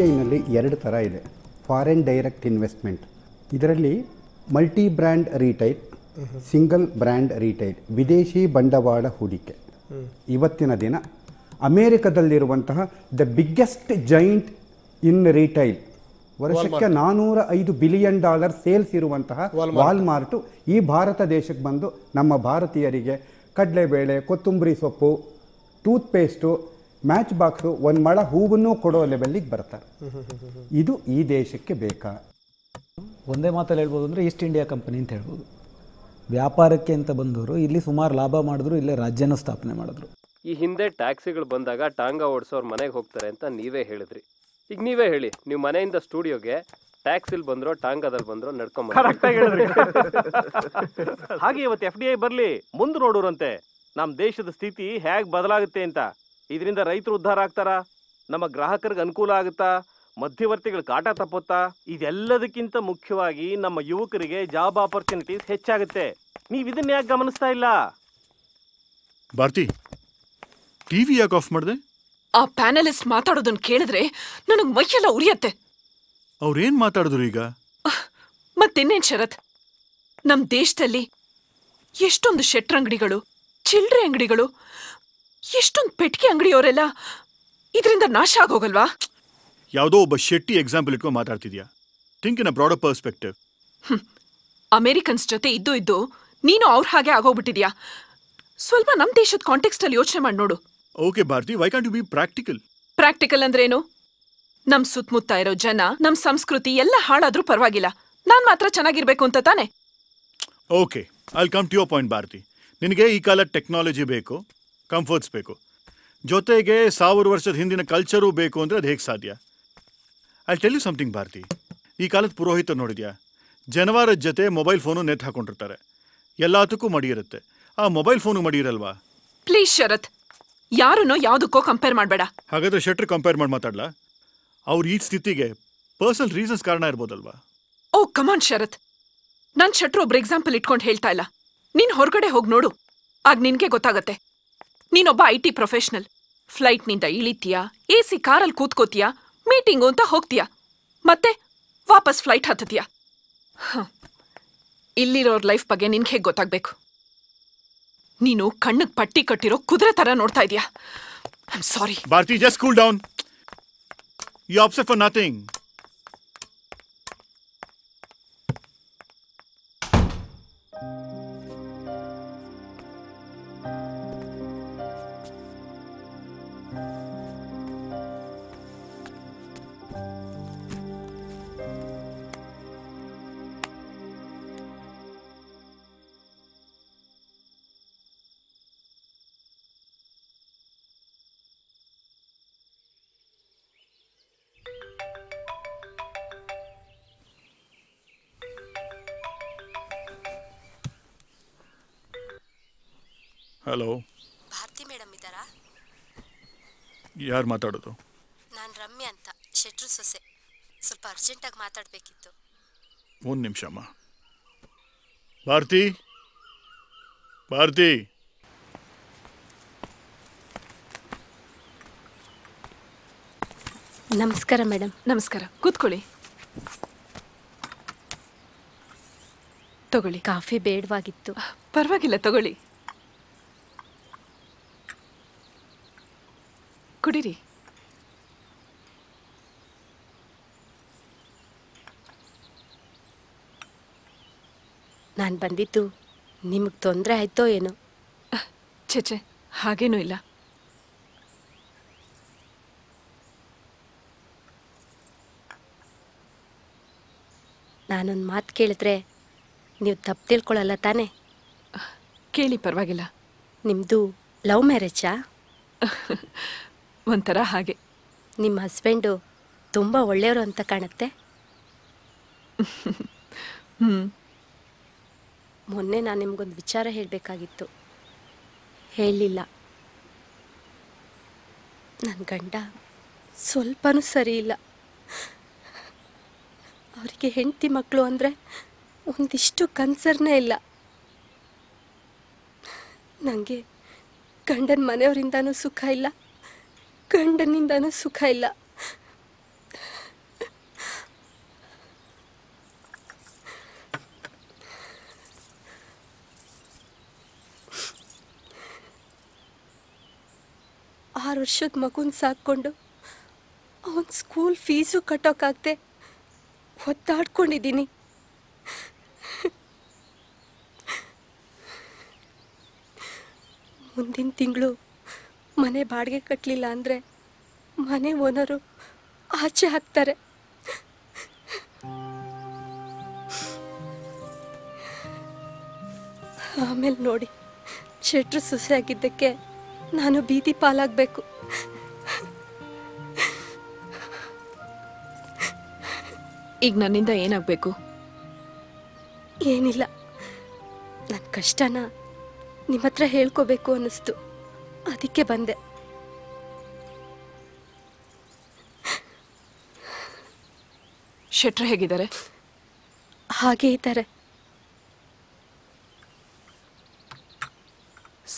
[SPEAKER 31] ಐನಲ್ಲಿ ಎರಡು ಥರ ಇದೆ. ಫಾರಿನ್ ಡೈರೆಕ್ಟ್ ಇನ್ವೆಸ್ಟ್ಮೆಂಟ್ ಇದರಲ್ಲಿ multi brand retail single brand retail ವಿದೇಶಿ ಬಂಡವಾಳ ಹೂಡಿಕೆ. ಇವತ್ತಿನ ದಿನ ಅಮೇರಿಕದಲ್ಲಿರುವಂತಹ the biggest giant in retail ವರ್ಷಕ್ಕೆ ನಾನೂರ ಐದು ಬಿಲಿಯನ್ ಡಾಲರ್ ಸೇಲ್ಸ್ ಇರುವಂತಹ. ವಾಲ್ಮಾರ್ಟು ಈ ಭಾರತ ದೇಶಕ್ಕೆ ಬಂದು ನಮ್ಮ ಭಾರತೀಯರಿಗೆ ಕಡಲೆಬೇಳೆ ಕೊತ್ತಂಬರಿ ಸೊಪ್ಪು ಟೂತ್ಪೇಸ್ಟು ಮ್ಯಾಚ್ ಬಾಕ್ಸ್ ಒಂದು ಮಳ ಹೂವನ್ನು ಕೊಡೋ ಲೆವೆಲ್ಲಿಗೆ ಬರ್ತಾರೆ. ಇದು ಈ ದೇಶಕ್ಕೆ ಬೇಕಾ?
[SPEAKER 34] ಒಂದೇ ಮಾತಲ್ಲಿ ಹೇಳ್ಬೋದು ಅಂದರೆ ಈಸ್ಟ್ ಇಂಡಿಯಾ ಕಂಪನಿ ಅಂತ ಹೇಳ್ಬೋದು. ವ್ಯಾಪಾರಕ್ಕೆ ಅಂತ ಬಂದವರು ಇಲ್ಲಿ ಸುಮಾರು ಲಾಭ ಮಾಡಿದ್ರು ಇಲ್ಲೇ ರಾಜ್ಯನ ಸ್ಥಾಪನೆ ಮಾಡಿದ್ರು.
[SPEAKER 4] ಈ ಹಿಂದೆ ಟ್ಯಾಕ್ಸಿಗಳು ಬಂದಾಗ ಟಾಂಗ ಓಡಿಸೋರು ಮನೆಗೆ ಹೋಗ್ತಾರೆ ಅಂತ ನೀವೇ ಹೇಳಿದ್ರಿ. ಈಗ ನೀವೇ ಹೇಳಿ ನೀವು ಮನೆಯಿಂದ ಸ್ಟುಡಿಯೋಗೆ ಟ್ಯಾಕ್ಸಿಲ್ ಬಂದ್ರೋ ಟಾಂಗಾದಲ್ಲಿ ಬಂದ್ರೋ ನಡ್ಕೊಂಡ್.
[SPEAKER 35] ಹಾಗೆ ಇವತ್ತು ಎಫ್ ಡಿ ಐ ಬರಲಿ ಮುಂದೆ ನೋಡೋರಂತೆ. ನಮ್ಮ ದೇಶದ ಸ್ಥಿತಿ ಹೇಗೆ ಬದಲಾಗುತ್ತೆ ಅಂತ. ಇದರಿಂದ ರೈತರು ಉದ್ಧಾರ ಆಗ್ತಾರಾ? ನಮ್ಮ ಗ್ರಾಹಕರಿಗೆ ಅನುಕೂಲ ಆಗುತ್ತಾ? ಮಧ್ಯವರ್ತಿಗಳ ಕಾಟ ತಪ್ಪುತ್ತಾ? ಇದೆಲ್ಲದಕ್ಕಿಂತ ಮುಖ್ಯವಾಗಿ ನಮ್ಮ ಯುವಕರಿಗೆ ಜಾಬ್ ಆಪರ್ಚುನಿಟೀಸ್ ಹೆಚ್ಚಾಗುತ್ತೆ. ನೀವು ಇದನ್ನ ಯಾಕೆ ಗಮನಿಸ್ತಾ ಇಲ್ಲ?
[SPEAKER 2] ಭಾರತಿ ಟಿವಿ ಯಾಕೆ ಆಫ್ ಮಾಡಿದೆ?
[SPEAKER 3] ಆ ಪ್ಯಾನಲಿಸ್ಟ್ ಮಾತಾಡೋದನ್ನ ಕೇಳಿದ್ರೆ ನನಗೆ ಮೈಯೆಲ್ಲ ಉರಿಯತ್ತೆ.
[SPEAKER 2] ಅವ್ರೇನ್ ಮಾತಾಡಿದ್ರು ಈಗ?
[SPEAKER 3] ಮತ್ತಿನ್ನೇನ್ ಶರತ್? ನಮ್ ದೇಶದಲ್ಲಿ ಎಷ್ಟೊಂದು ಶೆಟ್ರಂಗಡಿಗಳು ಚಿಲ್ಡ್ರೆ ಅಂಗಡಿಗಳು ಎಷ್ಟೊಂದು ಪೆಟ್ಟಿಗೆ ಅಂಗಡಿಯವರೆಲ್ಲ ಇದರಿಂದ ನಾಶ ಆಗೋಗಲ್ವಾ?
[SPEAKER 2] ಯಾವುದೋ ಒಬ್ಬ ಶೆಟ್ಟಿ ಎಕ್ಸಾಂಪಲ್ ಇಟ್ಕೊಂಡು ಮಾತಾಡ್ತಿದ್ಯಾ? Think in a broader perspective
[SPEAKER 3] Americans ಜೊತೆ ಇದ್ದು ಇದ್ದು ನೀನು ಅವ್ರ ಹಾಗೆ ಆಗೋಗ್ಬಿಟ್ಟಿದ್ಯಾ? ಸ್ವಲ್ಪ ನಮ್ ದೇಶದ ಕಾಂಟೆಕ್ಸ್ಟ್ ಅಲ್ಲಿ ಯೋಚನೆ ಮಾಡಿ ನೋಡು.
[SPEAKER 2] Okay Bharathi why can't you be practical
[SPEAKER 3] practical ಅಂದ್ರೇನು? ನಮ್ ಸುತ್ತಮುತ್ತ ಇರೋ ಜನ ನಮ್ ಸಂಸ್ಕೃತಿ ಎಲ್ಲ ಹಾಳಾದ್ರೂ ಪರವಾಗಿಲ್ಲ. ನಾನ್ ಮಾತ್ರ ಚೆನ್ನಾಗಿರ್ಬೇಕು ಅಂತ ತಾನೆ?
[SPEAKER 2] Okay I come to your point Bharathi. ನಿನಗೆ ಈ ಕಾಲ ಟೆಕ್ನಾಲಜಿ ಬೇಕು. ಕಂಫರ್ಟ್ಸ್ ಬೇಕು. ಜೊತೆಗೆ ಸಾವಿರ ವರ್ಷದ ಹಿಂದಿನ ಕಲ್ಚರೂ ಬೇಕು ಅಂದರೆ ಅದು ಹೇಗೆ ಸಾಧ್ಯ? I tell you something Bharathi. ಈ ಕಾಲದ ಪುರೋಹಿತ ನೋಡಿದ್ಯಾ? ಜನವಾರದ ಜೊತೆ ಮೊಬೈಲ್ ಫೋನು ನೆಟ್ ಹಾಕೊಂಡಿರ್ತಾರೆ. ಎಲ್ಲದಕ್ಕೂ ಮಡಿ ಇರುತ್ತೆ ಆ ಮೊಬೈಲ್ ಫೋನು ಮಡಿ ಇರಲ್ವಾ
[SPEAKER 3] ಪ್ಲೀಸ್ ಶರತ್. ಯಾರನ್ನೋ ಯಾವುದಕ್ಕೋ ಕಂಪೇರ್ ಮಾಡಬೇಡ.
[SPEAKER 2] ಹಾಗಾದ್ರೆ ಶೆಟ್ರ್ ಕಂಪೇರ್ ಮಾಡಿ ಮಾತಾಡ್ಲಾ? ಅವ್ರ ಈ ಸ್ಥಿತಿಗೆ ಪರ್ಸನಲ್ ರೀಸನ್ಸ್ ಕಾರಣ ಇರ್ಬೋದಲ್ವಾ?
[SPEAKER 3] ಓ ಕಮಾನ್ ಶರತ್. ನಾನ್ ಶೆಟ್ರ್ ಒಬ್ರು ಎಕ್ಸಾಂಪಲ್ ಇಟ್ಕೊಂಡು ಹೇಳ್ತಾ ಇಲ್ಲ. ನೀನ್ ಹೊರಗಡೆ ಹೋಗಿ ನೋಡು. ಆಗ ನಿನ್ಗೆ ಗೊತ್ತಾಗತ್ತೆ. ನೀನೊಬ್ಬ ಐ ಟಿ ಪ್ರೊಫೆಷನಲ್ ಫ್ಲೈಟ್ನಿಂದ ಇಳಿತೀಯಾ? ಎ ಸಿ ಕಾರಲ್ಲಿ ಕೂತ್ಕೋತೀಯಾ? ಮೀಟಿಂಗು ಅಂತ ಹೋಗ್ತೀಯಾ? ಮತ್ತೆ ವಾಪಸ್ ಫ್ಲೈಟ್ ಹತ್ತತೀಯಾ? ಇಲ್ಲಿರೋ ಲೈಫ್ ಬಗ್ಗೆ ನಿನ್ಗೆ ಹೇಗೆ ಗೊತ್ತಾಗ್ಬೇಕು? ನೀನು ಕಣ್ಣಿಗೆ ಪಟ್ಟಿ ಕಟ್ಟಿರೋ ಕುದುರೆ ತರ ನೋಡ್ತಾ ಇದೀಯಾ? Am sorry
[SPEAKER 2] Bharathi just cool down you upset for nothing hello
[SPEAKER 21] Bharathi madam ಇದ್ದಾರಾ?
[SPEAKER 2] ಯಾರು ಮಾತಾಡೋದು?
[SPEAKER 21] ನಾನು ರಮ್ಯ ಅಂತ ಶೆಟ್ರು ಸೊಸೆ. ಸ್ವಲ್ಪ ಅರ್ಜೆಂಟಾಗಿ ಮಾತಾಡಬೇಕಿತ್ತು.
[SPEAKER 2] ಒಂದು ನಿಮಿಷ ಅಮ್ಮ ಭಾರತಿ? ಭಾರತಿ?
[SPEAKER 21] ನಮಸ್ಕಾರ ಮೇಡಮ್.
[SPEAKER 3] ನಮಸ್ಕಾರ. ಕೂತ್ಕೊಳ್ಳಿ. ತಗೊಳ್ಳಿ.
[SPEAKER 21] ಕಾಫಿ ಬೇಡವಾಗಿತ್ತು.
[SPEAKER 3] ಪರವಾಗಿಲ್ಲ ತಗೊಳ್ಳಿ. ಕುಡೀರಿ.
[SPEAKER 21] ನಾನು ಬಂದಿದ್ದು ನಿಮಗೆ ತೊಂದರೆ ಆಯ್ತೋ ಏನೋ?
[SPEAKER 3] ಛೆ ಹಾಗೇನೂ ಇಲ್ಲ.
[SPEAKER 21] ನಾನೊಂದು ಮಾತು ಕೇಳಿದ್ರೆ ನೀವು ತಪ್ಪು ತಿಳ್ಕೊಳ್ಳಲ್ಲ ತಾನೇ?
[SPEAKER 3] ಕೇಳಿ ಪರವಾಗಿಲ್ಲ.
[SPEAKER 21] ನಿಮ್ಮದು ಲವ್ ಮ್ಯಾರೇಜಾ?
[SPEAKER 3] ಒಂಥರ ಹಾಗೆ.
[SPEAKER 21] ನಿಮ್ಮ ಹಸ್ಬೆಂಡು ತುಂಬ ಒಳ್ಳೆಯವರು ಅಂತ ಕಾಣುತ್ತೆ?
[SPEAKER 3] ಹ್ಞೂ
[SPEAKER 21] ಮೊನ್ನೆ ನಾನು ನಿಮಗೊಂದು ವಿಚಾರ ಹೇಳಬೇಕಾಗಿತ್ತು. ಹೇಳಲಿಲ್ಲ ನನ್ನ ಗಂಡ ಸ್ವಲ್ಪನೂ ಸರಿ ಇಲ್ಲ. ಅವರಿಗೆ ಹೆಂಡತಿ ಮಕ್ಕಳು ಅಂದರೆ ಒಂದಿಷ್ಟು ಕನ್ಸರ್ನೇ ಇಲ್ಲ. ನನಗೆ ಗಂಡನ ಮನೆಯವರಿಂದನೂ ಸುಖ ಇಲ್ಲ. ಗಂಡನಿಂದನೂ ಸುಖ ಇಲ್ಲ. ಆರು ವರ್ಷದ ಮಗುನ ಸಾಕ್ಕೊಂಡು ಅವನ ಸ್ಕೂಲ್ ಫೀಸು ಕಟ್ಟೋಕ್ಕಾಗದೆ ಒತ್ತಾಡ್ಕೊಂಡಿದ್ದೀನಿ ಮುಂದಿನ ತಿಂಗಳು ಮನೆ ಬಾಡಿಗೆ ಕಟ್ಟಲಿಲ್ಲ ಅಂದರೆ ಮನೆ ಓನರು ಆಚೆ ಹಾಕ್ತಾರೆ. ಆಮೇಲೆ ನೋಡಿ ಶೆಟ್ರು ಸೊಸೆಯಾಗಿದ್ದಕ್ಕೆ ನಾನು ಬೀದಿ ಪಾಲಾಗಬೇಕು.
[SPEAKER 3] ಈಗ ನನ್ನಿಂದ ಏನಾಗಬೇಕು?
[SPEAKER 21] ಏನಿಲ್ಲ. ನನ್ನ ಕಷ್ಟನ ನಿಮ್ಮ ಹತ್ರ ಹೇಳ್ಕೋಬೇಕು ಅನ್ನಿಸ್ತು. ಅದಕ್ಕೆ ಬಂದೆ.
[SPEAKER 3] ಶೆಟ್ರ್ ಹೇಗಿದ್ದಾರೆ?
[SPEAKER 21] ಹಾಗೆ ಇದ್ದಾರೆ.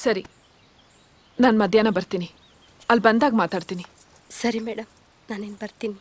[SPEAKER 3] ಸರಿ ನಾನು ಮಧ್ಯಾಹ್ನ ಬರ್ತೀನಿ. ಅಲ್ಲಿ ಬಂದಾಗ ಮಾತಾಡ್ತೀನಿ.
[SPEAKER 21] ಸರಿ ಮೇಡಮ್ ನಾನೇನು ಬರ್ತೀನಿ.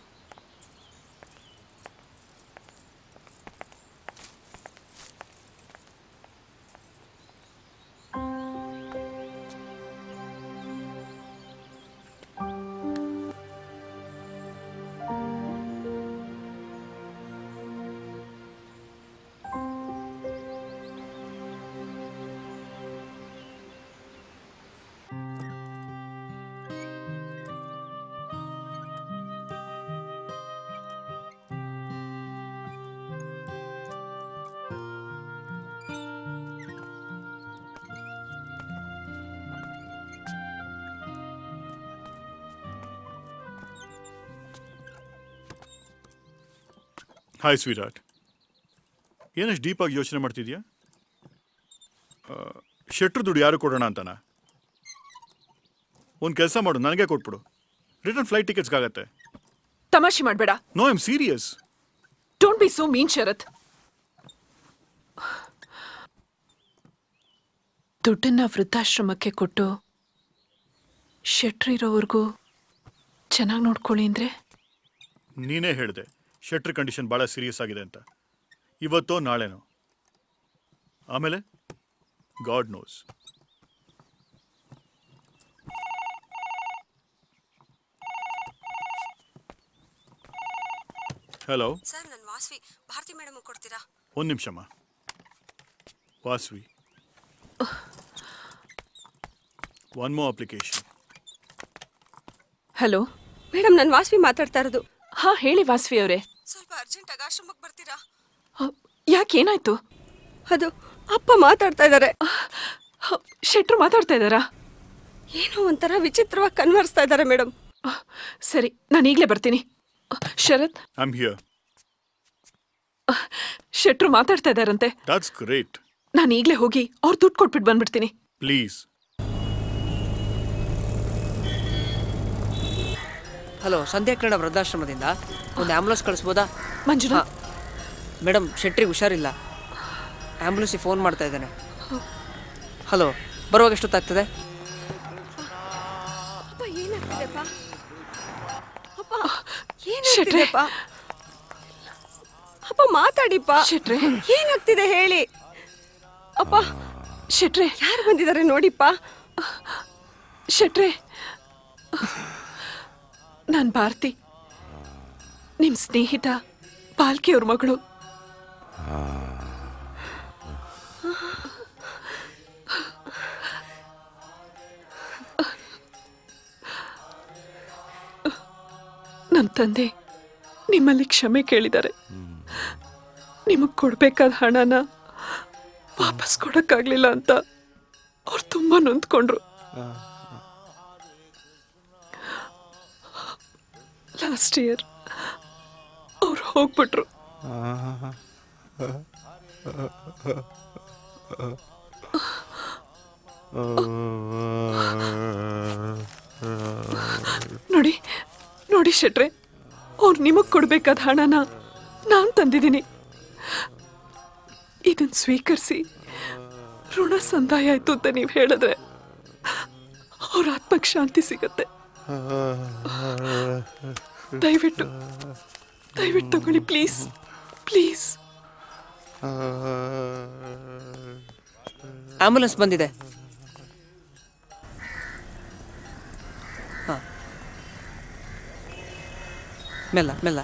[SPEAKER 2] ಹಾಯ್ ಸ್ವೀಟ್ ಏನಷ್ಟು ಡೀಪಾಗಿ ಯೋಚನೆ ಮಾಡ್ತಿದ್ಯಾ? ಶೆಟ್ರ್ ದುಡ್ಡು ಯಾರು ಕೊಡೋಣ ಅಂತಾನ? ಒಂದು ಕೆಲಸ ಮಾಡು ನನಗೆ ಕೊಟ್ಬಿಡು. ರಿಟರ್ನ್ ಫ್ಲೈಟ್ ಟಿಕೆಟ್ಸ್ಗಾಗತ್ತೆ
[SPEAKER 3] ತಮಾಷೆ ಮಾಡಬೇಡ.
[SPEAKER 2] No I'm serious
[SPEAKER 3] don't be so mean Sharath. ದುಡ್ಡನ್ನ ವೃದ್ಧಾಶ್ರಮಕ್ಕೆ ಕೊಟ್ಟು ಶೆಟ್ರ್ ಇರೋವರೆಗೂ ಚೆನ್ನಾಗಿ ನೋಡ್ಕೊಳ್ಳಿ ಅಂದ್ರೆ?
[SPEAKER 2] ನೀನೇ ಹೇಳಿದೆ. ಶೆಟ್ರ್ ಕಂಡೀಷನ್ ಭಾಳ ಸೀರಿಯಸ್ ಆಗಿದೆ ಅಂತ. ಇವತ್ತೋ ನಾಳೆನೋ. ಆಮೇಲೆ ಗಾಡ್ ನೋಸ್ ಹಲೋ
[SPEAKER 21] ಸರ್ ನನ್ನ ವಾಸ್ವಿ. ಭಾರತಿ ಮೇಡಮ್ ಕೊಡ್ತೀರಾ?
[SPEAKER 2] ಒಂದು ನಿಮಿಷಮ್ಮ. Vasvi. One mo application
[SPEAKER 3] hello
[SPEAKER 21] madam ನಾನು ವಾಸ್ವಿ ಮಾತಾಡ್ತಾ ಇರೋದು.
[SPEAKER 3] ಹಾ ಹೇಳಿ ವಾಸವಿ ಅವರೇ.
[SPEAKER 21] ಸ್ವಲ್ಪ ಅರ್ಜೆಂಟ್ ಆಗಿ ಆಶ್ರಮಕ್ಕೆ ಬರ್ತೀರಾ?
[SPEAKER 3] ಯಾಕೆ ಏನಾಯ್ತು?
[SPEAKER 21] ಅದು ಅಪ್ಪ ಮಾತಾಡ್ತಾ ಇದ್ದಾರೆ.
[SPEAKER 3] ಶೆಟ್ರು ಮಾತಾಡ್ತಾ ಇದ್ದಾರಾ?
[SPEAKER 21] ಏನೋ ಒಂಥರ ವಿಚಿತ್ರವಾಗಿ ಕನ್ವರ್ಸ್ತಾ ಇದ್ದಾರೆ ಮೇಡಮ್.
[SPEAKER 3] ಸರಿ ನಾನು ಈಗಲೇ ಬರ್ತೀನಿ. ಶರತ್?
[SPEAKER 2] ಐ ಆಮ್ ಹಿಯರ್
[SPEAKER 3] ಶೆಟ್ರು ಮಾತಾಡ್ತಾ ಇದ್ದಾರಂತೆ.
[SPEAKER 2] ದಟ್ಸ್ ಗ್ರೇಟ್
[SPEAKER 3] ನಾನು ಈಗಲೇ ಹೋಗಿ ಅವ್ರು ದುಡ್ಡು ಕೊಟ್ಬಿಟ್ಟು ಬಂದ್ಬಿಡ್ತೀನಿ.
[SPEAKER 2] ಪ್ಲೀಸ್
[SPEAKER 20] ಹಲೋ ಸಂಧ್ಯಾ ಕಿರಣ ವೃದ್ಧಾಶ್ರಮದಿಂದ ಒಂದು ಆ್ಯಂಬುಲೆನ್ಸ್ ಕಳಿಸ್ಬೋದಾ?
[SPEAKER 3] ಮಂಜುನಾ?
[SPEAKER 20] ಮೇಡಮ್ ಶೆಟ್ರಿ ಹುಷಾರಿಲ್ಲ. ಆ್ಯಂಬುಲೆನ್ಸಿಗೆ ಫೋನ್ ಮಾಡ್ತಾ ಇದ್ದಾನೆ. ಹಲೋ ಬರುವಾಗ ಎಷ್ಟೊತ್ತಾಗ್ತದೆ?
[SPEAKER 36] ಅಪ್ಪ ಏನಾಗ್ತಿದೆಪ್ಪ ಅಪ್ಪ
[SPEAKER 3] ಶೆಟ್ರೆ.
[SPEAKER 36] ಏನಾಗ್ತಿದೆಪ್ಪ ಅಪ್ಪ ಮಾತಾಡಿಪ್ಪ.
[SPEAKER 3] ಶೆಟ್ರೆ.
[SPEAKER 36] ಏನಾಗ್ತಿದೆ ಹೇಳಿ? ಅಪ್ಪ
[SPEAKER 3] ಶೆಟ್ರೆ.
[SPEAKER 36] ಯಾರು ಬಂದಿದ್ದಾರೆ ನೋಡಿಪ್ಪ?
[SPEAKER 3] ಶೆಟ್ರೆ. ನಾನ್ ಭಾರತಿ. ನಿಮ್ ಸ್ನೇಹಿತ ಪಾಲ್ಕಿಯವ್ರ ಮಗಳು. ನನ್ ತಂದೆ ನಿಮ್ಮಲ್ಲಿ ಕ್ಷಮೆ ಕೇಳಿದ್ದಾರೆ. ನಿಮಗ್ ಕೊಡ್ಬೇಕಾದ ಹಣನ ವಾಪಸ್ ಕೊಡಕ್ಕಾಗ್ಲಿಲ್ಲ ಅಂತ ಅವ್ರು ತುಂಬಾ ನೊಂದ್ಕೊಂಡ್ರು. ಲಾಸ್ಟ್ ಇಯರ್ ಅವ್ರು ಹೋಗ್ಬಿಟ್ರು. ನೋಡಿ ನೋಡಿ ಶೆಟ್ರೆ, ಅವ್ರು ನಿಮಗೆ ಕೊಡ್ಬೇಕಾದ ಹಣನ ನಾನು ತಂದಿದ್ದೀನಿ. ಇದನ್ನು ಸ್ವೀಕರಿಸಿ ಋಣ ಸಂದಾಯ ಆಯ್ತು ಅಂತ ನೀವು ಹೇಳಿದ್ರೆ, ಅವ್ರ ಆತ್ಮಕ್ ಶಾಂತಿ ಸಿಗತ್ತೆ. ದಯವಿಟ್ಟು ದಯವಿಟ್ಟು ತಗೊಳ್ಳಿ ಪ್ಲೀಸ್ ಪ್ಲೀಸ್
[SPEAKER 20] ಆಂಬುಲೆನ್ಸ್ ಬಂದಿದೆ. ಮೆಲ್ಲ ಮೆಲ್ಲ.